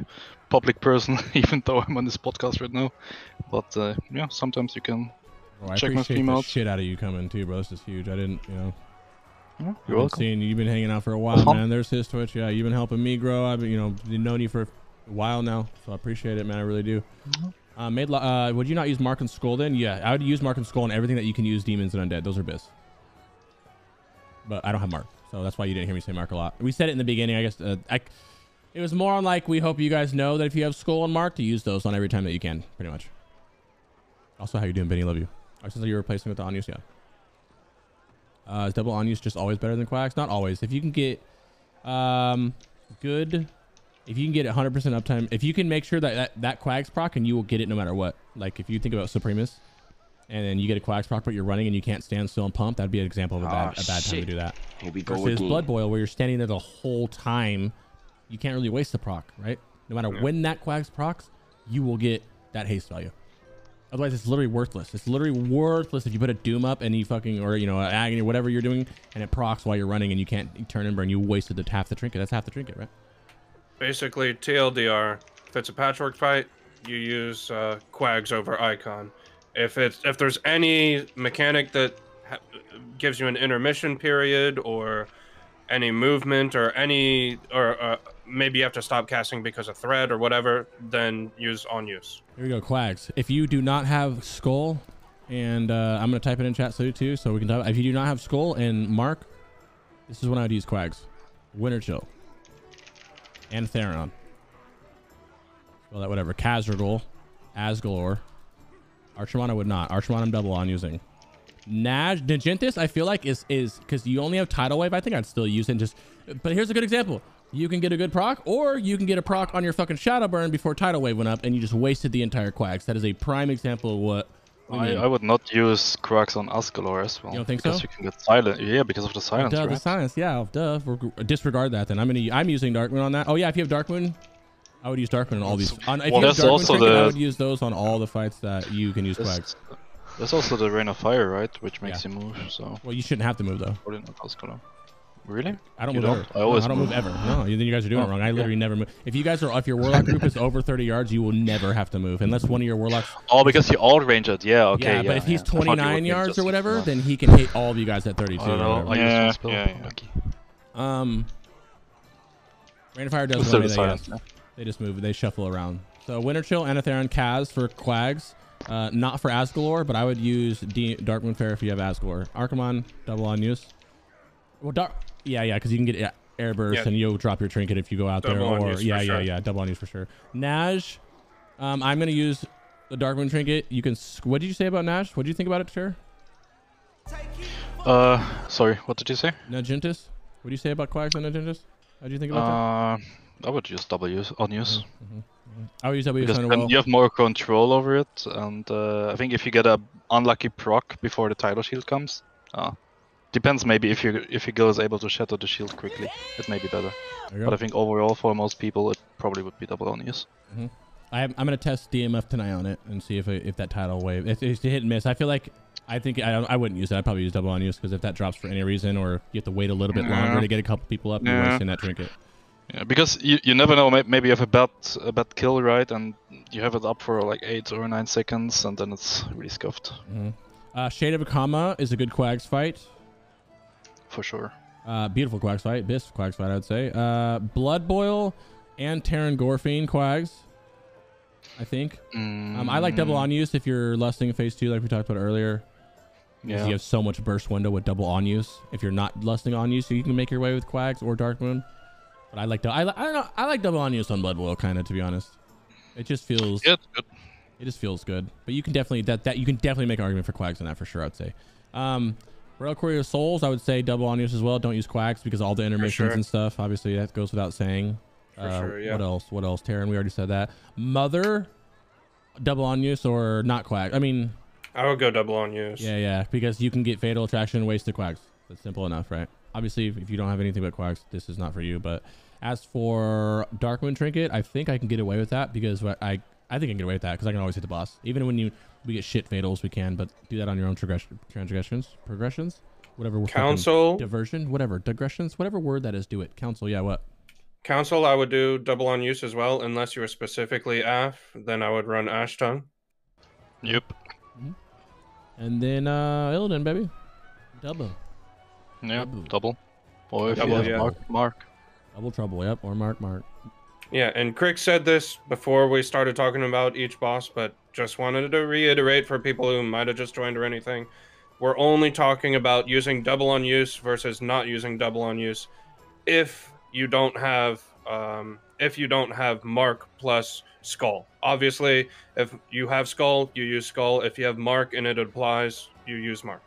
public person, even though I'm on this podcast right now. But uh, yeah, sometimes you can. I Check my stream the out. shit out of you coming too, bro. This is huge. I didn't, you know. Yeah, you're welcome. Seeing you. You've been hanging out for a while, Uh-huh. man. There's his Twitch. Yeah, you've been helping me grow. I've been, you know, known you for a while now, so I appreciate it, man. I really do. Mm-hmm. Uh, made. Uh, would you not use Mark and Skull then? Yeah, I would use Mark and Skull and everything that you can use demons and undead. Those are bis. But I don't have Mark, so that's why you didn't hear me say Mark a lot. We said it in the beginning. I guess. Uh, I. It was more on like we hope you guys know that if you have Skull and Mark to use those on every time that you can, pretty much. Also, how you doing, Benny? Love you. I since you're replacing with the Onius, yeah. Uh, is double on use just always better than quacks? Not always. If you can get um, good, if you can get 100% uptime, if you can make sure that, that that quacks proc and you will get it no matter what. Like if you think about Supremus and then you get a Quags proc but you're running and you can't stand still and pump, that'd be an example of a bad, Ah, a bad time to do that. Here we go Versus. Blood Boil where you're standing there the whole time, you can't really waste the proc, right? No matter when that Quags procs, you will get that haste value. Otherwise, it's literally worthless. It's literally worthless if you put a Doom up and you fucking, or, you know, an Agony or whatever you're doing, and it procs while you're running and you can't turn and burn. You wasted the half the trinket. That's half the trinket, right? Basically, TLDR. If it's a Patchwerk fight, you use uh, quags over icon. If it's if there's any mechanic that ha- gives you an intermission period or any movement or any or uh, maybe you have to stop casting because of thread or whatever, then use on use. Here we go, Quags. If you do not have Skull, and uh, I'm going to type it in chat so you too, so we can type. If you do not have Skull and Mark, this is when I would use Quags. Winterchill. Anetheron. Well, that whatever. Kaz'rogal. Azgalor. Archimonde would not. Archimonde I'm double on using. Naj Naj'entus I feel like is is because you only have tidal wave. I think I'd still use it. And just, but here's a good example. You can get a good proc, or you can get a proc on your fucking shadow burn before tidal wave went up, and you just wasted the entire quacks. That is a prime example of what. I. I would not use Quacks on Azgalor as well. You don't think because so? you can get silent. Yeah, because of the silence, duh, right? the silence. Yeah, duh. Disregard that then. I'm gonna. I'm using Darkmoon on that. Oh yeah, if you have Darkmoon, I would use Darkmoon on all these. On, if Well, you have there's Darkmoon also trinket, I would use those on all the fights that you can use. There's, there's also the Rain of Fire, right? Which makes Yeah. you move, so Well, you shouldn't have to move though. Probably not Azgalor. Really? I don't You move don't? ever. I No, I don't move, move. ever. No, you- then you guys are doing it Oh, wrong. I yeah. literally never move. If you guys are, if your warlock group is over 30 yards, you will never have to move unless one of your warlocks. Oh, because you're all range it. Yeah, okay. yeah, Yeah, but if he's yeah. I thought you would 29 yards or whatever, one. then he can hit all of you guys at 32. I don't or know. whatever. I Yeah, use one spell. yeah, yeah. Lucky. Um, Rain of Fire does Instead one of of silence. they, they just move. They shuffle around. So Winter Chill, Anetheron, Kaz for Quags. Uh, not for Azgalor, but I would use D- Darkmoon Faire if you have Azgalor. Archimonde, double on use. Well, Dark. Yeah, yeah, because you can get yeah, air burst Yeah. and you'll drop your trinket if you go out there. Double on Or use for yeah, yeah, sure. yeah, double on use for sure. Naj, um, I'm gonna use the Darkmoon trinket. You can. What did you say about Nash? What did you think about it, sir? Uh, sorry, what did you say? Naj'entus. What do you say about Quags and Naj'entus? How do you think about that? Uh, I would use W on Mm-hmm. use I would use W because Thunder then Wall. you have more control over it, and uh, I think if you get a unlucky proc before the tidal shield comes, uh, Depends maybe if your if your girl is able to shatter the shield quickly, it may be better. But. I think overall for most people it probably would be double on use. I, am I'm gonna test DMF tonight on it and see if if that tidal wave if it's a hit and miss. I feel like I think I, I wouldn't use it. I'd probably use double on use because if that drops for any reason or you have to wait a little bit longer to get a couple people up, you're Yeah. wasting that trinket. Yeah, because you, you never know. Maybe you have a bad a bad kill right, and you have it up for like eight or nine seconds, and then it's really scuffed Uh, Shade of Akama is a good Quags fight. For sure. Uh, beautiful Quags fight. Best Quags fight, I'd say. Uh, Blood Boil and Teron Gorefiend Quags. I think. Um, I like double Mm, on use if you're lusting phase two, like we talked about earlier. Yeah. You have so much burst window with double on use. If you're not lusting on use, so you can make your way with Quags or Darkmoon. But I like to, I, I don't know. I like double on use on Blood Boil, kind of to be honest. It just feels. Yeah. It just feels good. But you can definitely that that you can definitely make an argument for Quags on that for sure. I'd say. Um, Reliquary of Souls, I would say double on use as well. Don't use quacks because all the intermissions sure. and stuff. Obviously, that goes without saying. For Uh, sure, yeah. What else? What else? Teron, we already said that. Mother, double on use or not quack. I mean, I would go double on use. yeah, yeah, because you can get fatal attraction and wasted quacks. That's simple enough, right? Obviously, if you don't have anything but quacks, this is not for you. But as for Darkmoon Trinket, I think I can get away with that because I I think I can get away with that because I can always hit the boss. Even when you we get shit fatals, we can, but do that on your own transgression, transgressions, progressions, whatever. fucking Council, diversion, whatever digressions, whatever word that is. Do it. Council, yeah. What? council, I would do double on use as well, unless you were specifically AF. Then I would run Ashtongue. Yep. And then uh Illidan, baby, double, Yeah, Double. double. Or if Double, you have yeah. mark, mark. double trouble. Yep, or mark, mark. Yeah, and Crix said this before we started talking about each boss, but just wanted to reiterate for people who might have just joined or anything. We're only talking about using double on use versus not using double on use if you don't have um, if you don't have mark plus skull. Obviously, if you have skull, you use skull. If you have mark and it applies, you use mark.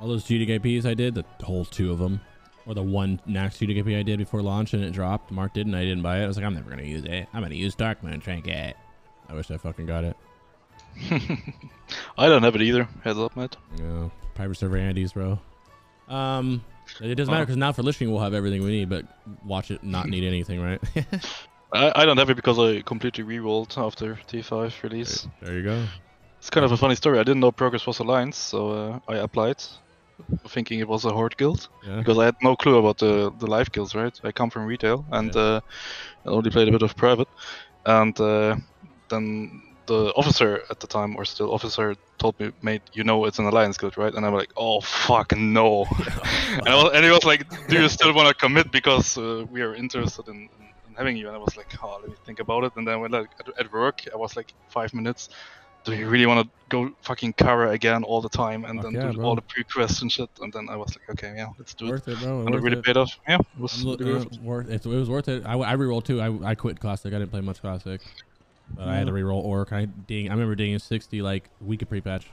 All those GDKPs I did, the whole two of them, or the one Naxx GDKP I did before launch and it dropped. Mark didn't, I didn't buy it. I was like, I'm never gonna use it. I'm gonna use Darkmoon Trinket. I wish I fucking got it. I don't have it either. Heads up, mate. Yeah, private server Andes, bro. Um, it doesn't matter Oh. because now for listening we'll have everything we need, but watch it not need anything, right? I, I don't have it because I completely re-rolled after T5 release. there you go. It's kind of a funny story. I didn't know Progress was Alliance, so uh, I applied, thinking it was a Horde guild Yeah. because I had no clue about the the live guilds. Right? I come from retail and uh, I only played a bit of private, and uh, then the officer at the time, or still officer, told me, "Mate, you know it's an Alliance guild, right?" And I'm like, "Oh fuck no!" and, I was, and he was like, "Do you still want to commit because uh, we are interested in, in, in having you?" And I was like, "Oh, let me think about it." And then when like at, at work, I was like five minutes. Do you really want to go fucking Kara again all the time and Fuck then yeah, do bro. all the pre-quests and shit? And then I was like, okay, yeah, let's do it. Worth it, bro. And it really it. paid off. Yeah, it was I'm lo- really uh, worth it. worth it. It was worth it. I, I rerolled too. I, I quit classic. I didn't play much classic, but I had to reroll orc. I ding. I remember dinging sixty like week of pre-patch.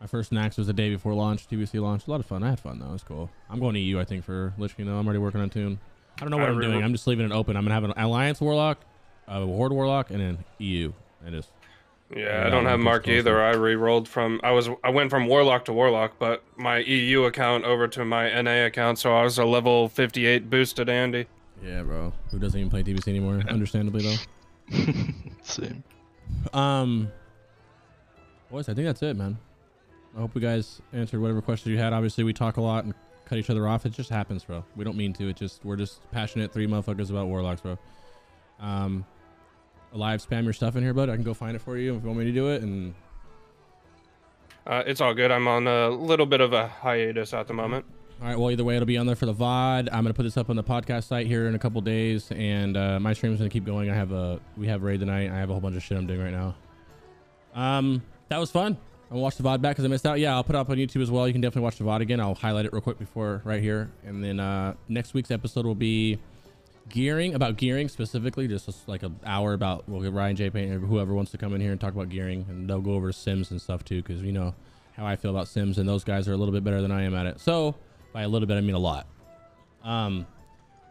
My first Naxx was the day before launch, TBC launch. A lot of fun. I had fun though. It was cool. I'm going to EU I think for Lich King though. I'm already working on tune. I don't know what I I'm doing. I'm just leaving it open. I'm gonna have an Alliance Warlock, a Horde Warlock, and then EU. And just Yeah, Yeah, I don't have mark either. I re-rolled from I was I went from warlock to warlock, but my EU account over to my NA account, so I was a level 58 boosted Andy. yeah, bro. Who doesn't even play TBC anymore? Understandably though. Same. Um, boys, I think that's it, man. I hope you guys answered whatever questions you had. Obviously, we talk a lot and cut each other off. It just happens, bro. We don't mean to. It just we're just passionate three motherfuckers about warlocks, bro. Um, live spam your stuff in here, bud. I can go find it for you if you want me to do it. And Uh, it's all good. I'm on a little bit of a hiatus at the moment. all right, well, either way, it'll be on there for the VOD. I'm gonna put this up on the podcast site here in a couple days, and uh, my is gonna keep going. I have a we have raid tonight. I have a whole bunch of shit I'm doing right now. Um, that was fun. I'll watch the VOD back because I missed out. Yeah, I'll put it up on YouTube as well. You can definitely watch the VOD again. I'll highlight it real quick before right here. And then uh, next week's episode will be gearing, about gearing specifically, just like an hour about, we'll get Ryan J. Or whoever wants to come in here and talk about gearing. And they'll go over Sims and stuff too, because you know how I feel about Sims, and those guys are a little bit better than I am at it. So by a little bit, I mean a lot. Um,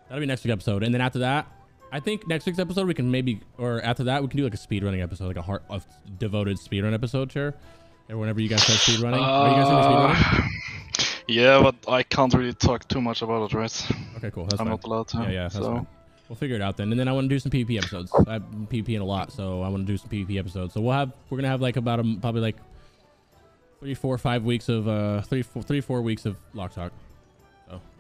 that'll be next week's episode. And then after that, I think next week's episode we can maybe, or after that we can do like a speed running episode, like a heart of devoted speed run episode. sure and whenever you guys start speed running. Are you guys into speed running? Yeah, but I can't really talk too much about it, right? Okay, cool. That's I'm fine. not allowed to. Yeah, yeah, so fine. We'll figure it out then, and then I want to do some PvP episodes. I've been PvPing a lot, so I want to do some PvP episodes. So we'll have we're gonna have like about a, probably like three, four, five weeks of uh three, four, three, four weeks of Lock Talk.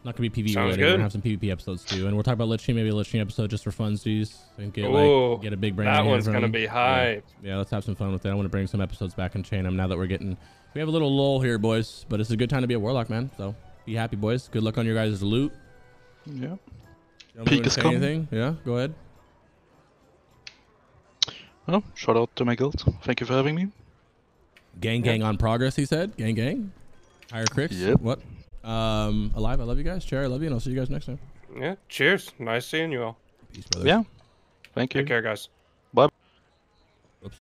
So not gonna be PvE Sounds related. We're gonna have some PvP episodes too, and we'll talk about Lich King, maybe a Lich King episode just for funsies and get Ooh, like get a big brain. that one's gonna him. be hype. Yeah, let's have some fun with it. I want to bring some episodes back in Chain. Them now that we're getting we have a little lull here, boys, but it's a good time to be a warlock, man. So be happy, boys. Good luck on your guys' loot. yeah. Gentlemen, Peak is coming. anything? Yeah, go ahead. Well, shout out to my guild. Thank you for having me. Gang gang on progress, he said. Gang gang. Higher Crix. Yep. What? Um alive, I love you guys. Chair, I love you, and I'll see you guys next time. Yeah. Cheers. Nice seeing you all. Peace, brother. Yeah. Thank you. Take care, guys.